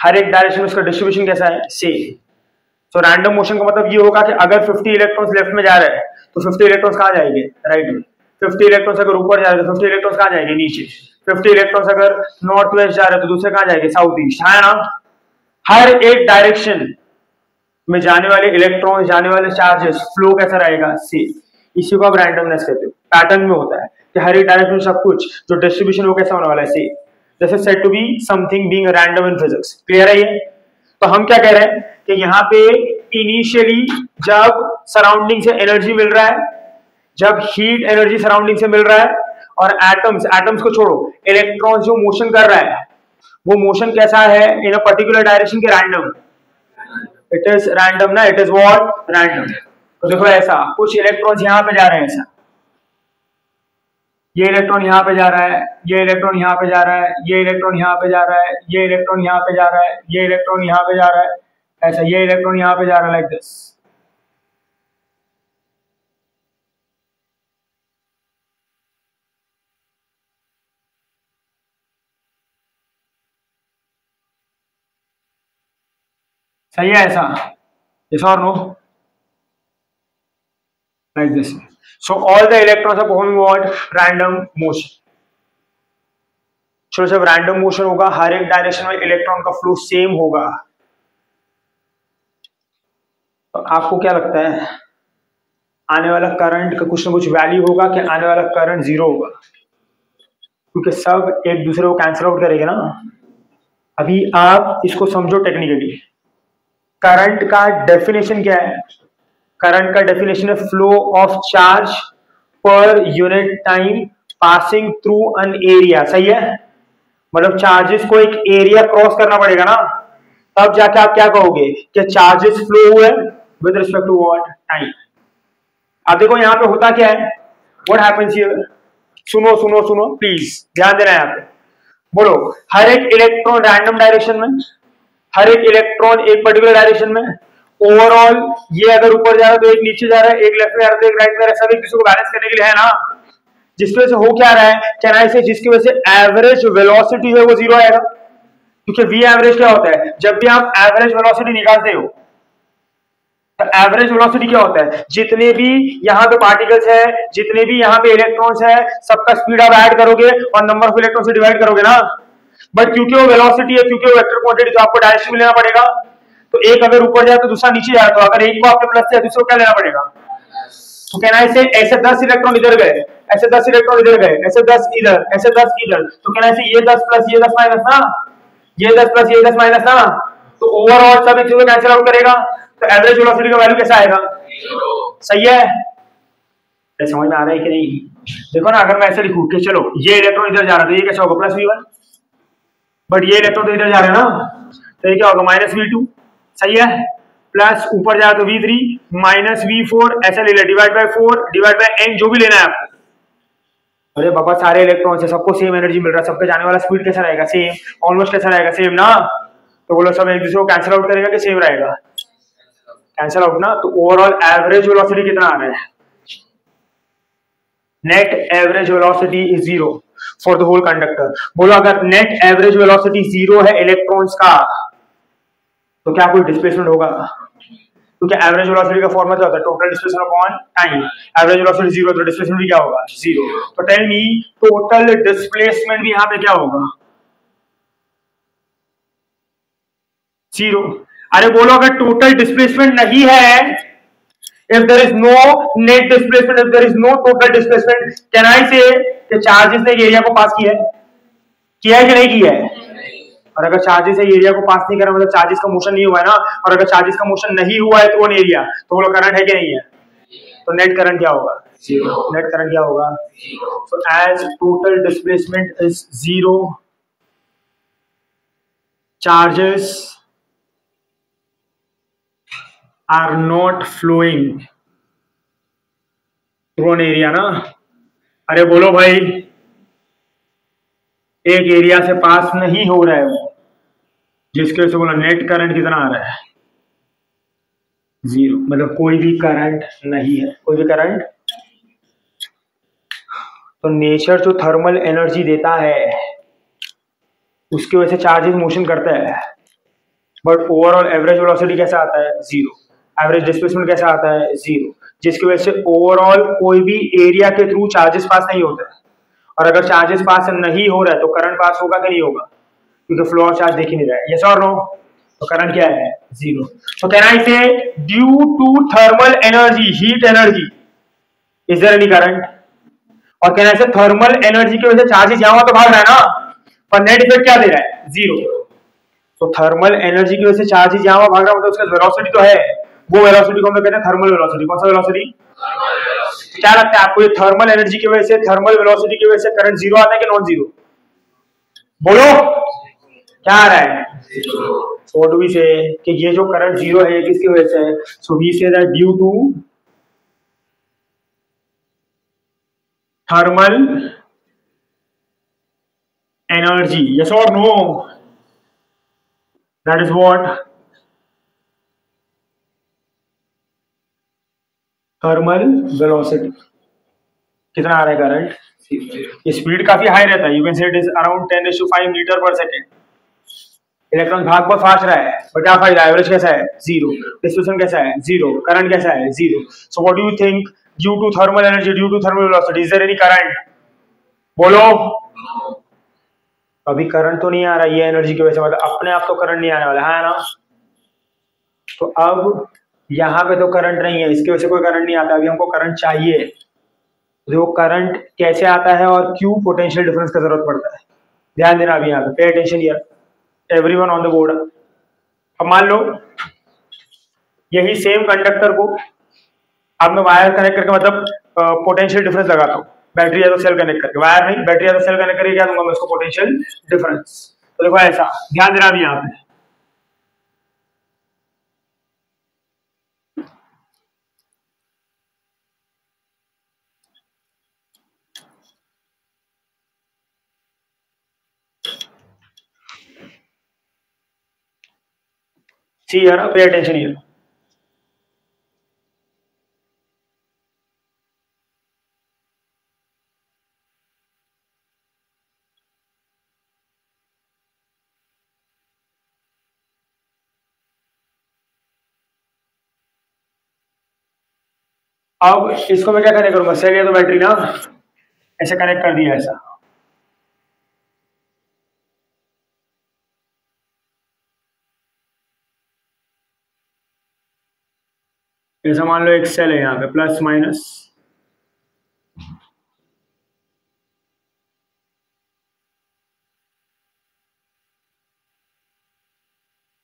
हर एक डायरेक्शन में उसका डिस्ट्रीब्यूशन कैसा है? सेम तो रैंडम मोशन का मतलब ये होगा कि अगर 50 इलेक्ट्रॉन्स लेफ़्ट में जा रहे हैं तो 50 इलेक्ट्रॉन्स कहाँ जाएँगे? राइट में। 50 इलेक्ट्रॉन्स अगर ऊपर जा रहे तो 50 इलेक्ट्रॉन्स कहाँ जाएँगे? नीचे। 50 इलेक्ट्रॉन्स अगर नॉर्थ वेस्ट जा रहे तो दूसरे कहाँ जाएँगे? साउथ ईस्ट है ना? हर एक डायरेक्शन में जाने वाले इलेक्ट्रॉन जाने वाले चार्जेस फ्लो कैसा रहेगा? सी इसी को आप रैंडमनेस कहते हो। पैटर्न में होता है कि हर एक डायरेक्शन सब कुछ, जो डिस्ट्रीब्यूशन वो कैसा होने वाला है? सी जैसे said to be something being random in physics clear है ये? तो हम क्या कह रहे हैं कि यहाँ पे इनिशियली जब सराउंडिंग से एनर्जी मिल रहा है जब हीट एनर्जी सराउंडिंग से मिल रहा है और एटम्स एटम्स को छोड़ो इलेक्ट्रॉन जो मोशन कर रहा है, वो मोशन कैसा है इन अ पर्टिकुलर डायरेक्शन के रैंडम इट इज़ रैंडम ना? इट इज़ वॉट रैंडम तो देखो ऐसा, कुछ इलेक्ट्रॉन्स यहाँ पे जा रहे हैं ऐसा। ये इलेक्ट्रॉन यहाँ पे जा रहा है, ये इलेक्ट्रॉन यहाँ पे जा रहा है, ये इलेक्ट्रॉन यहाँ पे जा रहा है, ये इलेक्ट्रॉन यहाँ पे जा रहा है, ये इलेक्ट्रॉन यहाँ पे जा रहा है, ऐसा, ये इलेक्ट्रॉन यहाँ पे जा रहा है लाइक दिस सही है ऐसा? Yes or no? Like this. So, all the electrons are performing what? Random motion. चलो जब रैंडम मोशन होगा, हर एक डायरेक्शन में इलेक्ट्रॉन का फ्लो सेम होगा। तो आपको क्या लगता है? आने वाला करंट का कुछ ना कुछ वैल्यू होगा कि आने वाला करंट ज़ीरो होगा? क्योंकि सब एक दूसरे को कैंसिल आउट करेगा ना। अभी आप इसको समझो टेक्निकली करंट का डेफिनेशन क्या है? करंट का डेफिनेशन है flow of charge per unit time passing through an area. सही है? मतलब चार्जेस को एक एरिया क्रॉस करना पड़ेगा ना? तब जाके आप क्या कहोगे कि चार्जेस फ्लो हुए with respect to what time अब देखो यहाँ पे होता क्या है? व्हाट हैपेंस हियर सुनो सुनो सुनो प्लीज़ ध्यान देना है यहाँ पे। बोलो, हर एक इलेक्ट्रॉन रैंडम डायरेक्शन में हर एक इलेक्ट्रॉन एक पर्टिकुलर डायरेक्शन में ओवरऑल ये अगर ऊपर जा रहा है तो एक नीचे जा रहा है, एक लेफ़्ट में जा रहा है, एक राइट में सब एक दूसरे को बैलेंस करने के लिए है ना? जिसकी वजह से हो क्या रहा है आई से जिसकी वजह से एवरेज वेलोसिटी है वो ज़ीरो आएगा। क्योंकि वी एवरेज क्या होता है? जब भी आप एवरेज वेलोसिटी निकालते हो तो एवरेज वेलोसिटी क्या होता है? जितने भी यहाँ पे पार्टिकल्स है, जितने भी यहाँ पे इलेक्ट्रॉन्स है, सबका स्पीड आप ऐड करोगे और नंबर ऑफ़ इलेक्ट्रॉन से डिवाइड करोगे ना? बट क्योंकि वो वेलोसिटी है, क्योंकि वो वेक्टर क्वांटिटी तो आपको डायरेक्शन में लेना पड़ेगा। तो एक अगर ऊपर जाए तो दूसरा नीचे जाए तो अगर एक को आपने प्लस से दूसरे को क्या लेना पड़ेगा? तो कहना ऐसे ऐसे दस इलेक्ट्रॉन इधर गए, ऐसे दस इलेक्ट्रॉन इधर गए, ऐसे दस इधर, ऐसे दस इधर। तो कहना ऐसे ये दस प्लस ये दस माइनस ना? ये दस प्लस ये दस माइनस ना? तो ओवरऑल सब एक कैंसिल आउट करेगा। तो एवरेज वेलोसिटी का वैल्यू कैसा आएगा? सही है? समझ में आ रहा है कि नहीं? देखो ना, अगर मैं ऐसे लिखूं कि चलो, ये इलेक्ट्रॉन इधर जा रहा है तो ये कैसा होगा? प्लस वी वन बट ये इलेक्ट्रॉन तो इधर जा रहे हैं ना। तो ये क्या होगा? माइनस वी टू सही है? प्लस ऊपर जाए तो V three minus V four ऐसा ले लिया। Divide by four divide by N जो भी लेना है आपको। अरे बाबा, सारे इलेक्ट्रॉन से सबको सेम एनर्जी मिल रहा है। सबके जाने वाला स्पीड कैसा रहेगा? सेम ऑलमोस्ट कैसा रहेगा? सेम ना? तो बोलो, सब एक दूसरे को कैंसिल आउट करेगा कि सेम रहेगा? कैंसिल आउट ना? तो ओवरऑल एवरेज वेलोसिटी कितना आ रहा है? Net average velocity is zero for the whole conductor बोलो, अगर नेट एवरेज वेलोसिटी ज़ीरो है इलेक्ट्रॉन्स का तो क्या कोई डिस्प्लेसमेंट होगा? क्योंकि एवरेज वेलोसिटी का फॉर्मूला क्या होता है? Total displacement upon time average velocity zero तो डिस्प्लेसमेंट भी क्या होगा? ज़ीरो तो टेल मी टोटल डिस्प्लेसमेंट भी यहाँ पे क्या होगा? ज़ीरो अरे बोलो, अगर टोटल डिस्प्लेसमेंट नहीं है if there is no net displacement if there is no total displacement can i say कि चार्जेस ने एरिया को पास किया है? किया है कि नहीं किया है? और अगर चार्जेस एरिया को पास नहीं करा मतलब चार्जेस का मोशन नहीं हुआ है ना और अगर चार्जेस का मोशन नहीं हुआ है तो वो एरिया तो वो करंट है कि नहीं है? तो नेट करंट क्या होगा? नेट करंट क्या होगा? So as total displacement is zero charges are not flowing. Through an area ना? अरे बोलो भाई, एक एरिया से पास नहीं हो रहा है वो, जिसके वजह से बोला नेट करंट कितना आ रहा है? ज़ीरो मतलब कोई भी करंट नहीं है। कोई भी करंट? तो नेचर जो थर्मल एनर्जी देता है, उसकी वजह से चार्जेस मोशन करता है। बट ओवरऑल एवरेज वेलोसिटी कैसा आता है? ज़ीरो एवरेज डिस्प्लेसमेंट कैसा आता है? ज़ीरो जिसकी वजह से ओवरऑल कोई भी एरिया के थ्रू चार्जेस पास नहीं होता और अगर चार्जेस पास नहीं हो रहा है तो करंट पास होगा कि नहीं होगा? क्योंकि फ्लो चार्ज देख ही नहीं रहा है। यस और नो तो करंट क्या है? ज़ीरो तो can I say due to thermal energy heat energy is there any current और can I say thermal energy की वजह से चार्जेस यहाँ तो भाग रहा है ना? पर नेट इफ़ेक्ट क्या दे रहा है? ज़ीरो तो थर्मल एनर्जी की वजह से चार्जेस यहाँ भाग रहा है मतलब उसका वेलोसिटी तो है। वो वेलोसिटी को हम कहते हैं थर्मल वेलोसिटी कौन सा वेलोसिटी क्या लगता है आपको ये थर्मल एनर्जी की वजह से थर्मल वेलोसिटी की वजह से करंट ज़ीरो आता है कि नॉन ज़ीरो बोलो। क्या आ रहा है? वी से कि ये जो करंट ज़ीरो है किसकी वजह से है? So we say that due to thermal energy yes और no that is what thermal velocity कितना आ रहा है करंट स्पीड काफ़ी हाई रहता है. You can say it is around 10 to 5 metre per second electron भाग पर फास्ट रहा है. बट क्या फ़ायदा एवरेज कैसा है? ज़ीरो डिस्ट्रीब्यूशन कैसा है? ज़ीरो करंट कैसा है? Zero so what do you think due to thermal energy due to thermal velocity is there any current बोलो. अभी करंट तो नहीं आ रहा. ये एनर्जी की वजह से मतलब अपने आप तो करंट नहीं आने वाला है ना? तो अब यहाँ पे तो करंट नहीं है, इसकी वजह से कोई करंट नहीं आता। अभी हमको करंट चाहिए। तो करंट कैसे आता है और क्यों पोटेंशियल डिफरेंस का ज़रूरत पड़ता है? ध्यान देना अभी यहाँ पे। Pay attention here everyone on the board अब मान लो, यही सेम कंडक्टर को अब मैं वायर कनेक्ट करके मतलब पोटेंशियल डिफरेंस लगाता हूँ। बैटरी या तो सेल कनेक्ट करके। वायर नहीं बैटरी या तो सेल कनेक्ट करके क्या दूँगा मैं उसको पोटेंशियल डिफरेंस तो देखो ऐसा। ध्यान देना अभी यहाँ पे। See here, pay attention here. अब इसको मैं क्या कनेक्ट करूँगा? सेल या तो बैटरी ना। ऐसे कनेक्ट कर दिया ऐसा। जैसा मान लो एक सेल है यहाँ पे प्लस माइनस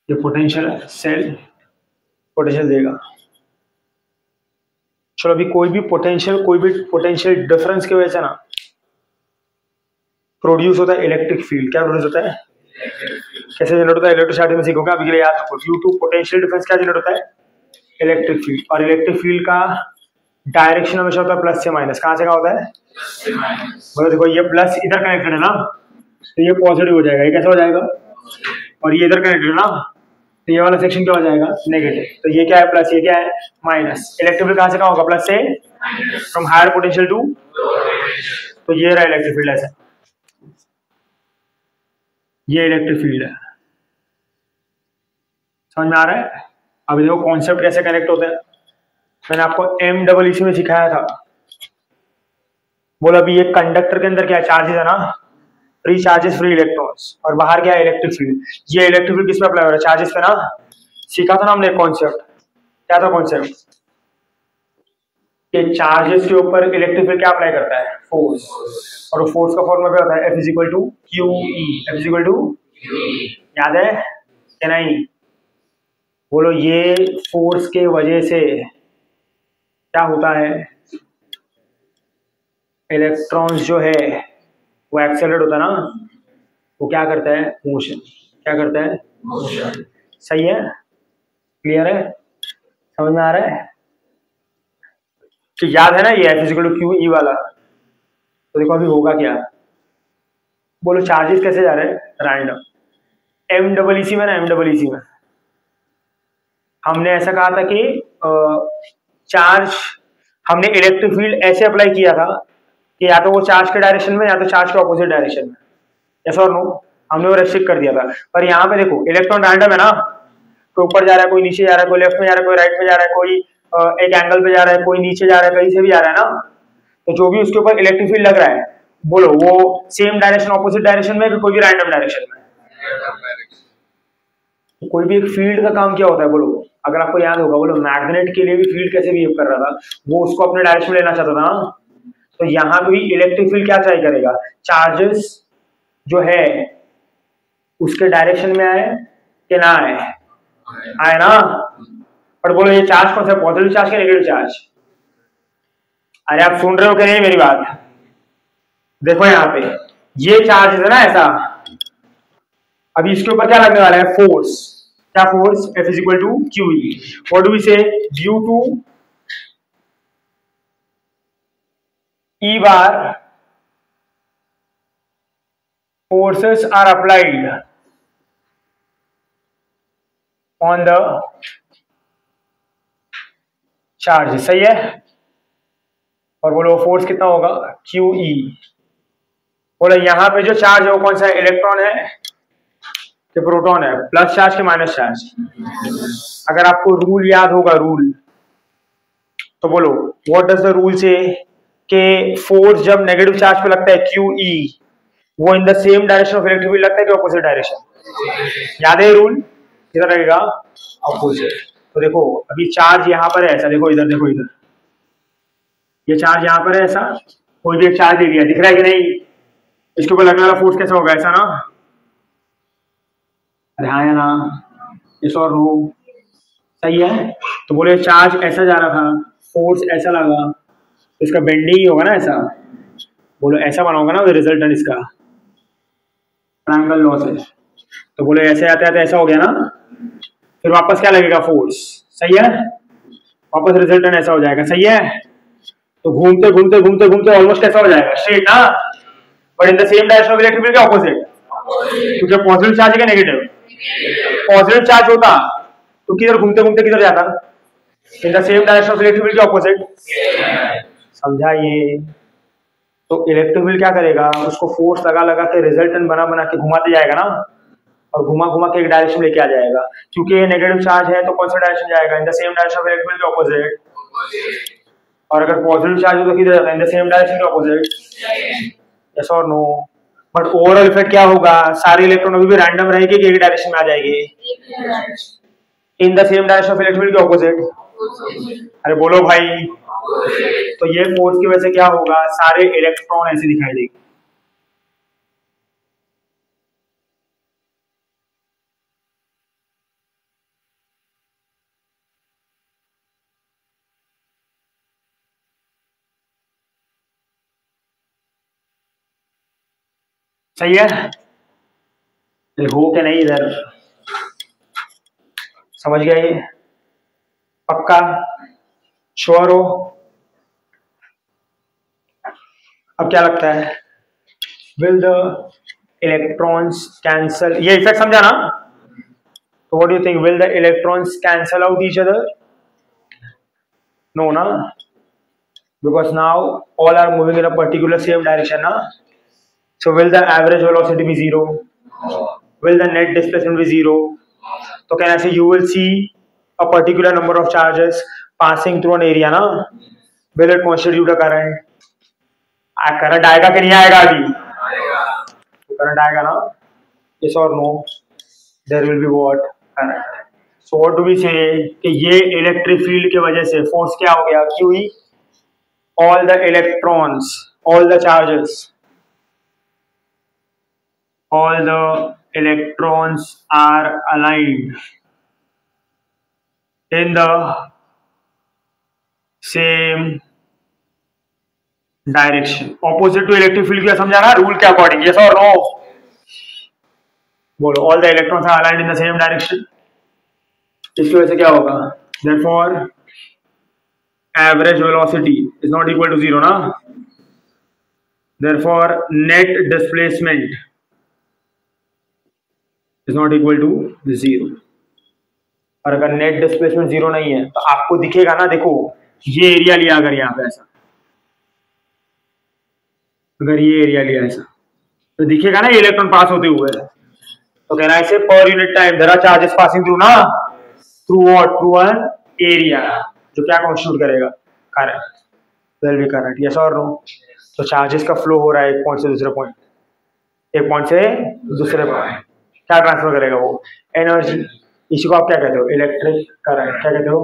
ये पोटेंशियल है सेल पोटेंशियल देगा। चलो अभी कोई भी पोटेंशियल कोई भी पोटेंशियल डिफरेंस की वजह से ना प्रोड्यूस होता है इलेक्ट्रिक फ़ील्ड क्या प्रोड्यूस होता है? कैसे जनरेट होता है? इलेक्ट्रोस्टैटिक में सीखोगे अभी के लिए याद रखो। ड्यू टू पोटेंशियल डिफरेंस क्या जनरेट होता है? इलेक्ट्रिक फ़ील्ड और इलेक्ट्रिक फ़ील्ड का डायरेक्शन हमेशा होता है प्लस से माइनस कहाँ से क्या होता है? बोलो देखो, ये प्लस इधर कनेक्टेड है ना? तो ये पॉजिटिव हो जाएगा। ये कैसा हो जाएगा? और ये इधर कनेक्टेड है ना? तो ये वाला सेक्शन क्या हो जाएगा? नेगेटिव तो ये क्या है? प्लस ये क्या है? माइनस इलेक्ट्रिक फ़ील्ड कहाँ से कहाँ होगा? प्लस से? फ्रॉम हायर पोटेंशियल टू तो ये रहा इलेक्ट्रिक फ़ील्ड ऐसा। ये इलेक्ट्रिक फ़ील्ड है। समझ में आ रहा है? अभी देखो कॉन्सेप्ट कैसे कनेक्ट होते हैं। मैंने आपको एम डबल इसी में सिखाया था। बोला, अभी ये कंडक्टर के अंदर क्या चार्जेस है ना? फ्री चार्जेस फ्री इलेक्ट्रॉन्स और बाहर क्या है इलेक्ट्रिक फ़ील्ड ये इलेक्ट्रिक फ़ील्ड किस पे अप्लाई हो रहा है? चार्जेस पे ना? सीखा था ना हमने कॉन्सेप्ट क्या था कॉन्सेप्ट कि चार्जेस के ऊपर इलेक्ट्रिक फ़ील्ड क्या अप्लाई करता है? फोर्स और वो फोर्स का फॉर्मूला क्या होता है? F is to Q E F to याद है? नहीं बोलो ये फोर्स के वजह से क्या होता है? इलेक्ट्रॉन्स जो है वो एक्सेलरेट होता है ना? वो क्या करता है? मोशन क्या करता है? मोशन सही है? क्लियर है? समझ में आ रहा है? तो याद है ना ये फ़िज़िकल क्यू ई वाला? तो देखो अभी होगा क्या? बोलो चार्जेस कैसे जा रहे हैं? Random M double E C में ना एम डबल ई सी में। हमने ऐसा कहा था कि चार्ज हमने इलेक्ट्रिक फ़ील्ड ऐसे अप्लाई किया था कि या तो वो चार्ज के डायरेक्शन में या तो चार्ज के ऑपोजिट डायरेक्शन में। ऐसा और नो हमने वो रेस्ट्रिक्ट कर दिया था। पर यहाँ पे देखो इलेक्ट्रॉन रैंडम है ना? कोई ऊपर जा रहा है कोई नीचे जा रहा है कोई लेफ़्ट में जा रहा है कोई राइट में जा रहा है कोई एक एंगल पे जा रहा है कोई नीचे जा रहा है कहीं से भी जा रहा है ना? तो जो भी उसके ऊपर इलेक्ट्रिक फ़ील्ड लग रहा है बोलो वो सेम डायरेक्शन ऑपोजिट डायरेक्शन में कोई भी रैंडम डायरेक्शन में कोई भी एक फ़ील्ड का काम क्या होता है बोलो? अगर आपको याद होगा बोलो मैग्नेट के लिए भी फ़ील्ड कैसे बिहेव कर रहा था, वो उसको अपने डायरेक्शन में लेना चाहता था ना। तो यहाँ भी इलेक्ट्रिक फ़ील्ड क्या ट्राई करेगा? चार्जेस जो है, उसके डायरेक्शन में आए कि ना आए? आए ना? पर बोलो, ये चार्ज कौन सा पॉजिटिव चार्ज या नेगेटिव चार्ज अरे आप सुन रहे हो कि नहीं, मेरी बात? देखो यहाँ पे, ये चार्ज है ना ऐसा। अभी इसके ऊपर क्या लगने वाला है? फोर्स क्या force F is equal to QE. What do we say? Due to E bar, forces are applied on the charge सही है और बोलो फोर्स कितना होगा ई बोलो यहाँ पे जो चार्ज है वो कौन सा इलेक्ट्रॉन है कि प्रोटॉन है प्लस चार्ज के माइनस चार्ज अगर आपको रूल याद होगा रूल तो बोलो व्हाट डज द रूल से कि फोर्स जब नेगेटिव चार्ज पे लगता है क्यू ई e, वो in the same direction of electric field लगता है कि ऑपोजिट डायरेक्शन याद है रूल किधर लगेगा? ऑपोजिट तो देखो अभी चार्ज यहाँ पर है ऐसा देखो इधर देखो इधर। ये चार्ज यहाँ पर है ऐसा। कोई भी एक चार्ज दे दिया। दिख रहा है कि नहीं? इसके ऊपर लगने वाला फोर्स कैसा होगा ऐसा ना? या इस और नो। सही है? तो बोले, चार्ज ऐसा जा रहा था फोर्स ऐसा लगा। तो इसका बेंडिंग ही होगा ना ऐसा? बोलो, ऐसा बना होगा ना रिजल्टेंट इसका। ट्रायंगल लॉस है तो बोले, ऐसे आते आते ऐसा हो गया ना? फिर वापस क्या लगेगा? फोर्स। सही है? वापस रिजल्टेंट ऐसा हो जाएगा। सही है? तो घूमते घूमते घूमते घूमते ऑलमोस्ट कैसा हो जाएगा? स्ट्रेट ना? But in the same direction of electric field के ऑपोजिट क्योंकि पॉजिटिव चार्ज है नेगेटिव पॉजिटिव चार्ज होता तो किधर घूमते घूमते किधर जाता? In the same direction of electric के ऑपोजिट समझा ये तो इलेक्ट्रिक फ़ील्ड क्या करेगा? उसको फोर्स लगा लगा के रिजल्टेंट बना बना के घुमाते जाएगा ना? और घुमा घुमा के एक डायरेक्शन लेके आ जाएगा। क्योंकि ये नेगेटिव चार्ज है तो कौन सा डायरेक्शन जाएगा? In the same direction of electric के ऑपोजिट और अगर पॉजिटिव चार्ज हो तो किधर जाता है? इन द सेम डायरेक्शन के ऑपोजिट यस और नो बट ओवरऑल इफ़ेक्ट क्या होगा? सारे इलेक्ट्रॉन अभी भी रैंडम रहेगी कि एक डायरेक्शन में आ जाएगी? In the same direction of electron के ऑपोजिट अरे बोलो भाई। तो ये फोर्स की वजह से क्या होगा? सारे इलेक्ट्रॉन ऐसे दिखाई देंगे। सही है? हो क्या नहीं इधर? समझ गया पक्का? श्योर हो? अब क्या लगता है? विल द इलेक्ट्रॉन्स कैंसल ये इफ़ेक्ट समझा ना? तो what do you think will the electrons cancel out each other no ना? Because now all are moving in a particular same direction na so will the average velocity be zero will the net displacement be zero so can i say you will see a particular number of charges passing through an area na will it constitute a current current आएगा कि नहीं आएगा अभी तो current आएगा ना yes और no there will be what current so what do we say कि ये इलेक्ट्रिक फ़ील्ड की वजह से फोर्स क्या हो गया क्यों ही all the electrons all the charges all the electrons are aligned. In the same direction opposite to electric field क्या समझा ना रूल के अकॉर्डिंग यस और नो बोलो all the electrons are aligned in the same direction इसकी वजह से क्या होगा? Therefore average velocity is not equal to zero ना? Therefore net displacement is not equal to zero और अगर नेट डिस्प्लेसमेंट ज़ीरो नहीं है तो आपको दिखेगा ना, देखो, ये एरिया लिया अगर यहाँ पे ऐसा। अगर ये एरिया लिया ऐसा तो दिखेगा ना इलेक्ट्रॉन पास होते हुए। तो कहना ऐसे per unit time are charges passing through ना through what through an area जो क्या कॉन्स्टिट्यूट करेगा? Current will be current yes और नो तो चार्जेस का फ्लो हो रहा है एक पॉइंट से दूसरे पॉइंट एक पॉइंट से दूसरे पॉइंट क्या ट्रांसफ़र करेगा वो एनर्जी इसी को आप क्या कहते हो इलेक्ट्रिक करंट क्या कहते हो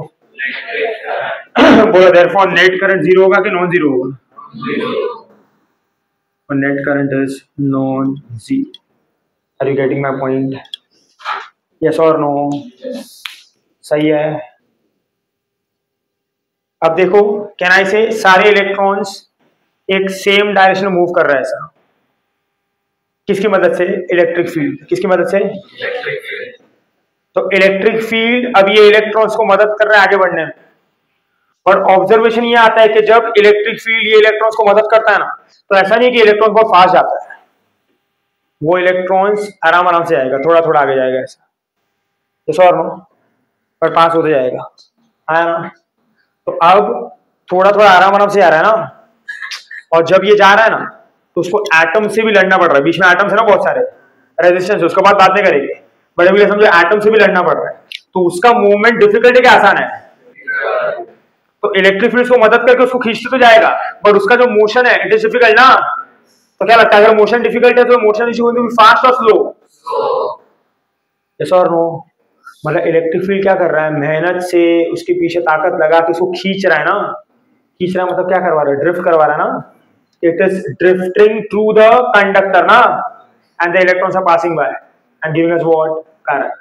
बोलो therefore net current zero होगा कि नॉन ज़ीरो होगा or net current is non-zero. Are you getting my point? Yes or no? सही है अब देखो कैन आई से सारे इलेक्ट्रॉन्स एक सेम डायरेक्शन मूव कर रहा है ऐसा किसकी मदद से? इलेक्ट्रिक फ़ील्ड किसकी मदद से? तो इलेक्ट्रिक फ़ील्ड अब ये इलेक्ट्रॉन्स को मदद कर रहा है आगे बढ़ने में। और ऑब्जर्वेशन ये आता है कि जब इलेक्ट्रिक फ़ील्ड ये इलेक्ट्रॉन्स को मदद करता है ना तो ऐसा नहीं कि इलेक्ट्रॉन बहुत फास्ट जाता है। वो इलेक्ट्रॉन्स आराम आराम से आएगा, थोड़ा थोड़ा आगे जाएगा ऐसा। तो और नो पर पास होते जाएगा। आया ना? तो अब थोड़ा थोड़ा आराम आराम से आ रहा है ना? और जब ये जा रहा है ना तो उसको एटम से भी लड़ना पड़ रहा है। बीच में एटम्स है ना बहुत सारे रेजिस्टेंस उसके बाद बात नहीं करेंगे। बड़े भैया समझो एटम से भी लड़ना पड़ रहा है। तो उसका मूवमेंट डिफ़िकल्ट है क्या आसान है। तो इलेक्ट्रिक फ़ील्ड को मदद करके उसको खींचते तो जाएगा बट उसका जो मोशन है इट इज़ डिफ़िकल्ट ना। तो क्या लगता है, अगर मोशन डिफ़िकल्ट है तो मोशन इज़ गोइंग फास्ट और स्लो यस और नो मतलब इलेक्ट्रिक फ़ील्ड क्या कर रहा है? मेहनत से उसके पीछे ताकत लगा के उसको खींच रहा है ना। खींच रहा है मतलब क्या करवा रहा है? ड्रिफ्ट करवा रहा है ना। It is drifting through the conductor, na? And the electrons are passing by and giving us what? Current.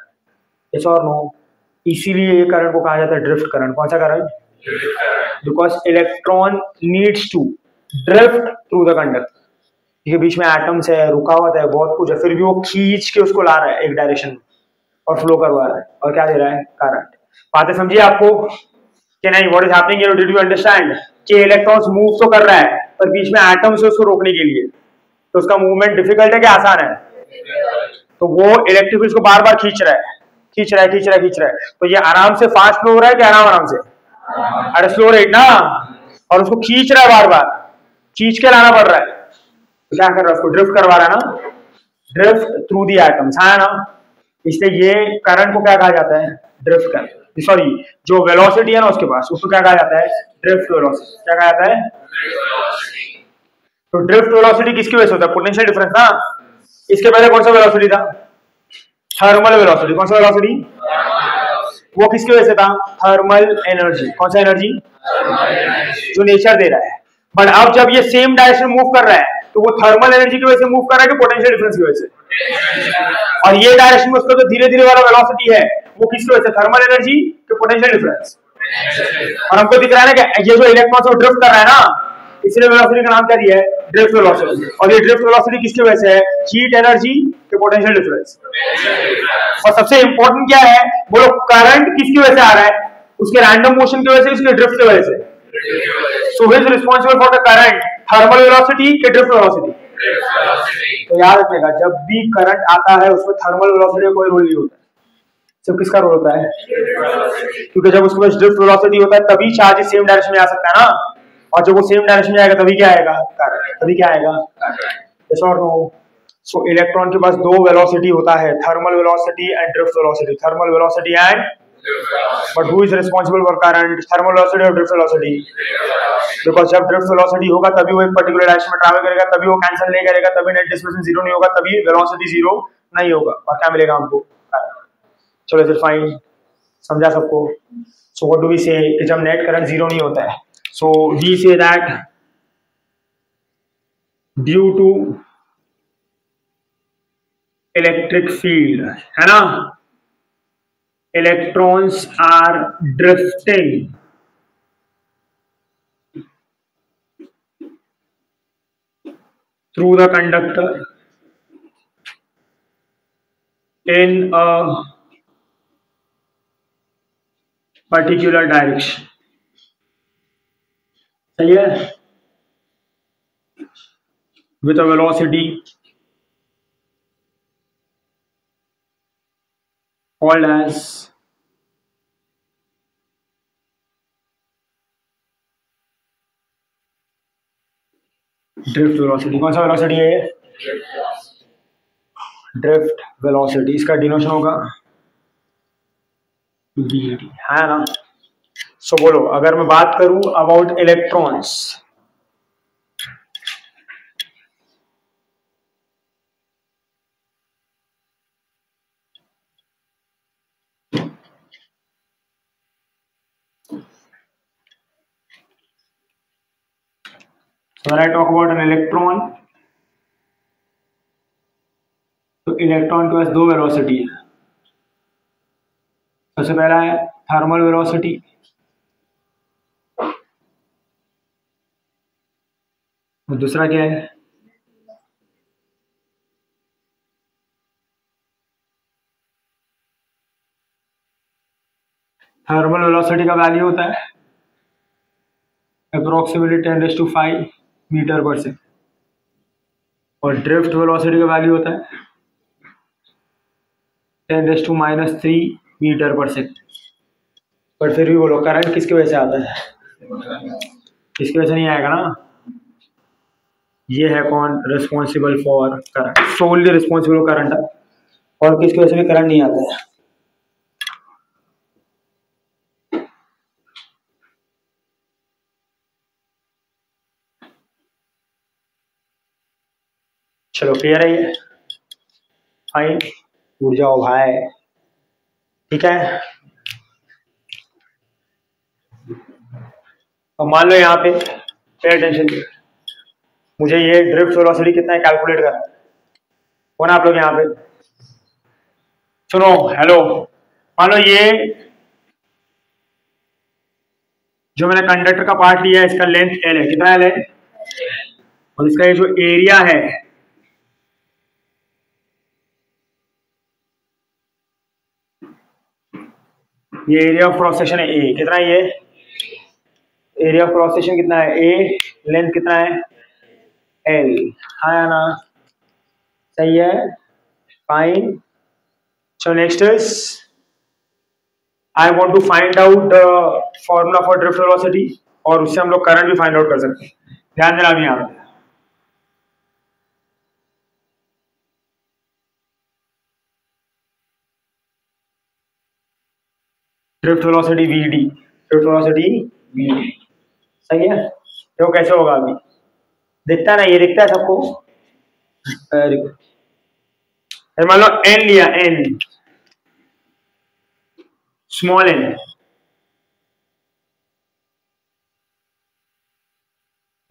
Yes or no? इसीलिए ये करंट को कहा जाता है ड्रिफ्ट करंट कौन सा current because electron needs to drift through the conductor के बीच में एटम्स है रुकावट है बहुत कुछ है, फिर भी वो खींच के उसको ला रहा है एक डायरेक्शन में और फ्लो करवा रहा है और क्या दे रहा है? करंट बातें समझिए आपको? कि नहीं what is happening did you understand कि इलेक्ट्रॉन्स मूव तो कर रहा है, पर बीच में एटम्स है उसको रोकने के लिए। तो उसका मूवमेंट डिफ़िकल्ट है कि आसान है? तो वो इलेक्ट्रिक फ़ील्ड को बार बार खींच रहा है, खींच रहा है, खींच रहा है, खींच रहा है। तो ये आराम से फास्ट फ्लो हो रहा है कि आराम आराम से? अरे स्लो रेट ना? और उसको खींच रहा है बार बार खींच के लाना पड़ रहा है। तो क्या कर रहा है उसको? ड्रिफ्ट करवा रहा है ना? ड्रिफ्ट थ्रू दी एटम्स हाँ ना? इसलिए ये करंट को क्या कहा जाता है? ड्रिफ्ट करंट सॉरी जो वेलोसिटी है ना उसके पास उसको क्या कहा जाता है? ड्रिफ्ट वेलोसिटी क्या कहा जाता है? तो ड्रिफ्ट वेलोसिटी किसकी वजह से होता है? पोटेंशियल डिफरेंस ना? इसके पहले कौन सा वेलोसिटी था? थर्मल वेलोसिटी कौन सा वेलोसिटी वो किसकी वजह से था? थर्मल एनर्जी कौन सा एनर्जी जो नेचर दे रहा है. बट अब जब ये सेम डायरेक्शन मूव कर रहा है तो वो थर्मल एनर्जी की वजह से मूव कर रहा है कि पोटेंशियल डिफरेंस की वजह से? और ये डायरेक्शन में उसका जो धीरे धीरे वाला वेलोसिटी है. वो किसकी वजह से? थर्मल एनर्जी के पोटेंशियल डिफरेंस और हमको दिख रहा है ना कि ये जो इलेक्ट्रॉन को ड्रिफ्ट कर रहा है ना, इसलिए वेलोसिटी का नाम क्या दिया है? ड्रिफ्ट वेलोसिटी और ये ड्रिफ्ट वेलोसिटी किसकी वजह से है? हीट एनर्जी के पोटेंशियल डिफरेंस और सबसे इंपॉर्टेंट क्या है? बोलो करंट किसकी वजह से आ रहा है? उसके रैंडम मोशन की वजह से, उसके ड्रिफ्ट की वजह से। So is responsible for the current thermal velocity के ड्रिफ्ट वेलोसिटी तो याद रखिएगा, जब भी करंट आता है, उसमें थर्मल वेलोसिटी का कोई रोल नहीं होता। सिर्फ़ किसका रोल होता है? क्योंकि जब उसके पास ड्रिफ्ट वेलोसिटी होता है, तभी चार्ज सेम डायरेक्शन में आ सकता है ना? और जब वो सेम डायरेक्शन में आएगा, तभी क्या आएगा? तभी क्या आएगा? यस और नो सो इलेक्ट्रॉन के पास दो वेलोसिटी होता है thermal velocity and drift velocity thermal velocity and but who is responsible for current thermal velocity और ड्रिफ्ट वेलोसिटी बिकॉज़ जब ड्रिफ्ट वेलोसिटी होगा, तभी वो एक पर्टिकुलर डायरेक्शन में ट्रैवल करेगा, तभी वो कैंसिल नहीं करेगा, तभी नेट डिस्प्लेसमेंट ज़ीरो नहीं होगा, तभी वेलोसिटी ज़ीरो नहीं होगा। और क्या मिलेगा हमको? चलो फिर फाइन समझा सबको? सो व्हाट डू वी से जब नेट करंट ज़ीरो नहीं होता है so we say that due to electric field है ना? Electrons are drifting through the conductor in a particular direction सही है with a velocity called as drift velocity कौन सा वेलोसिटी है ये? ड्रिफ्ट वेलोसिटी इसका डिनोशन होगा। है ना? सो so, बोलो अगर मैं बात करूँ about electrons So when I talk about an electron, तो इलेक्ट्रॉन के पास दो वेलोसिटी है। सबसे पहला है थर्मल वेलोसिटी और दूसरा क्या है? थर्मल वेलोसिटी का वैल्यू होता है approximately ten raise to five metre per second और ड्रिफ्ट वेलोसिटी का वैल्यू होता है ten raise to minus three metre per second. पर फिर भी बोलो करंट किसकी वजह से आता है? किसकी वजह से नहीं आएगा ना? ये है कौन? Responsible for current so only responsible current और किसकी वजह से भी करंट नहीं आता है? चलो क्लियर है ये? फाइन उड़ जाओ भाई ठीक है? अब मान लो यहाँ पे पे अटेंशन मुझे ये ड्रिफ्ट वेलोसिटी कितना है कैलकुलेट करना कौन आप लोग यहाँ पे? सुनो हेलो मान लो ये जो मैंने कंडक्टर का पार्ट लिया है, इसका लेंथ एल है। कितना एल है? और इसका ये जो एरिया है ये एरिया ऑफ़ क्रॉस सेक्शन है ए कितना है ये? एरिया ऑफ़ क्रॉस सेक्शन कितना है? ए लेंथ कितना है? एल हाँ ना? सही है? Fine so next is I want to find out formula for drift velocity और उससे हम लोग करंट भी फाइंड आउट कर सकते हैं। ध्यान देना अभी यहाँ drift velocity V D drift velocity V D सही है? तो कैसे होगा अभी। दिखता है ना ये दिखता है सबको? मान लो एन लिया N small N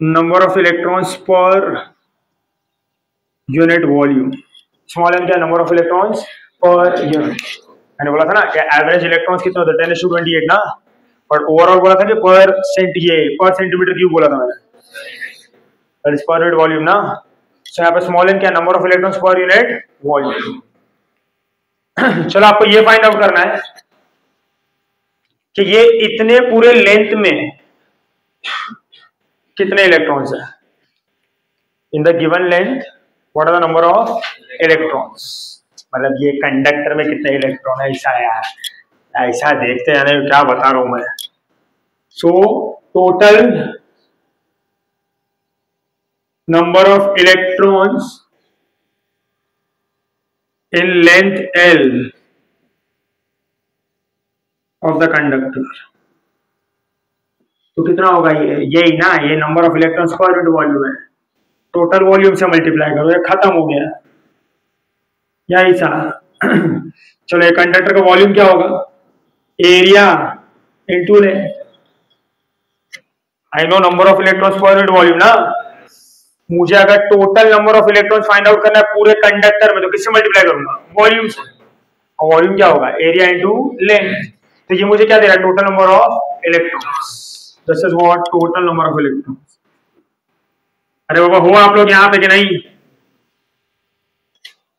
number of electrons per unit volume small N क्या number of electrons per unit मैंने बोला था ना कि एवरेज इलेक्ट्रॉन्स कितना होता है? टेन टू ट्वेंटी एट ना? बट ओवरऑल बोला था कि पर सेंट ये पर सेंटीमीटर क्यूब बोला था मैंने। पर यूनिट वॉल्यूम ना? सो यहाँ पे स्मॉल एन क्या number of electrons per unit volume चलो आपको ये फाइंड आउट करना है कि ये इतने पूरे लेंथ में कितने इलेक्ट्रॉन्स है? In the given length what are the number of electrons मतलब ये कंडक्टर में कितने इलेक्ट्रॉन है, ऐसा यार। ऐसा देखते हैं क्या बता रहा हूँ मैं। So total number of electrons in length L of the conductor तो कितना होगा ये? यही ना, ये number of electrons per volume है। टोटल वॉल्यूम से मल्टीप्लाई करो, ये खत्म हो गया। या ऐसा। चलो ये कंडक्टर का वॉल्यूम क्या होगा? Area into L. I know number of electrons per unit volume ना? मुझे अगर total number of electrons find out करना है पूरे कंडक्टर में तो किससे मल्टीप्लाई करूँगा? वॉल्यूम से। वॉल्यूम क्या होगा? एरिया इंटू लेंथ तो ये मुझे क्या दे रहा है? Total number of electrons this is what total number of electrons अरे बाबा, हो आप लोग यहाँ पे कि नहीं?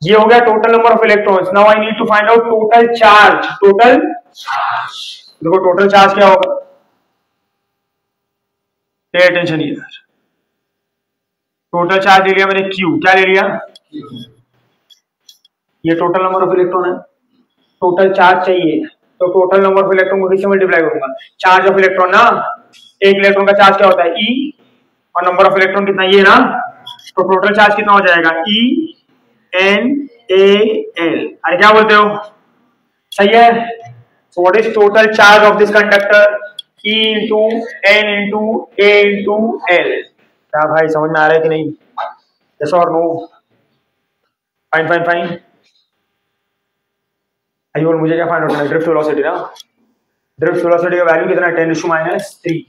ये हो गया total number of electrons now I need to find out total charge total देखो टोटल चार्ज क्या होगा? अटेंशन इधर टोटल चार्ज ले लिया मैंने क्यू क्या ले लिया? ये टोटल नंबर ऑफ़ इलेक्ट्रॉन है. टोटल चार्ज चाहिए. तो टोटल नंबर ऑफ़ इलेक्ट्रॉन को किससे मल्टीप्लाई करूँगा? चार्ज ऑफ़ इलेक्ट्रॉन ना? एक इलेक्ट्रॉन का चार्ज क्या होता है? ई e, और नंबर ऑफ़ इलेक्ट्रॉन कितना? ये ना? तो टोटल चार्ज कितना हो जाएगा? E e. N A L अरे क्या बोलते हो? सही है? So what is total charge of this conductor E into N into A into L क्या भाई, समझ में आ रहा है कि नहीं? यस और no fine fine fine I बोल मुझे क्या फाइंड आउट ड्रिफ्ट वेलोसिटी ना? ड्रिफ्ट वेलोसिटी का वैल्यू कितना टेन टू माइनस थ्री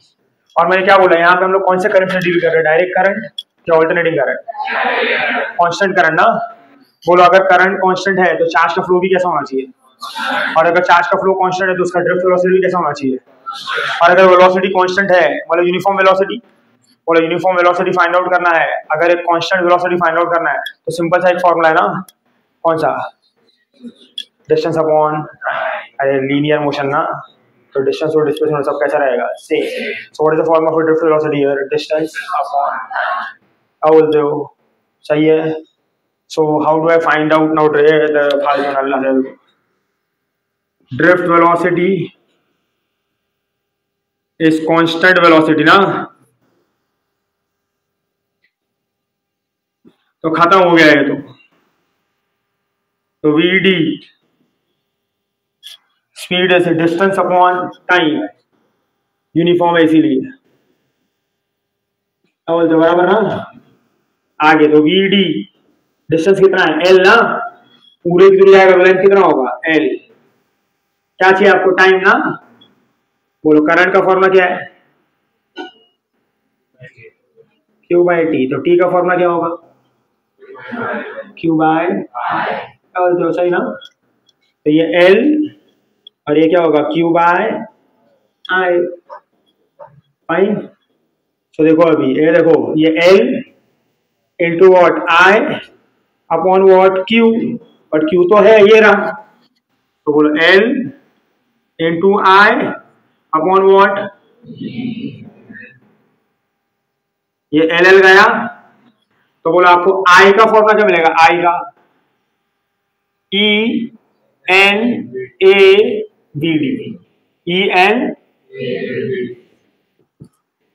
और मैंने क्या बोला? यहाँ पे हम लोग कौन से करंट से डील कर रहे हैं? डायरेक्ट करंट या ऑल्टरनेटिंग करंट कॉन्स्टेंट करंट ना? बोलो, अगर करंट कांस्टेंट है तो चार्ज का फ्लो भी कैसा होना चाहिए? और अगर चार्ज का फ्लो कांस्टेंट है तो उसका ड्रिफ्ट वेलोसिटी भी कैसा होना चाहिए? और अगर वेलोसिटी कांस्टेंट है मतलब यूनिफॉर्म वेलोसिटी बोलो यूनिफॉर्म वेलोसिटी फाइंड आउट करना है। अगर एक कांस्टेंट वेलोसिटी फाइंड आउट करना है तो सिंपल सा एक फॉर्मूला है ना? कौन सा? डिस्टेंस अपॉन अरे लीनियर मोशन ना? तो डिस्टेंस और डिस्प्लेसमेंट सब कैसा रहेगा? Same so what is the form of drift velocity here distance upon क्या बोलते हो? सही है? So how do I find out now the Falcon Allah drift velocity is constant velocity ना तो खत्म हो गया है तो तो वी डी स्पीड ऐसे डिस्टेंस अपॉन टाइम यूनिफॉर्म है इसीलिए बराबर ना आगे तो वी डी डिस्टेंस कितना है? एल ना? पूरे की दूरी जाएगा लेंथ कितना होगा? एल क्या चाहिए आपको? टाइम ना? बोलो करंट का फॉर्मूला क्या है? क्यू बाई टी तो टी का फॉर्मूला क्या होगा? क्यू बाय तो सही ना? तो ये एल और ये क्या होगा? क्यू बाय आई फाइन तो देखो अभी, ये देखो, ये L into what I upon what Q but Q तो है ये रहा। तो बोलो L into I upon what ये एल एल गया। तो बोलो आपको आई का फॉर्मूला क्या मिलेगा? आई का। E N A V D E N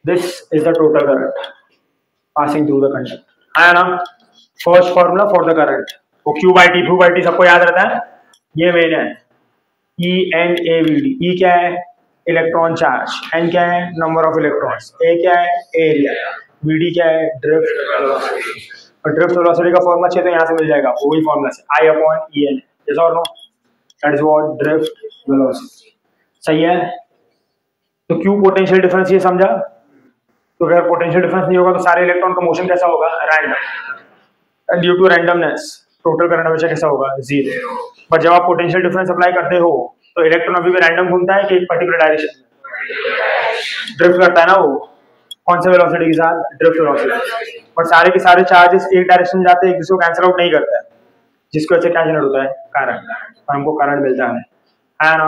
this is the total current passing through the conductor आया ना? First formula for the current वो Q by T Q by T सबको याद रहता है? ये मेन है। E N A V D E क्या है? इलेक्ट्रॉन चार्ज एन क्या है? नंबर ऑफ़ इलेक्ट्रॉन्स ए क्या है? एरिया डी क्या है? ड्रिफ्ट और ड्रिफ्ट वेलोसिटी का फॉर्मूला चाहिए तो यहाँ से मिल जाएगा। वो वही फॉर्मूला से। I upon E N yes और no that is what drift velocity सही है? तो क्यों पोटेंशियल डिफरेंस ये समझा? तो अगर पोटेंशियल डिफरेंस नहीं होगा तो सारे इलेक्ट्रॉन का मोशन कैसा होगा? Random due to randomness total current हमेशा कैसा होगा? ज़ीरो बट जब आप पोटेंशियल डिफरेंस अप्लाई करते हो तो इलेक्ट्रॉन अभी भी रैंडम घूमता है कि एक पर्टिकुलर डायरेक्शन में? ड्रिफ्ट करता है ना वो? कौन से वेलोसिटी के साथ? ड्रिफ्ट वेलोसिटी और सारे के सारे चार्जेस एक डायरेक्शन में जाते हैं, एक दूसरे को कैंसिल आउट नहीं करता है। जिसकी वजह से क्या जनरेट होता है करंट और हमको करंट मिलता है। है ना?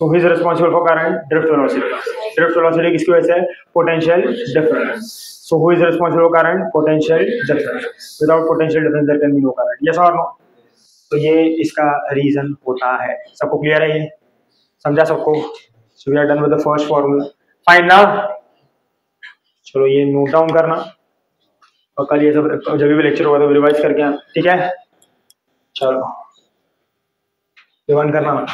So he is responsible for current drift velocity drift velocity किसकी वजह से? Potential difference so who is responsible for current potential difference without potential difference there can be no current yes और नो तो ये इसका रीजन होता है। सबको क्लियर है ये? समझा सबको? So we are done with the first formula fine now चलो, ये नोट डाउन करना। और कल ये सब, जब भी लेक्चर होगा तो रिवाइज करके आना। ठीक है? चलो। रिवाइज करना।